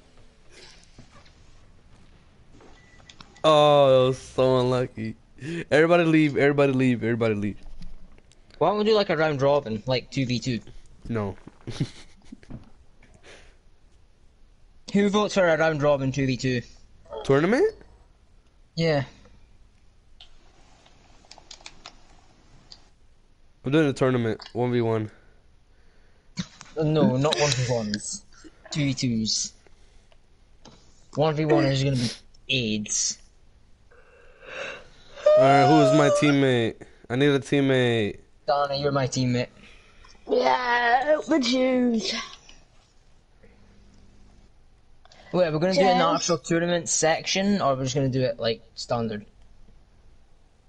Oh, that was so unlucky. Everybody leave, everybody leave, everybody leave. Why don't we do like a round robin, like 2v2? No. Who votes for a round robin 2v2? Tournament? Yeah. I'm doing a tournament. 1v1. Uh, No, not 1v1s. 2v2s. 1v1 is gonna be AIDS. Alright, who's my teammate? I need a teammate. Donna, you're my teammate. Yeah, the Jews. Wait, are we gonna do an actual tournament section, or we're just gonna do it like standard?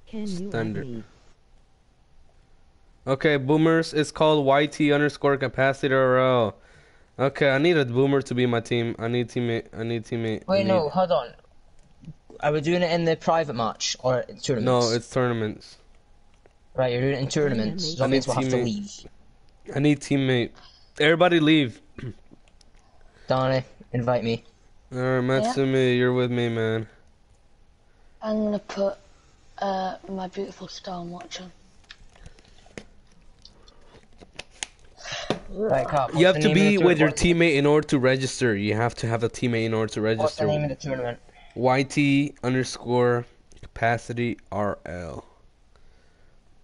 Can you add Standard. Okay, boomers, it's called YT underscore Kapacity RL. Okay, I need a boomer to be my team. I need teammate. I need teammate. Wait, need- no, hold on. are we doing it in the private match or tournaments? No, it's tournaments. right. You're doing it in tournaments. Yeah, So that means we'll have to leave. I need teammate. Everybody leave. Donnie, invite me. Alright, Matsumi, you're with me, man. I'm gonna put uh, my beautiful star watch on. Right, Cap. You have to be with your teammate in order to register. You have to have a teammate in order to register. What's the name of the tournament? YT underscore Kapacity RL.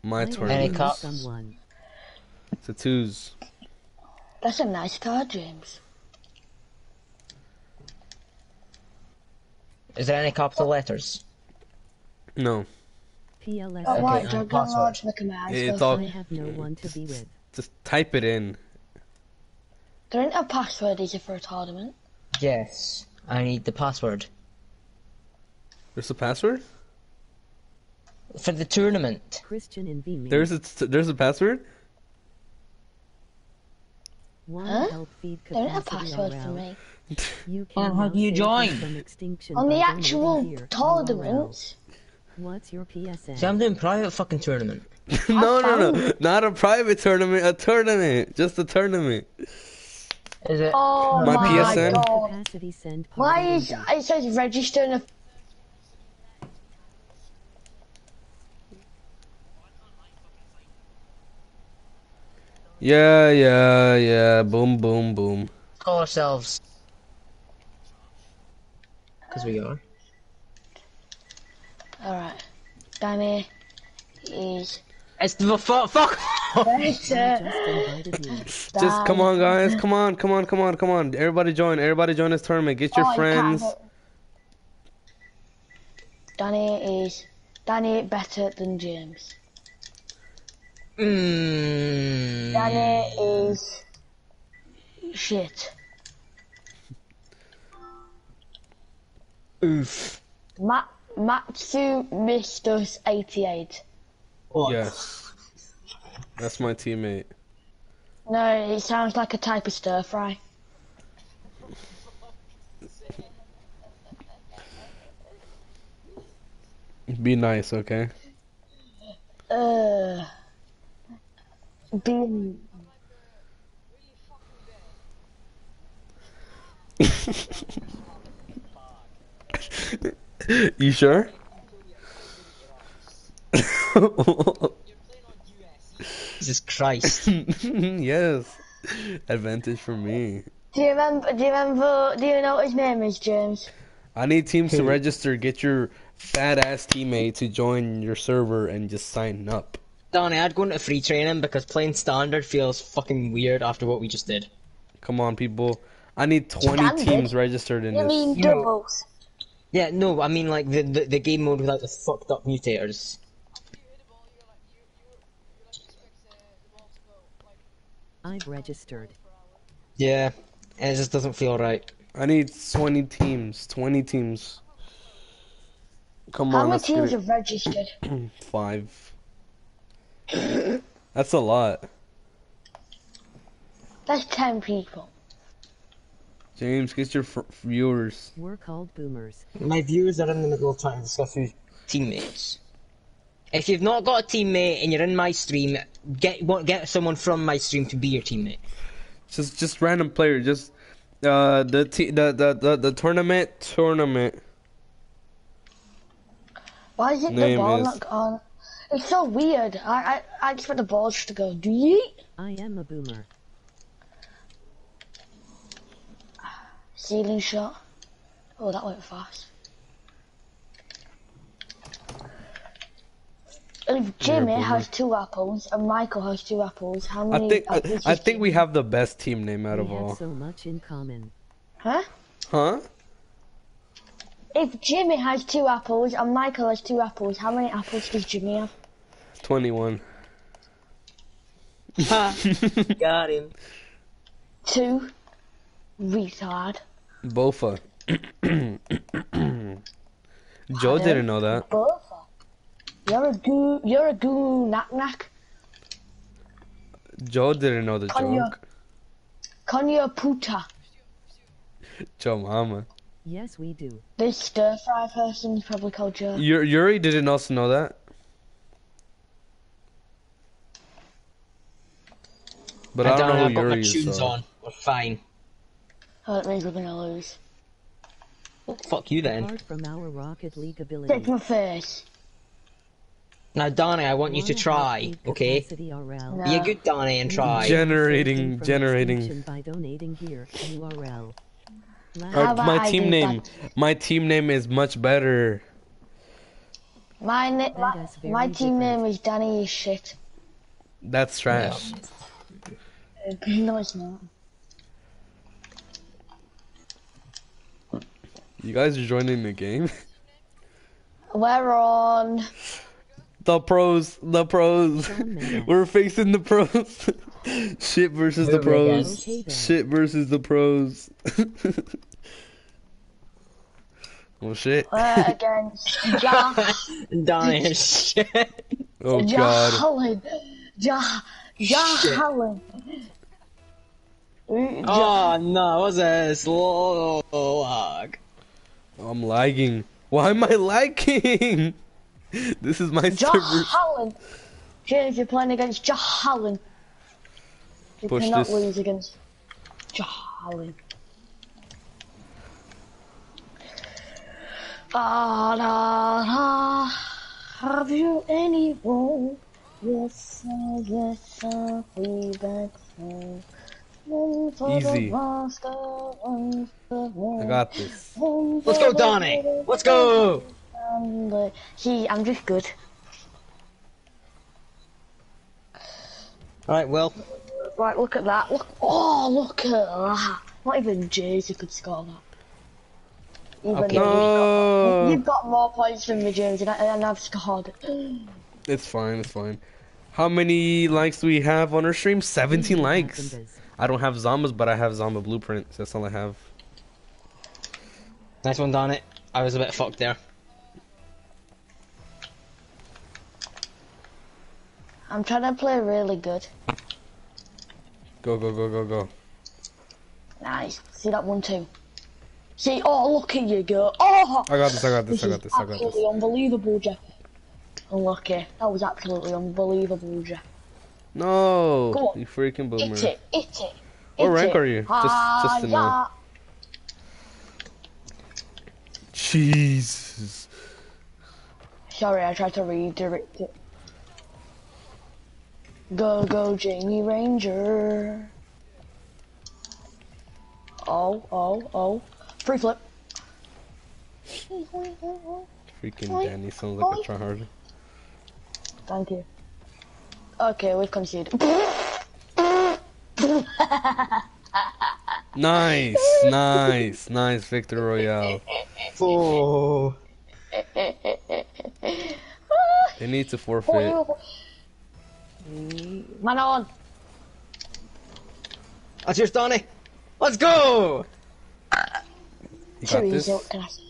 My I turn. Any have cups? someone. It's a twos. That's a nice car, James. Is there any capital letters? No, PLS. Oh, Okay, right, uh, and Dragon password. The commands. It's all- I have no one to be with. just type it in. There ain't a password, is it, for a tournament? Yes. I need the password There's a password. for the tournament. Christian and Vimy. There's a there's a password. one Huh? feed There ain't a Kapacity password for me. You Well, can how now do you join? From extinction On the actual here, tournament, URL. What's your PSN? See, I'm doing private fucking tournament. no, no, no, found not a private tournament. A tournament, just a tournament. Is it? oh My my, PSN? god. Why is it says register in a Yeah, yeah, yeah. Boom, boom, boom. Call ourselves. Because we are. Alright. Danny is It's the fuck. Fuck. I better. just. Just come on, guys. Come on, come on, come on, come on. Everybody join. Everybody join this tournament. Get your Oh, friends. vote. Danny is Danny better than James. Mmm. Danny is shit. Oof. Mat Matsu missed us 88. What? Yes. That's my teammate. No, it sounds like a type of stir fry. Be nice, okay? Uh, being you sure? Jesus Christ. yes. Advantage for me. Do you remember? Do you remember? Do you know what his name is, James? I need teams to register. Get your fat ass teammate to join your server and just sign up. Donnie, I'd go into free training because playing standard feels fucking weird after what we just did. Come on, people. I need 20 Standard? teams registered in I this. mean No. doubles. Yeah, no, I mean like the the, the game mode without the fucked up mutators. I've registered. Yeah, it just doesn't feel right. I need 20 teams. 20 teams. Come How on, many teams it. have registered? Five. That's a lot. That's ten people. James, get your f- viewers. We're called boomers. My viewers are in the middle of trying to discuss who's teammates. If you've not got a teammate and you're in my stream, get what get someone from my stream to be your teammate. Just just random player. Just uh the t- the, the the the tournament tournament. Why is it the ball is- not gone? It's so weird. I I I expect the balls to go. Do you? I am a boomer. Ceiling shot. Oh, that went fast. If Jimmy boomer. has two apples and Michael has two apples, how many? I think I, apples I does think we have the best team name out We of have all. so much in common. Huh? Huh? If Jimmy has two apples and Michael has two apples, how many apples does Jimmy have? 21. Got him. Two. Retard. Bofa. Joe didn't know that. Both. You're a goo. You're a goo knack knack. Joe didn't know the Kanya. joke. Kanya puta. Joe Mama. Yes, we do. This stir fry person's probably called Joe. Yur- Yuri didn't also know that. But I, I don't know I've who got my is. tunes so- on. We're fine. Oh, that means we're gonna lose. Well, fuck you then. Apart from our Rocket League Take my face. Now, Donny, I want you to try, okay? Kapacity RL. No. Be a good Donny and try. Generating- generating. By donating here, URL. Uh, my team do name, my team name is much better. My, na- my, That is very my team name is Danny is shit. That's trash. No, it's not. You guys are joining the game. We're on. The pros, the pros. We're facing the pros. Shit versus the Who are we pros. against? Shit versus the pros. well, shit. We're against Ja. Donny is shit. Oh ja god. Holland. Ja. Ja Holland. Ja. Oh no, what's this? Slow lag. I'm lagging. Why am I lagging? This is my Ja server. Holland. James, you're playing against Holland. You Push cannot this. lose against Holland. Ah, da, da. Have you any room? Yes, sir, yes, sir, we back home. One for the Easy. master, one for the I got this. Let's go, the Donny. Let's go. He, I'm just good. Alright, well, Right, look at that. Look, oh, look at that. Not even James could score that. Even Okay. though No, You've got more points than me, James, and, I, and I've scored. it's fine. It's fine. How many likes do we have on our stream? 17 likes. Numbers. I don't have zombies, but I have zombie blueprints. That's all I have. nice one, Donny. I was a bit fucked there. I'm trying to play really good. Go, go, go, go, go. Nice. See that one too. See, oh, look at you go. Oh! I got this. I got this. This I got this. I got this. absolutely unbelievable, Jeff. Unlucky. That was absolutely unbelievable, Jeff. No, Go on. you freaking boomer. Hit it, hit it. What rank it. are you? Just- just to know. Ah, Jesus. Sorry, I tried to redirect it. Go, go, Jamie Ranger. Oh, oh, oh. Free flip. Freaking Danny sounds like a tryhard. Thank you. Okay, we've conceded. Nice, nice, nice Victor Royale. Oh. They need to forfeit. Man on. That's yours, Donny. Let's go! You got this. Chorizo, what can I say?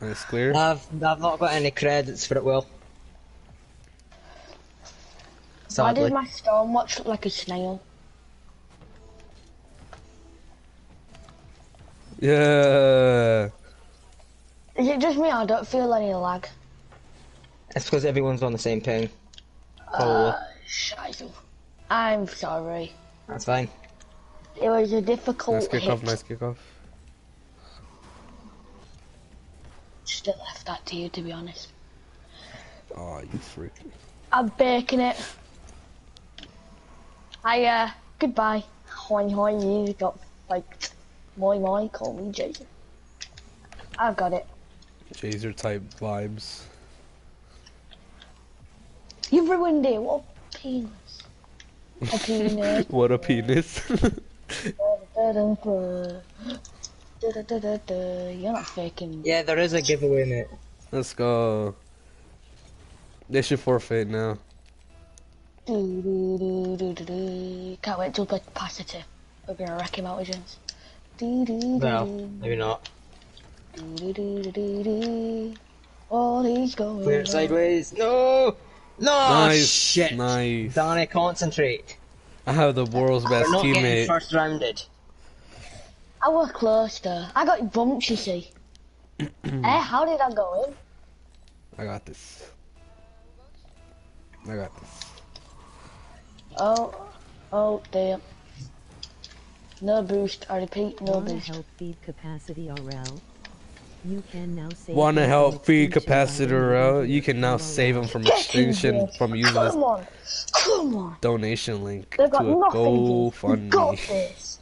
Nice clear. I've, I've not got any credits for it, Will. Why Sadly. does my storm watch look like a snail? Yeah. Is it just me? I don't feel any lag. It's because everyone's on the same ping. Probably. Uh, Scheiße. I'm sorry. That's fine. It was a difficult Nice hit. kickoff. Nice kickoff. Still left that to you, to be honest. Oh, you freak. I'm baking it. I, uh, goodbye. Hoing hoing, you got, like, moi moi, call me Jason. I've got it. Jazer type vibes. You ruined it, what a penis. A penis. What a penis. You're not faking. Yeah, there is a giveaway in it. Let's go. They should forfeit now. Can't wait till play Kapacity. We're gonna wreck him out with James. Well, maybe not. All he's going Clear it on. sideways. No! No! nice. Shit! Nice. Donny, concentrate. I have the world's best We're not getting teammate. first rounded. I was close though. I got bumped, you see. eh, how did I go in? I got this. I got this. Oh, oh, damn. No boost, I repeat, no Wanna boost. help feed Kapacity RL? You can now save Wanna him from help feed extinction by capacitor donating? You can now save him from extinction from using this on, come on. donation link to They've got a nothing. You got this.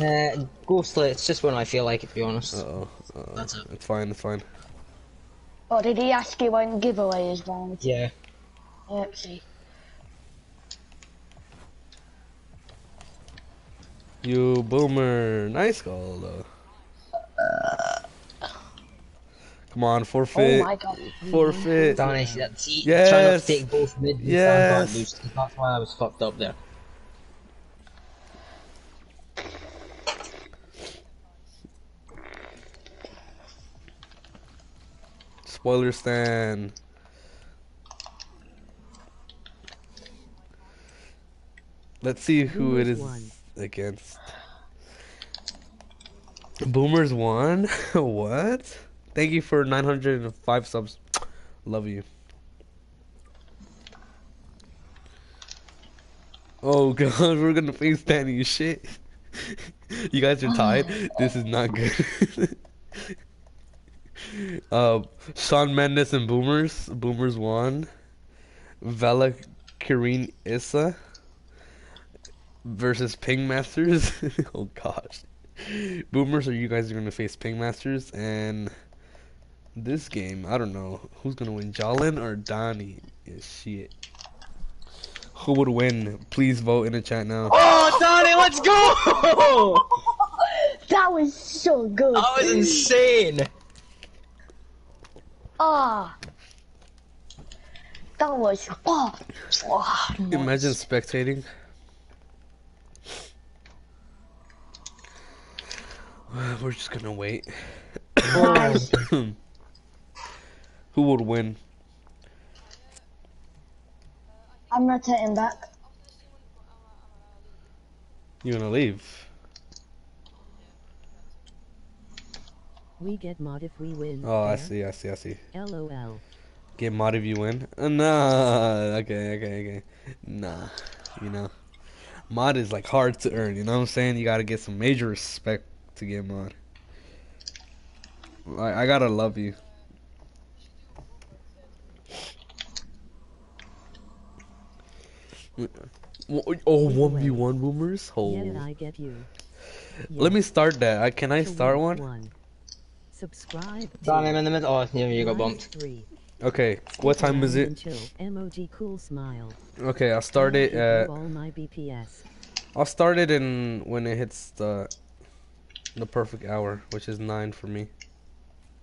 Uh, Ghostly, it's just when I feel like it, to be honest. Uh oh. Uh That's oh. it. It's fine. It's fine. Oh, did he ask you when giveaway is round? Yeah. Let's see. You boomer. Nice goal though. Come on, Oh forfeit. my god. forfeit. Donny, that, see, Yes. try not to take both mid and Yes. stand boost, 'cause that's why I was fucked up there. Spoiler stand. Let's see who it Boomers is won. Against. Boomers won? what? Thank you for 905 subs. Love you. Oh god, we're gonna face Danny shit. you guys are tied. This is not good. uh, Shawn Mendes and Boomers. Boomers won. Vela Kareen Issa versus Ping Masters. oh gosh. Boomers or you guys are gonna face Ping Masters and this game, I don't know. Who's gonna win? Jalen or Donnie? Yeah, shit. Who would win? Please vote in the chat now. Oh, Donny, let's go! That was so good. That was insane! Ah. That was. Oh. oh nice. Imagine spectating. We're just gonna wait. Who would win? I'm rotating back. You gonna leave? We get mod if we win. Oh, I see, I see, I see. LOL. Get mod if you win? Uh, nah. Okay, okay, okay. Nah. You know, mod is like hard to earn. You know what I'm saying? You gotta get some major respect to get mod. I, I gotta love you. Oh, one v one boomers. Oh, Yeah, I get you. let me start that. I, can I start win one? Subscribe. to I'm in the middle. Oh, yeah, you got bumped. Three. Okay. What time is it? Emoji cool smile. Okay, I'll start it at. all my BPS. I'll start it in when it hits the the perfect hour, which is nine for me.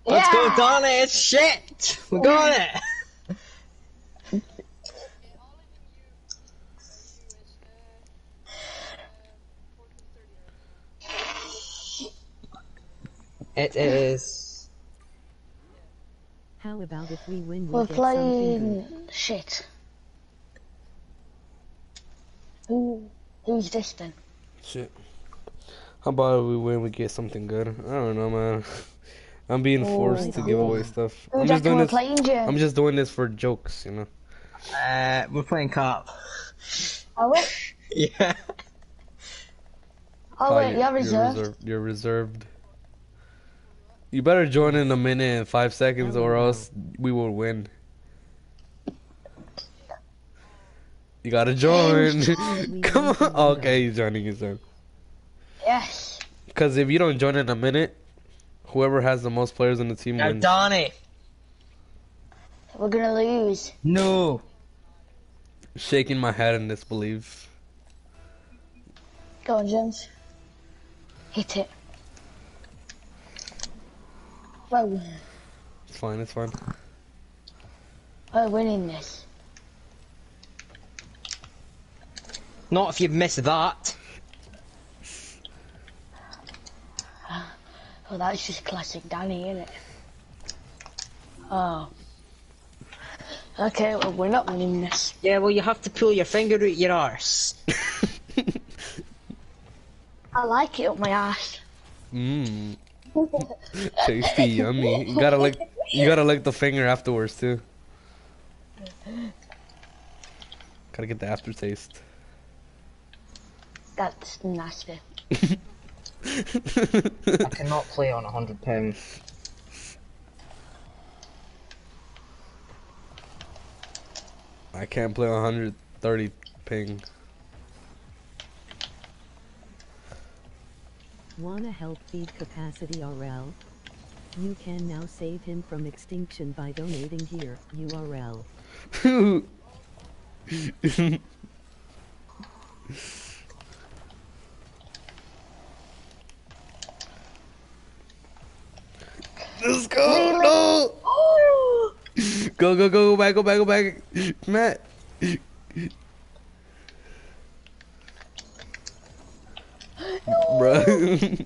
Let's go, Donna. It's shit! We got it! It is. How about if we win, we We're get playing. good. Shit. Who? Who's this then? Shit. How about we win? We get something good. I don't know, man. I'm being forced to give away stuff. I'm just doing this. I'm just doing this for jokes, you know. Uh, we're playing cop. Are we? Yeah. Oh, wait, you're, you're reserved. You're reserved. You better join in a minute and five seconds, or Oh. else we will win. You gotta join. Come on. Okay, he's joining. He's joining. Yes. Because if you don't join in a minute, whoever has the most players in the team Now, wins. Donny! We're gonna lose. No! Shaking my head in disbelief. Go on, James. Hit it. Well, It's fine. It's fine. we're winning this. Not if you miss that. Oh, that's just classic Danny, isn't it? Oh. Okay, well, we're not winning this. Yeah, well, you have to pull your finger out your arse. I like it up my ass. Mmm. Tasty, yummy. You gotta lick. You gotta lick the finger afterwards too. Gotta get the aftertaste. That's nasty. I cannot play on a hundred pounds. I can't play 130 ping. Wanna help feed Kapacity RL? You can now save him from extinction by donating here, URL. Let's go! No! Go, go, go, go back, go back, go back. Matt. Bruh.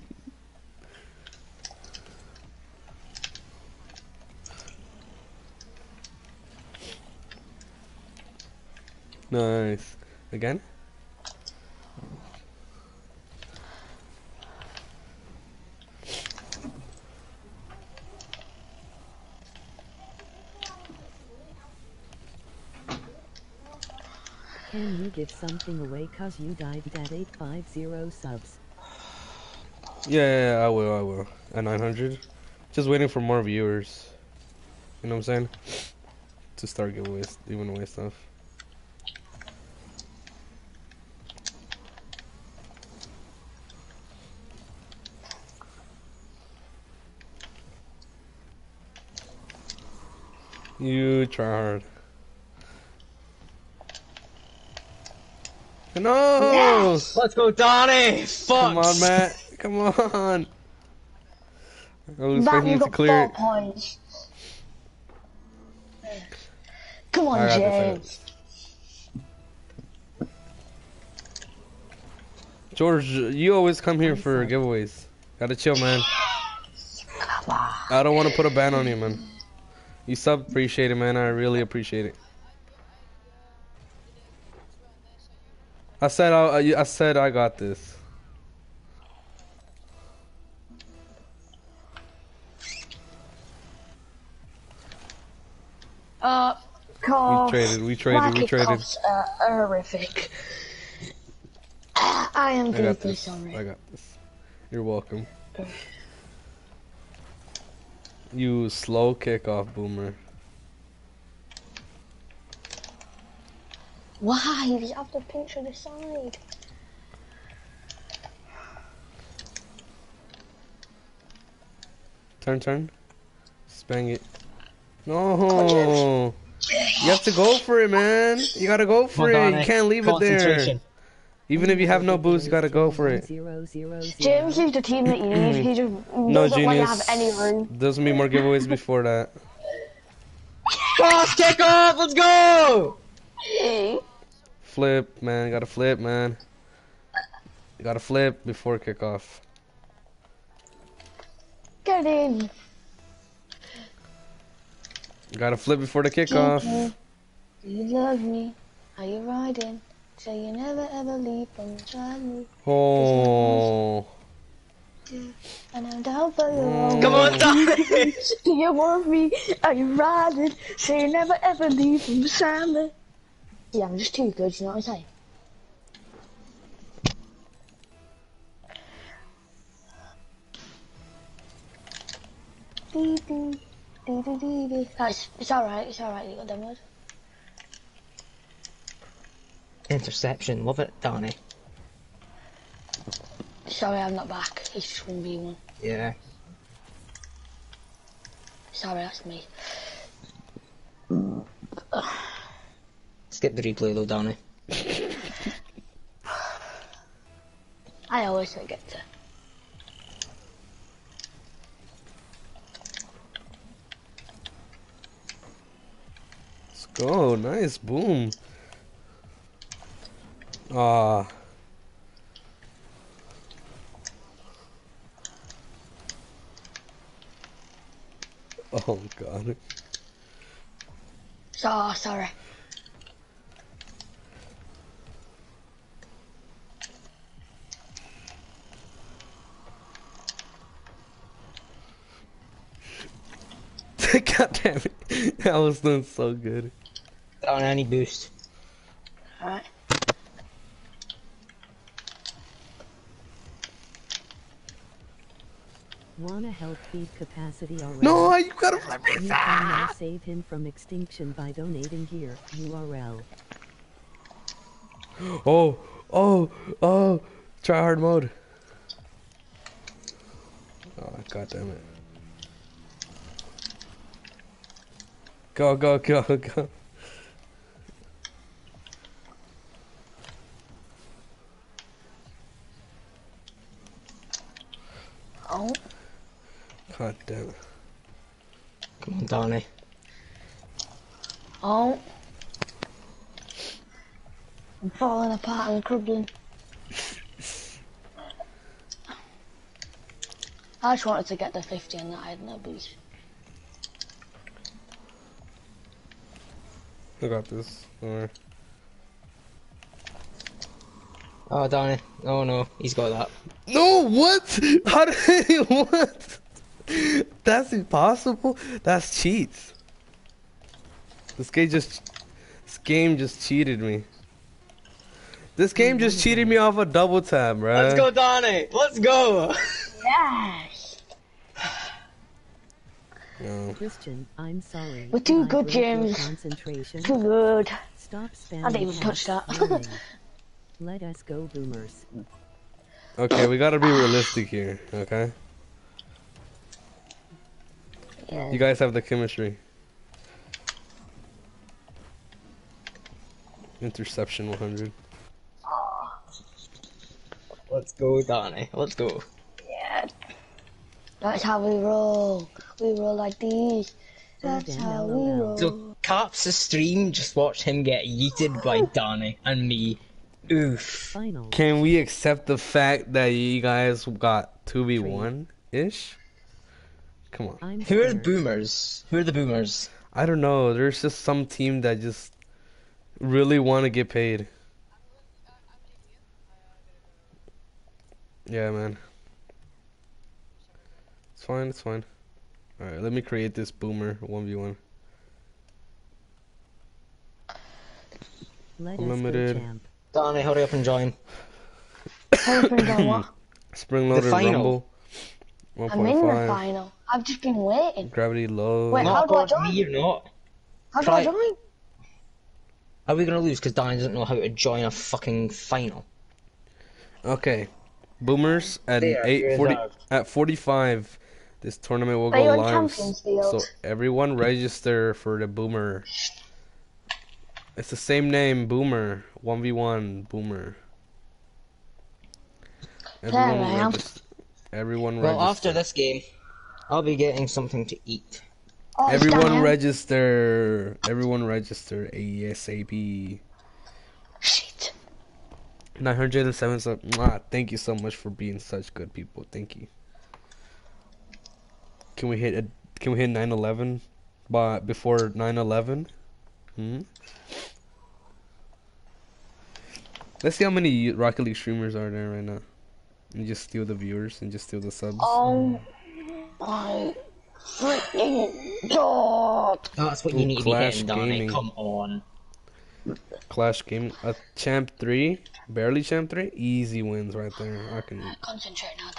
nice. Again? Can you give something away cause you died at 850 subs? Yeah, yeah, I will, I will. At 900. Just waiting for more viewers. You know what I'm saying? To start giveaways, giving away stuff. You try hard. No! Let's go, Donny! Fuck! Come on, Matt. Come on. I was That expecting you you to got clear four it. points. Come on, I got this, I got James. George, you always come here for giveaways. Gotta chill, man. I don't want to put a ban on you, man. You sub appreciate it, man. I really appreciate it. I said I, I said I got this. Uh, call. traded, we traded, we traded. Are horrific. I am got deeply this. sorry. I got this. You're welcome. You slow kickoff boomer. Why? You have to pinch to the side. Turn, turn. Spang it. No. You have to go for it, man. You gotta go for Come it. You can't leave it there. Even if you have no boost, you gotta go for it. Zero, zero, zero. James is the team that you need. He just No, doesn't like to genius. have any room. There's gonna be more giveaways before that. Boss kick off! Let's go! Flip, man. Gotta flip, man. Gotta flip before kickoff. Get in. Gotta flip before the kickoff. Do you love me? Are you riding? So you never ever leave from beside me. Oh. And I'm down for you. Come on, Donny! Do you want me? Are you riding? So you never ever leave from beside me. Yeah, I'm just too good, you know what I'm saying? Dee dee, dee dee dee dee. No, it's, it's alright, it's alright, you got them words. Interception, love it, Donny. Sorry, I'm not back. It's just 1v1. Yeah. Sorry, that's me. Skip the replay though, Donny. I always forget to. Let's go. Nice. Boom. Ah. Oh god. Oh, sorry. God damn it. That was doing so good. On any boost. Alright. Wanna help feed capacity already? No, you gotta let me. You can now save him from extinction by donating here. URL. Oh, oh, oh. Try hard mode. Oh, god damn it. Go, go, go, go. Oh, God damn it. Come on, Donny. oh. I'm falling apart and crumbling. I just wanted to get the 50 and that I had no boost. I got this. Don't worry. Oh, Donny. Oh no, he's got that. No, what? How did he, what? That's impossible. That's cheats. This game just, this game just cheated me. This game just cheated me off a double tap, bro. Let's go, Donny. Let's go. Yes! No. Christian, I'm sorry. We're too good, broke your James. Concentration. Too good. Stop spamming. I didn't even touch that. Let us go, boomers. Okay, we gotta be realistic here, okay? Yeah. You guys have the chemistry. Interception 100. Let's go, Donny. Let's go. Yeah. That's how we roll. We roll like these. That's how we LOL. roll. So, Caps' stream just watched him get yeeted by Donny and me. Oof. Can we accept the fact that you guys got 2v1 ish? Come on. I'm Who are the boomers? Who are the boomers? I don't know. There's just some team that just really want to get paid. Yeah, man. It's fine. It's fine. All right, let me create this boomer 1v1. Let Unlimited. us go, champ. Donny, hurry up and join. Everything's on what? Spring loaded final. rumble. I'm in the final. I've just been waiting. Gravity low. Wait, how Not do I join? me, you're not. How do I Try- join? Are we gonna lose because Donny doesn't know how to join a fucking final? Okay. Boomers at There, eight you're forty reserved. at 45 this tournament will Are go on live. So everyone register for the Boomer. It's the same name, Boomer. 1v1 Boomer. Everyone I am. regis- Everyone Well, register. after this game, I'll be getting something to eat. Oh, Everyone down. register. Everyone register ASAP. Shit. 907 sub. Mwah, thank you so much for being such good people. Thank you. Can we hit a can we hit 911 by before 911? Hmm. Let's see how many Rocket League streamers are there right now. And just steal the viewers and just steal the subs. Oh my freaking god. That's what Ooh, you need to be Clash getting, Donny. Come on. Clash game. A champ three, barely champ three, easy wins right there. I can. Concentrate now,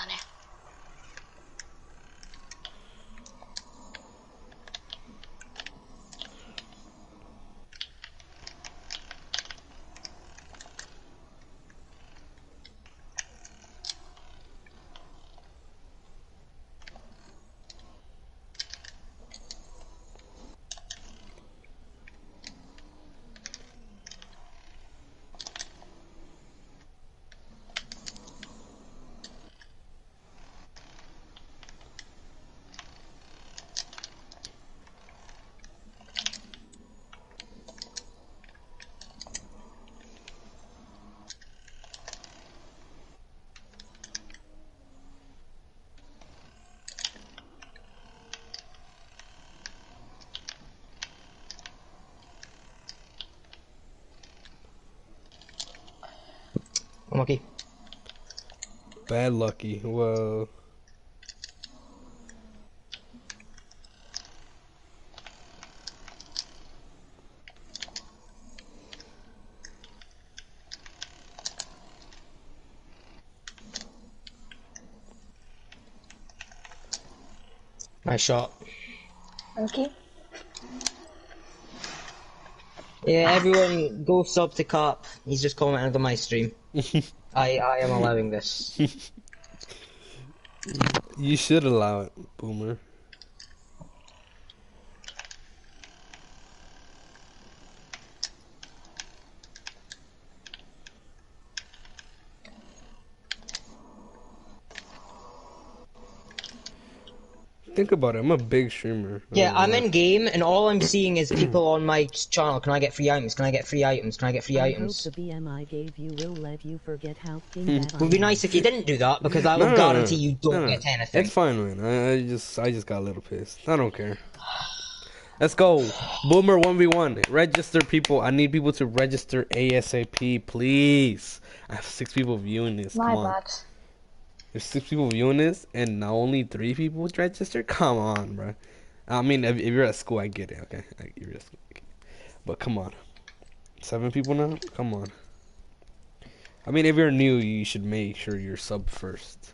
lucky. Whoa. Nice shot. Okay. Yeah, everyone go sub to Cop. He's just commenting on my stream. I I am allowing this. You should allow it, Boomer. Think about it. I'm a big streamer. Yeah, I'm know. in game and all I'm seeing is people on my channel. Can I get free items? Can I get free items? Can I get free I hope items? the BMI gave you will let you forget how thin Hmm. Would be nice if you didn't do that because I No, will no, no, guarantee you don't no, no. get anything. It's fine, man. I, I just, I just got a little pissed. I don't care. Let's go, Boomer one v one. Register people. I need people to register ASAP, please. I have six people viewing this. My Come on. bad. There's six people viewing this, and now only three people registered. Come on, bro. I mean, if, if you're at school, I get it. Okay, I, you're at school, but come on, seven people now. Come on. I mean, if you're new, you should make sure you're sub first.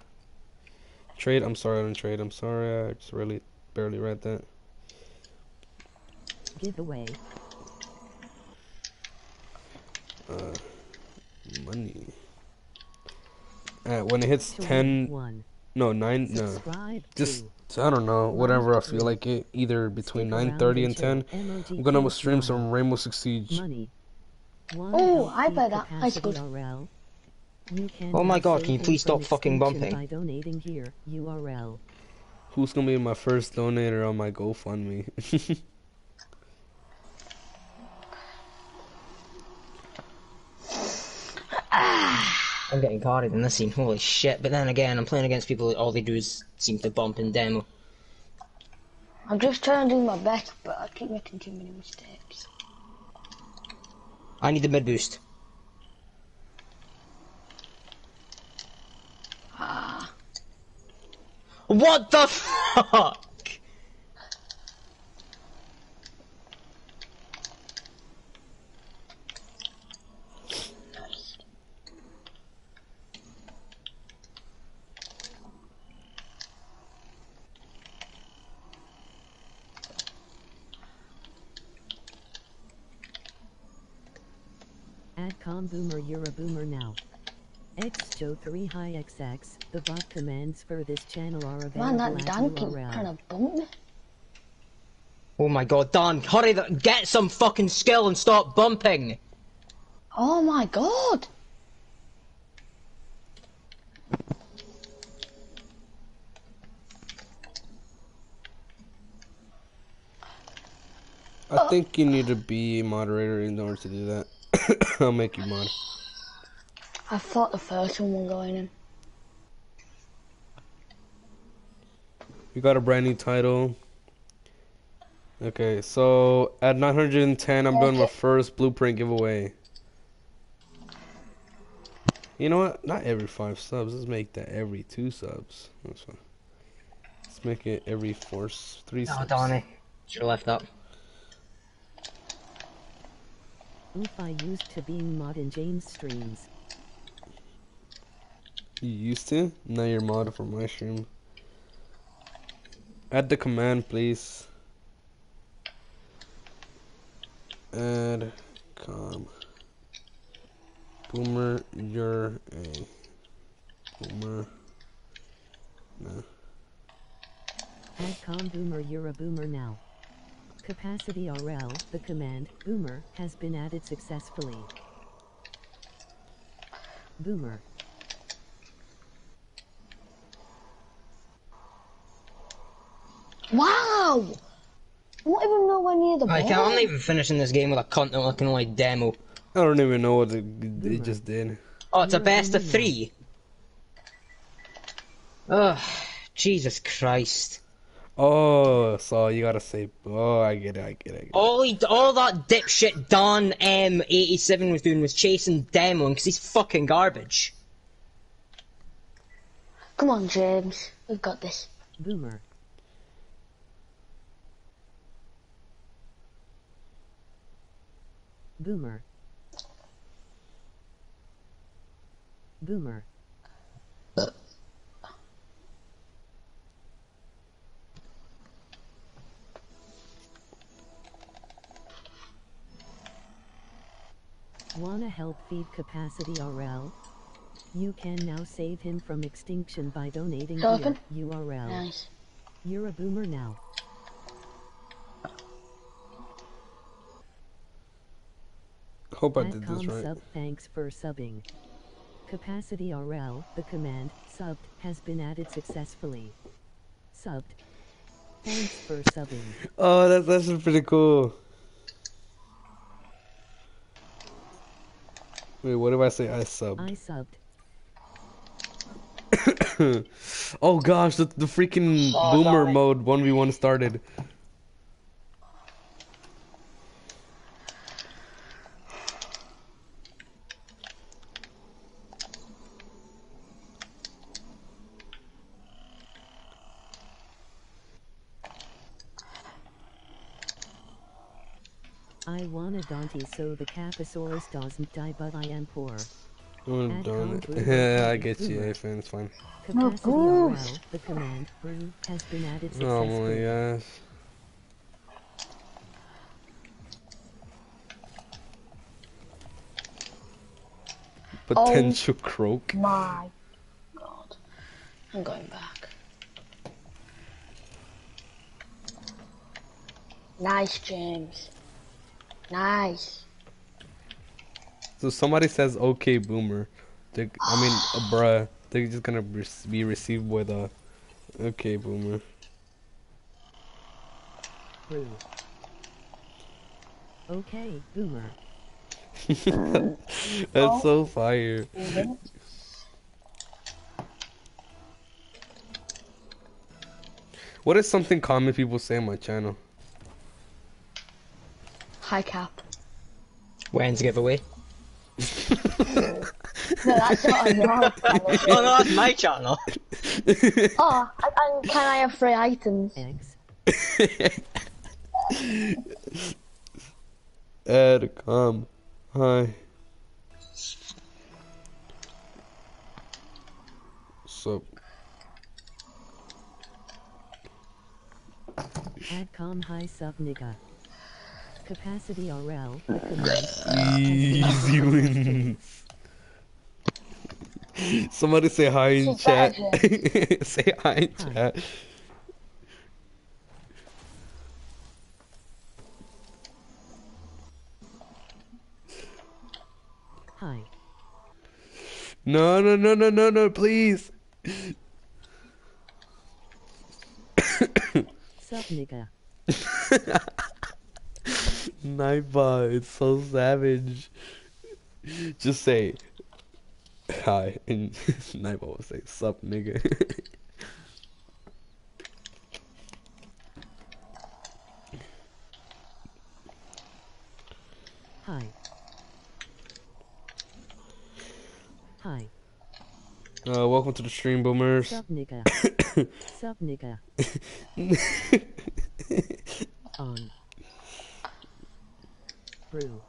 Trade. I'm sorry, I didn't trade. I'm sorry. I just really barely read that. Giveaway. Uh, money. Uh, when it hits To ten, One. no nine, no. Just to. I don't know, whatever I feel like it. Either between Stick around 9:30 and 10. MOG I'm gonna stream some Rainbow Six Siege. Money. One Oh, LP I buy that. That's capacity good. URL. You can Oh my God, can you please stop fucking bumping? By donating here, URL. Who's gonna be my first donator on my GoFundMe? I'm getting carded in this scene. Holy shit! But then again, I'm playing against people that all they do is seem to bump and demo. I'm just trying to do my best, but I keep making too many mistakes. I need the mid boost. Ah. What the fuck? Adcom boomer you're a boomer now. X Joe 3 high XX, the bot commands for this channel are available Man, that at Dan keep URL. trying to bump me. Oh my god, Dan, hurry! The, get some fucking skill and stop bumping. Oh my god! I think you need to be a moderator in order to do that. I'll make you mod. I thought the first one was going in. We got a brand new title. Okay, so at 910, I'm doing my first blueprint giveaway. You know what? Not every five subs. Let's make that every two subs. That's fine. Let's make it every four, s- three Oh, subs. Donny. Should've left that. Oof I used to being mod in James streams. You used to? Now you're mod for my stream. Add the command, please. Add com. Boomer, you're a boomer. No. Adcom boomer you're a boomer now. Kapacity RL, the command, boomer, has been added successfully. Boomer. Wow! I'm not even nowhere near the I ball. can't, I'm not even finishing this game with a cunt looking like demo. I don't even know what it, it just did. Oh, it's a best of winning. three. Ugh, Jesus Christ. Oh, so you gotta say. Oh, I get it. I get it. I get it. All he, all that dipshit Don M87 was doing was chasing demo because he's fucking garbage. Come on, James. We've got this. Boomer. Boomer. Boomer. Wanna help feed Kapacity RL? You can now save him from extinction by donating here. Open? URL. Nice. You're a boomer now. Hope I did this right. sub thanks for subbing. Kapacity RL, the command, subbed, has been added successfully. Subbed. Thanks for subbing. Oh, that's that's pretty cool. Wait, what if I say I subbed. I subbed. oh gosh, the the freaking Oh, boomer no. mode one v one started. I want a Dante so the Caposaurus doesn't die but I am poor. Oh, Add darn it. Yeah, I get you, hey fan, it's fine. Kapacity boo. RL, the command, brew, has been added Oh my successfully. gosh. Potential oh croak. My god. I'm going back. Nice, James. Nice. So somebody says okay boomer. They, I mean, uh, bruh. They're just gonna be received with a okay boomer. Brew. Okay, boomer. That's so fire. What is something common people say on my channel? High cap. When's giveaway? No, that's not on your channel. oh no, that's my channel. Oh, and- and can I have free items? X. Ed, come. Hi. So, Adcom high sub nigga. Kapacity RL, easy wins. Somebody say hi in So chat. say hi in Hi. chat. hi. No, no, no, no, no, no, please. Sub nigga. Nightbot, it's so savage. Just say hi, and Nightbot will say sup, nigga. Hi. Hi. uh, welcome to the stream, boomers. Sub nigga. Sub nigga. On. Brew.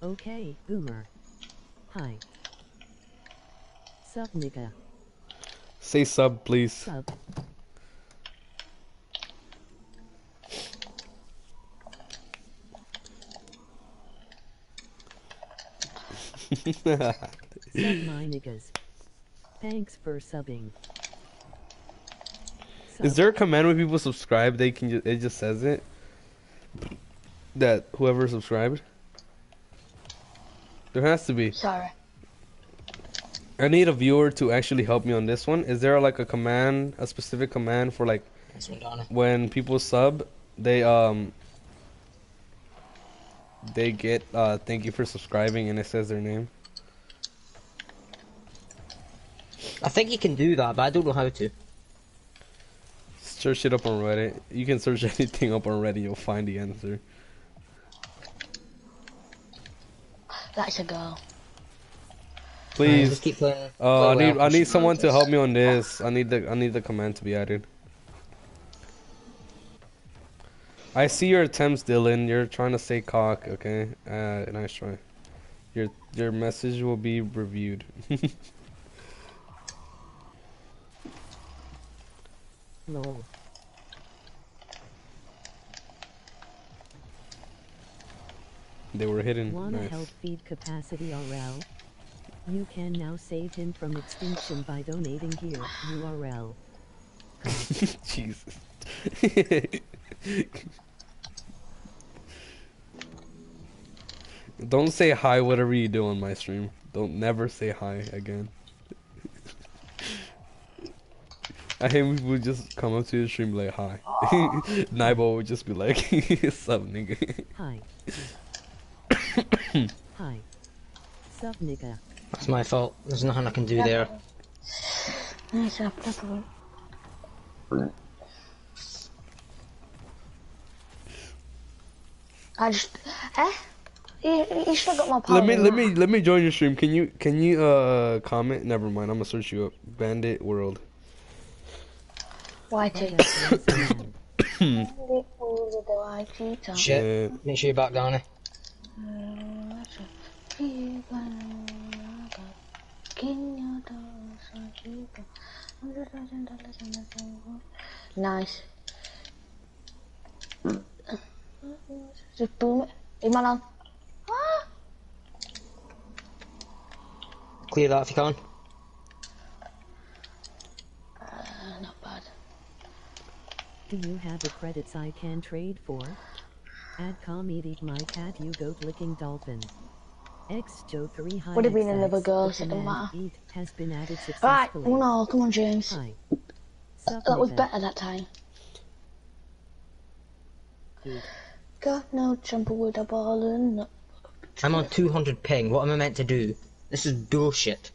Okay, boomer. Hi. Sub nigga. Say sub, please. Sub. Sub my niggas. Thanks for subbing. Sub. Is there a command when people subscribe? They can just it just says it. That whoever subscribed. There has to be. Sorry. I need a viewer to actually help me on this one. Is there like a command, a specific command for like when people sub, they um they get uh thank you for subscribing and it says their name. I think you can do that, but I don't know how to. Search it up on Reddit. You can search anything up on Reddit, you'll find the answer. That's a girl. Alright, Please. just keep playing. Uh, I need. I need someone to help me on this. I need the I need the command to be added. I see your attempts, Dylan. You're trying to say cock, okay? Uh, nice try. Your your message will be reviewed. Lol. They were hidden. Wanna Nice. help feed Kapacity RL? You can now save him from extinction by donating here, URL. Jesus. Don't say hi whatever you do on my stream. Don't never say hi again. I hate people just come up to the stream like hi. Nightbot would just be like, sup nigga. Hi. Hi. Sup nigga. That's my fault. There's nothing I can do there. Nice up, that's. I just, eh? You, you still got my power. Let me let me let me join your stream. Can you can you uh comment? Never mind. I'm gonna search you up. Bandit World. YT. Yes, yes. Shit. Make sure you're back down. Nice. Just boom it. Leave my on. Ah! Clear that if you can. Uh, not bad. Do you have the credits I can trade for? Add comedy eat my cat you goat licking dolphin. X Joe 3 high Would have been another XX, girl, so it don't matter. Eat has been added Right, successfully. one all. Come on, James. Hi. Sup That was nigga? better that time. Good. Got no jumper with a ball and no. I'm on 200 ping. What am I meant to do? This is bullshit.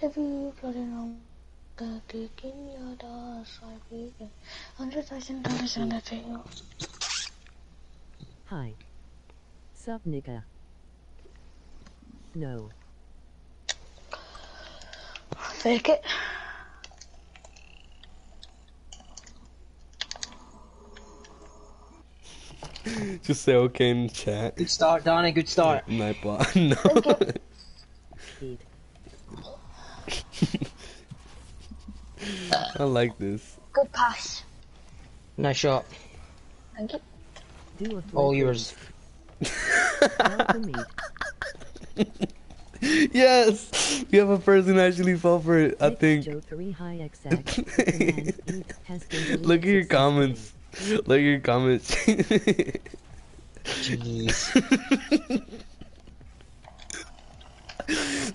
If you got it on the kick in your doors, like we can. Hundred thousand dollars on the table. Hi. Sup nigga? No. Fake it. just say okay in chat. Good start, Danny. Good start. Nightbot. no. I like this. Good pass. Nice shot. Thank you. Do a flip. All yours. Yes, we have a person who actually fell for it. I X think. Joe 3 high XX. the command eat has been deleted Look at your comments. Look at your comments. Jeez.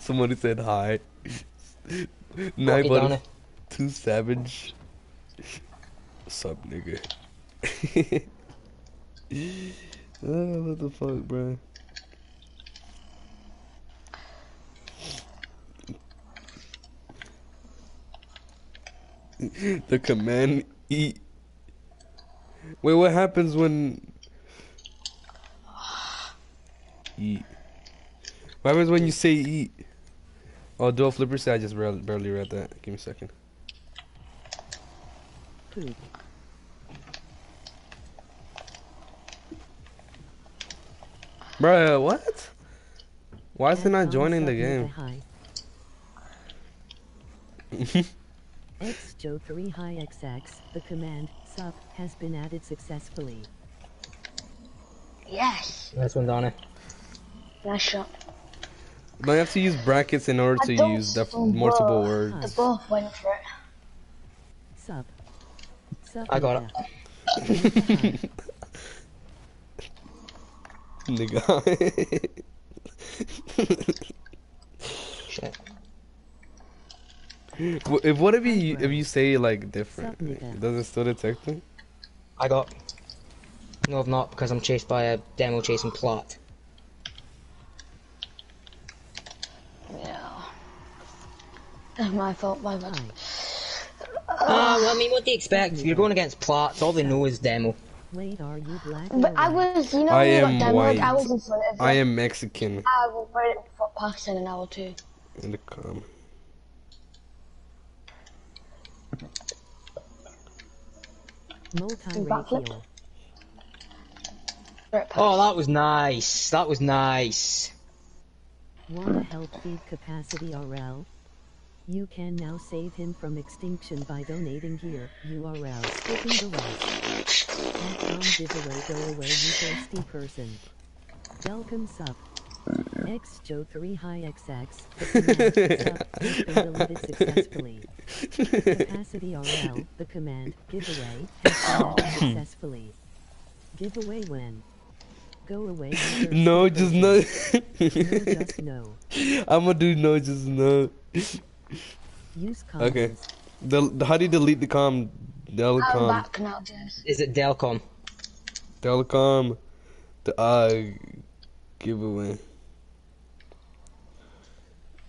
Somebody said hi. Okay, Nightbot Danny. is too savage. Sup, nigga. oh, what the fuck, bro? the command eat. Wait, what happens when eat? What happens when you say eat? Oh, dual flipper I just barely read that. Give me a second. Poop. Bruh, what? Why is it not joining the sub game? nigga Hi. X Joe 3 high XX. The command sub has been added successfully. Yes. Nice one, Danny. Nice shot. But you have to use brackets in order I to use def- so multiple words. They both went for it. Sub. Sub I got nigga. Nigga. Shit. Wh- if what if you if you say like different, Sup, does it still detect it? I got. No, I've not because I'm chased by a demo chasing plot. Yeah. That's my fault, my bad. Hi. Ah, well, I mean, what do you expect? You're going against plots, all they know is demo. Wait, are you black? But I was, you know, I when you am got demoed, white. I was in front of I am Mexican I will put it for past in an hour too. in the com. Multi-racial. Oh, that was nice. That was nice. Wanna help feed Kapacity RL? You can now save him from extinction by donating here. URL skipping the rest. At.com giveaway go away you thirsty person. Welcome sub. X Joe 3 high XX. The command sub has been oh. successfully. Kapacity RL, the command, giveaway, has been successfully. Giveaway when? Go away. No, just no. No, just no. I'm gonna do no, just no. Use condoms. Okay. The, the how do you delete the com? I'm back now, James. Is it Delcom? Delcom. The uh giveaway.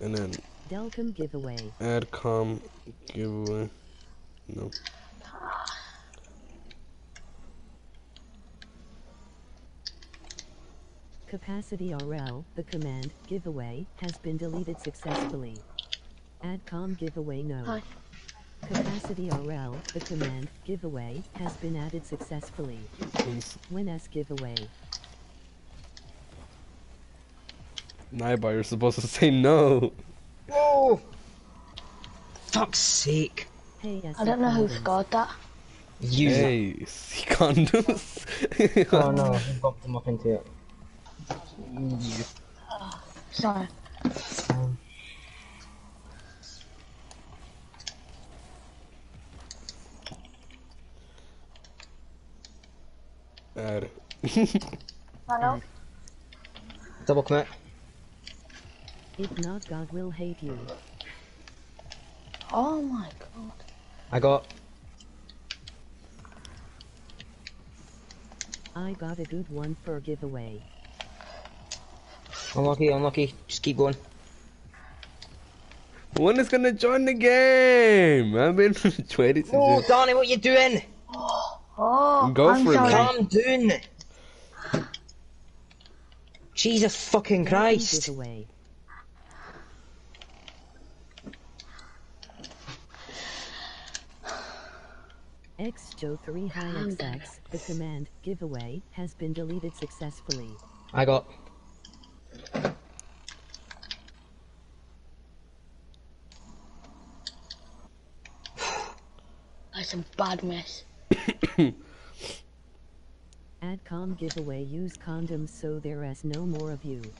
And then Delcom giveaway. add com giveaway. No. Kapacity RL, the command, giveaway, has been deleted successfully. Adcom giveaway no. Hi. Kapacity RL, the command, giveaway, has been added successfully. It's- When S giveaway. Nightbot, you're supposed to say no. Whoa! Fuck's sake. Hey S. I don't know who condoms. scored that. You. Hey, see condoms. Oh no, I bumped him up into it. You. Sorry. Um, Add. I know. Double commit. If not, God will hate you. Oh my god. I got. I got a good one for giveaway. Unlucky, unlucky. Just keep going. When is gonna join the game? I've been waiting Oh, to Donnie, what you doing? Oh. Oh, Go I'm for it, sorry. man. Calm down. Jesus fucking Christ. Giveaway. X Joe 3 high XX, the command, giveaway, has been deleted successfully. I got. That's a bad mess. Adcom giveaway use condoms so there is no more of you.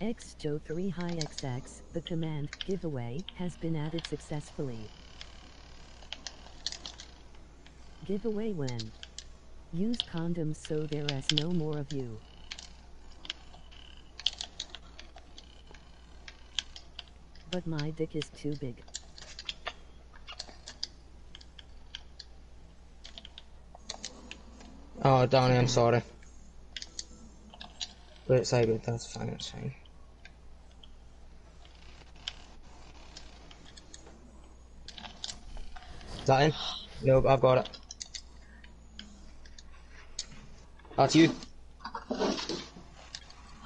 X Joe 3 high XX, the command, giveaway, has been added successfully. Giveaway when? Use condoms so there is no more of you. But my dick is too big. Oh, Donnie, I'm sorry. But it's like, that's fine, that's fine. Is that in? Nope, I've got it. That's you.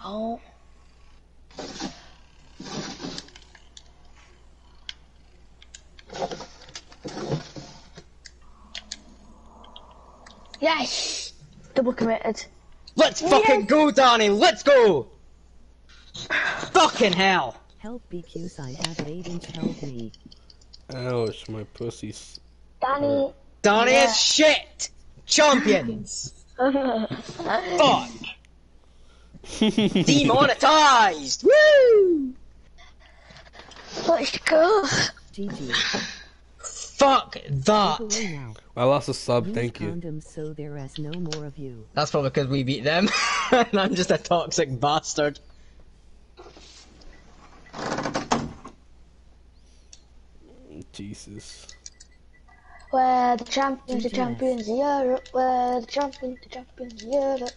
Oh. Yes! Double committed. Let's fucking go, Danny! let's go! fucking hell! Help BQs I have 8 inch help me. Ouch, my pussy's. Danny. Donnie Yeah. is shit! Champions! Fuck! Demonetized! Woo! Let's go. GG. Fuck that! Giveaway now. I lost a sub, Use thank you. condoms so there is no more of you. That's probably because we beat them, and I'm just a toxic bastard. Jesus. We're the champions, the champions of Europe. We're the champions, the champions of Europe.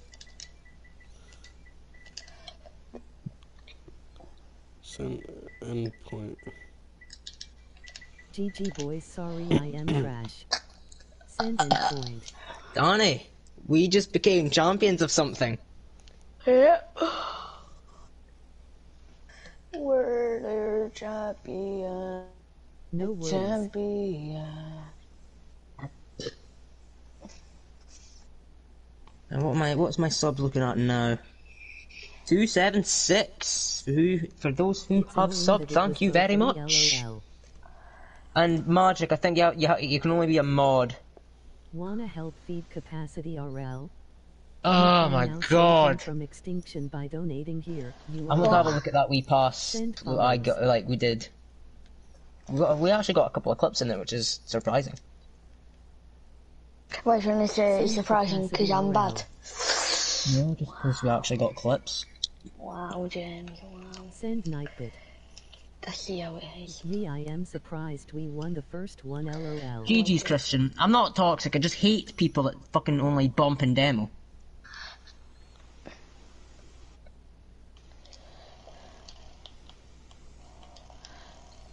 Send endpoint. GG boys, sorry I am trash. Send endpoint. Donnie, we just became champions of something. Yeah. We're the champion, No words. champion. And what my what's my subs looking at now? Two seven six. Who for those who It's have known sub, thank you very much. LOL. And Magic, I think you you, you can only be a mod. Wanna help feed Kapacity RL? Oh my can now save him god! From extinction by donating here. You I'm gonna have a look at that wee pass I got, like we did. We, got, we actually got a couple of clips in there, which is surprising. Wait, when they say it's surprising because I'm bad. No, just because we actually got clips. Wow, James, wow. Send Nightbot. I see how it is. Me, eh? I am surprised we won the first one. LOL. GG's Christian. I'm not toxic, I just hate people that fucking only bump and demo.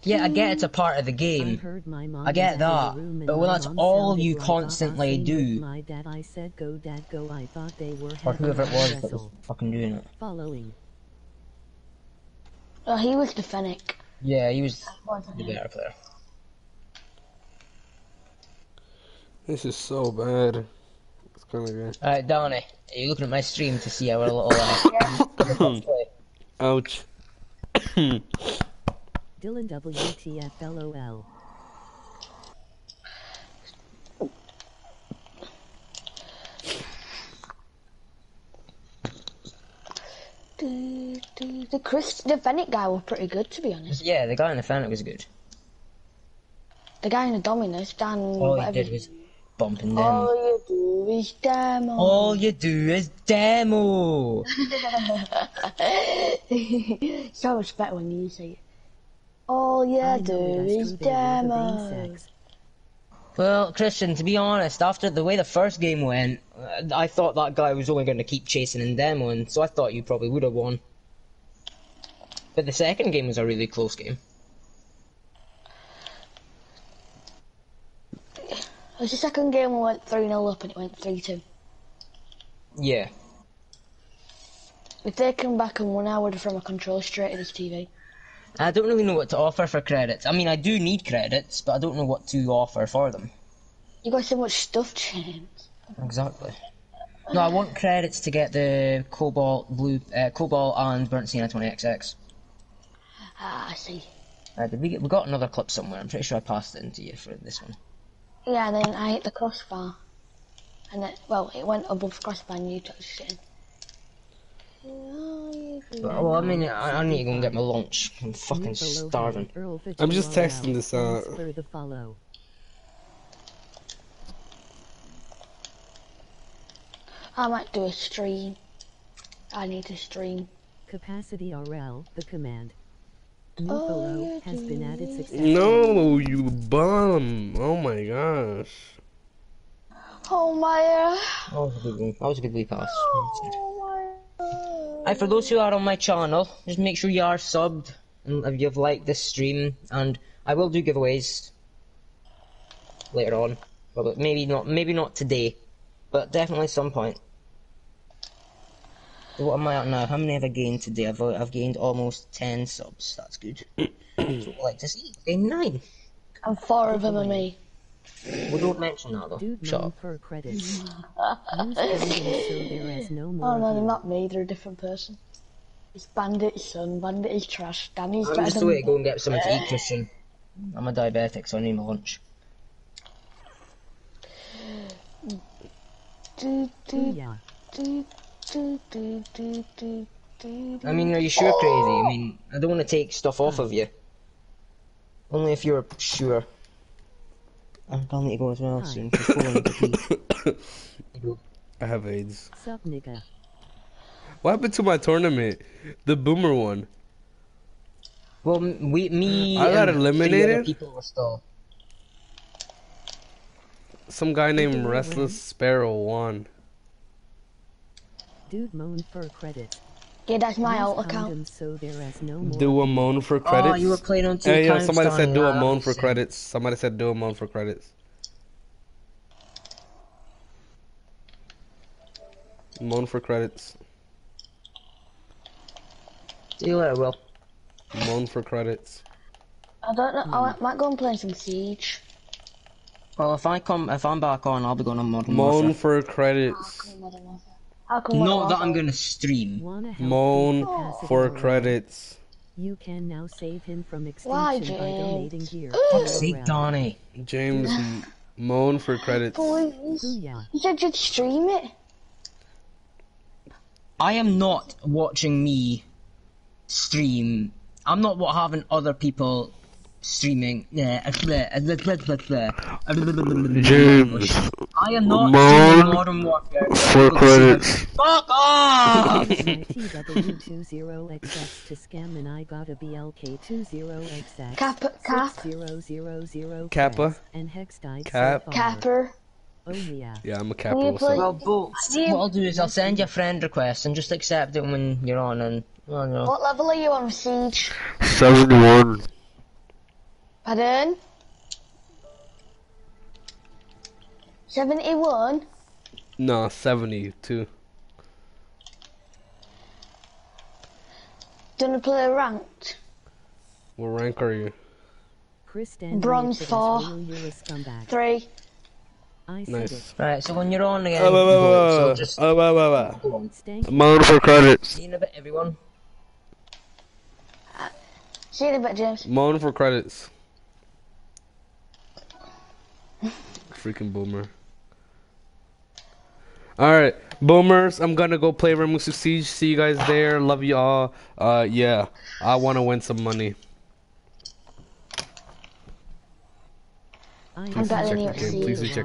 Yeah, I get it's a part of the game. heard my mom I get was in the that, but when that's all you constantly do- saying My dad, I said, "Go, dad, go." I thought they were Or whoever it was that was fucking doing it. Following. Oh, he was the Fennec. Yeah, he was wasn't the better player. This is so bad. It's kind of good. Alright, Donny, are you looking at my stream to see our little uh, play? Ouch. Dylan WTF LOL. Do, do, the Chris, the Fennec guy was pretty good to be honest. Yeah, the guy in the Fennec was good. The guy in the Dominus, Dan. All he did was bump and All you do is demo. All you do is demo. so much better when you say it. All you I do is that's true, they were the demo. Well, Christian, to be honest, after the way the first game went, I thought that guy was only going to keep chasing and demoing, so I thought you probably would have won. But the second game was a really close game. It was the second game we went 3 0 up and it went 3 2. Yeah. If they come back and one hour from a control straight at this TV. I don't really know what to offer for credits. I mean, I do need credits, but I don't know what to offer for them. You got so much stuff, James. Exactly. No, I want credits to get the Cobalt Blue, uh, Cobalt and Burnt Sienna 20XX. Ah, I see. Uh, did we, get, we got another clip somewhere. I'm pretty sure I passed it into you for this one. Yeah, and then I hit the crossbar. And then, well, it went above the crossbar and you touched it. But, well, I mean, I, I need to go and get my lunch. I'm fucking starving. I'm just Fitzgerald texting this out. Thanks for the follow. I might do a stream. I need to stream. Kapacity RL, the command. New Oh, below has been added successfully. No, you bum. Oh my gosh. Oh my. Uh, That was a good one. That was a good wee pass. oh my. Hi, for those who are on my channel, just make sure you are subbed and if you've liked this stream, and I will do giveaways later on. but maybe not, maybe not today, but definitely some point. So what am I at now? How many have I gained today? I've, I've gained almost 10 subs. That's good. What I like to see. Gain 9. and four of them are me. We don't mention that though. Dude, Shut known up. for credits. Use so there is no oh, more. Oh no, they're not me. They're a different person. It's Bandit's son. Bandit is trash. Danny's I'm better just than to go and get something to eat, Christian. I'm a diabetic, so I need my lunch. Do, do, do, do, do, do, do, do, I mean, are you sure, crazy? I mean, I don't want to take stuff off of you. Only if you're sure. I'm going to go as well soon. She's going to pee. I have AIDS. Sup, nigga. What happened to my tournament? The boomer one. Well, we, me, I got and three eliminated? other people were still. Some guy named Restless Sparrow won. Dude moaned for credits. Yeah, that's my Use alt account. condoms so no. Do a moan for oh, credits. Oh, you were playing on two Hey, yo, somebody said do a that moan for credits. Somebody said do a moan for credits. Moan for credits. See you later, Will. Moan for credits. I don't know. I hmm. might go and play some Siege. Well, if I come, if I'm back on, I'll be going on Modern Moan Warfare. for credits. How Not that I'm gonna stream. Moan beat for credits. You can now save him from Why, extinction by donating James? here. Fuck's sake, URL. Donny. James, moan for credits. Please. You said you'd stream it. I am not watching me stream. I'm not wa- having other people streaming. Yeah, bleh, bleh, bleh, bleh, bleh. James, I am not Moan streaming Modern Warfare. for credits. Fuck off! Use my TW20XX to scam and I got a BLK20XX. Cap, cap, 6000 Kappa? And Hex died Cap. so capper. Oh yeah. Yeah, I'm a Will capo. you. Well, Bolts, what I'll do is I'll send you a friend request and just accept it when you're on and, well, no. What level are you on Siege? 71. Pardon? 71? No, 72. Do you want to play ranked? What rank are you? Chris Bronze four. You're a scumbag. Three. Nice. Right, so when you're on again, Uh, wah, wah, Bolts, wah, I'll just uh, wah, wah, wah. go on. it. Stank Moan for credits. See you in a bit, everyone. See you in a bit, James. Moan for credits. Freaking boomer. Alright, boomers, I'm gonna go play Rainbow Six Siege. See you guys there. Love you all. Uh, yeah, I wanna win some money. I I'm better Check at the game. Please do Siege. check